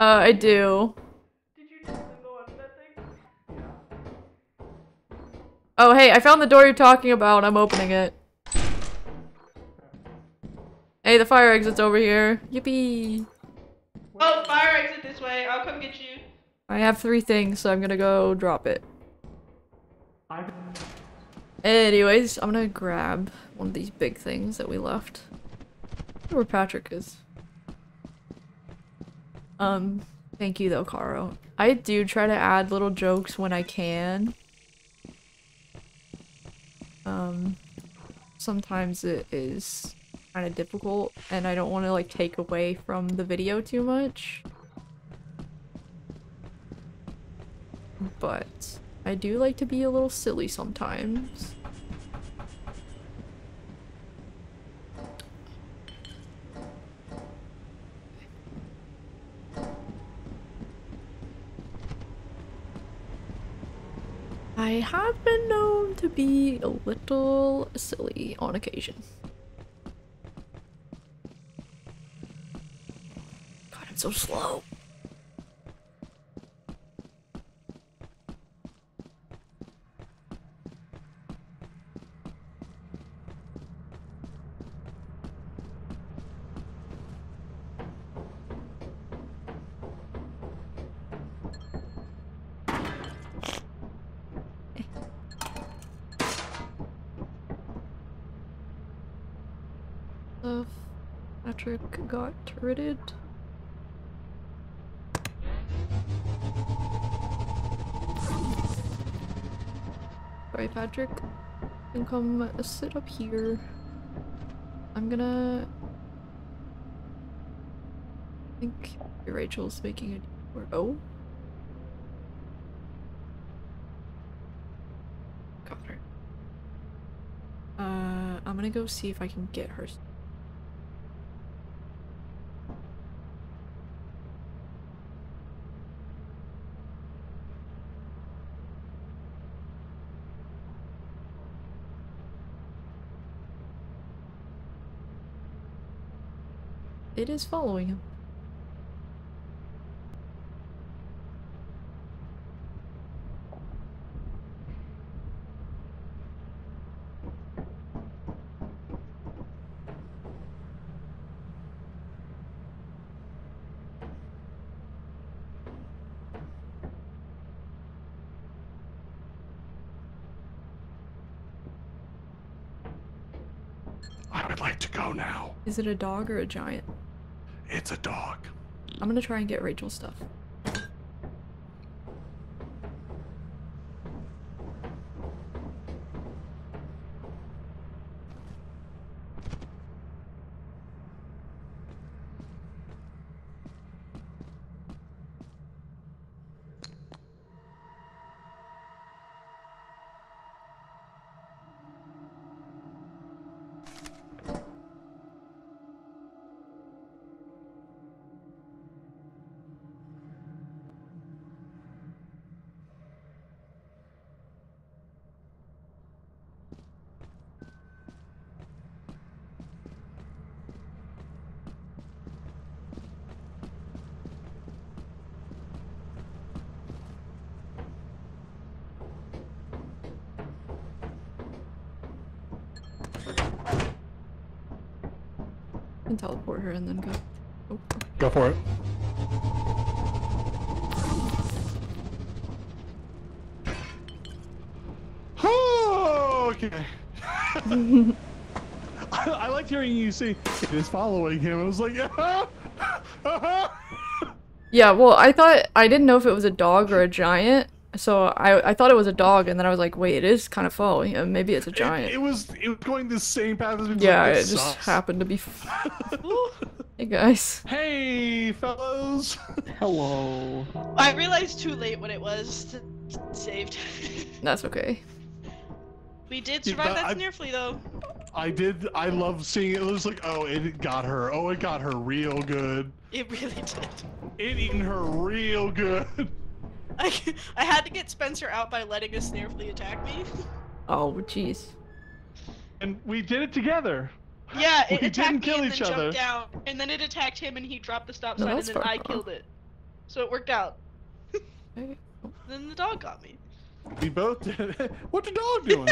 uh, I do. Did you just go under that thing? Oh, hey, I found the door you're talking about. I'm opening it. Hey, the fire exit's over here. Yippee! Oh, fire exit this way. I'll come get you. I have three things, so I'm gonna go drop it. Anyways, I'm gonna grab one of these big things that we left. Where Patrick is. Um, thank you though, Caro. I do try to add little jokes when I can. Um, sometimes it is kind of difficult and I don't want to like take away from the video too much. But I do like to be a little silly sometimes. I have been known to be a little silly on occasion. I'm so slow. Patrick got turreted. Sorry, Patrick. You can come sit up here. I'm gonna. I think Rachel's making a. Or oh. Got her. Uh, I'm gonna go see if I can get her. It is following him. I would like to go now. Is it a dog or a giant? It's a dog. I'm gonna try and get Rachel's stuff. And her and then go. Oh, oh. Go for it. Oh, okay. (laughs) I, I liked hearing you say it is following him. I was like, yeah. (laughs) Yeah, well, I thought I didn't know if it was a dog or a giant, so I I thought it was a dog, and then I was like, wait, it is kind of following him. Maybe it's a giant. It, it was it was going the same path as me. yeah, like, it this just happened to be. (laughs) hey guys. Hey, fellows. Hello. (laughs) I realized too late what it was to saved. That's okay. we did survive but that I- snare flea though. I did. I love seeing it. It was like, oh, it got her. Oh, it got her real good. It really did. It eaten her real good. (laughs) I, (laughs) I had to get Spencer out by letting a snare flea attack me. Oh, jeez. And we did it together. Yeah, it We attacked didn't me and each then other. jumped down, and then it attacked him, and he dropped the stop No, sign, and then I enough. killed it. So it worked out. (laughs) Then the dog got me. We both did it. (laughs) What the dog doing?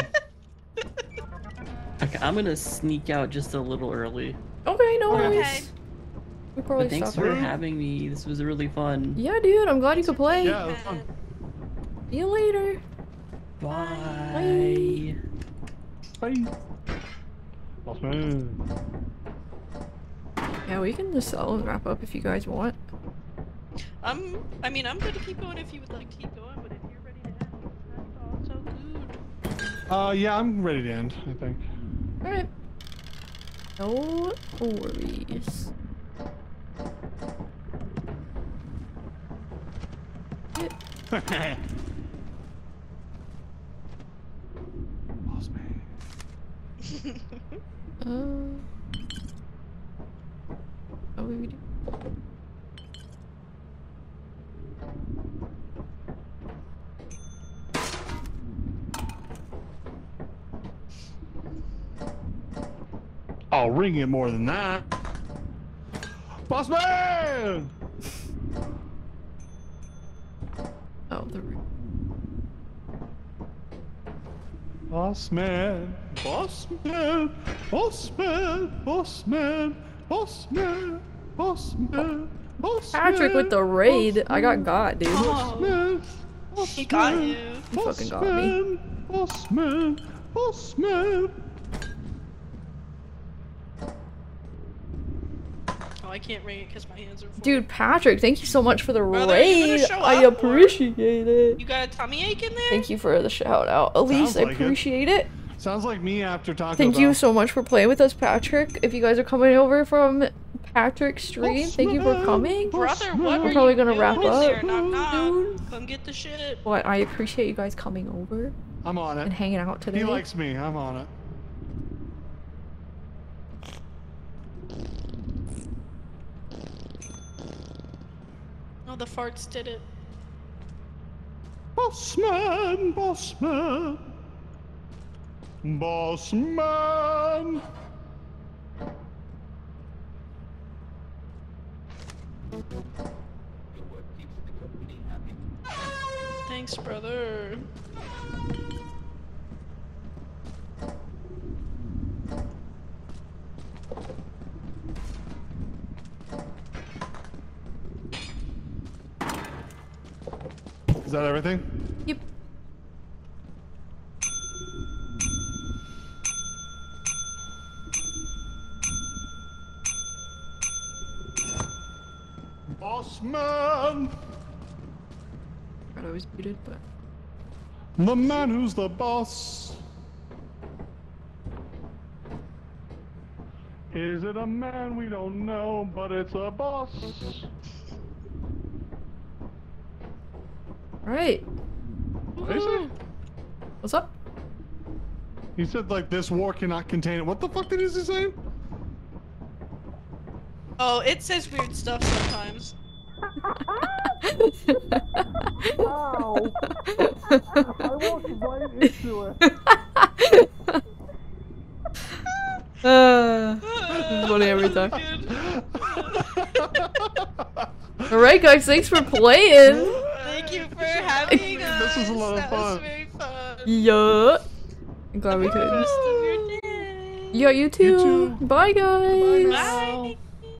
Okay, I'm gonna sneak out just a little early. Okay, no Okay. worries. We probably But thanks stop for her. having me. This was really fun. Yeah, dude, I'm glad you could play. yeah, it was fun. See you later. Bye. Bye. Boss man. Yeah, we can just sell and wrap up if you guys want. I'm. I mean, I'm gonna keep going if you would like to keep going, but if you're ready to end, that's also good. Uh, yeah, I'm ready to end. I think. Alright. No worries. Boss man. oh, we do. I'll ring it more than that. Boss man! Oh, the. Boss man, boss man, boss man, boss man, boss man, boss man, boss Patrick with the raid. I got got, dude. Oh, man, boss he got man, you. He fucking got me. man, Boss man, boss man. I can't ring it because my hands are full. Dude, Patrick, thank you so much for the Brother, raid. I up, or- appreciate it. You got a tummy ache in there? Thank you for the shout out. Elise, Sounds I like it. appreciate it. Sounds like me after Taco Thank Bell. you so much for playing with us, Patrick. If you guys are coming over from Patrick's oh, stream, thank you for coming. Oh, Brother, what We're are probably you gonna doing wrap up. there? Knock, knock. Dude. Come get the shit. But I appreciate you guys coming over I'm on it. and hanging out today. He likes me. I'm on it. Oh, the farts did it. Boss man, boss man, boss man. Thanks, brother. That everything? Yep. Boss man, I was muted, but the man who's the boss. Is it a man we don't know, but it's a boss? Alright. What is it? Hmm. What's up? He said like this war cannot contain it. What the fuck did he say? Oh, it says weird stuff sometimes. (laughs) Ow! (laughs) I walked right into it. (laughs) Uh, it's funny every time. Alright, guys, thanks for playing. Thank you for having (laughs) us. This was a lot of that was fun. very fun. Yeah. I'm glad we Have a good could. rest of your. Yeah, you too. too. Bye, guys. Bye.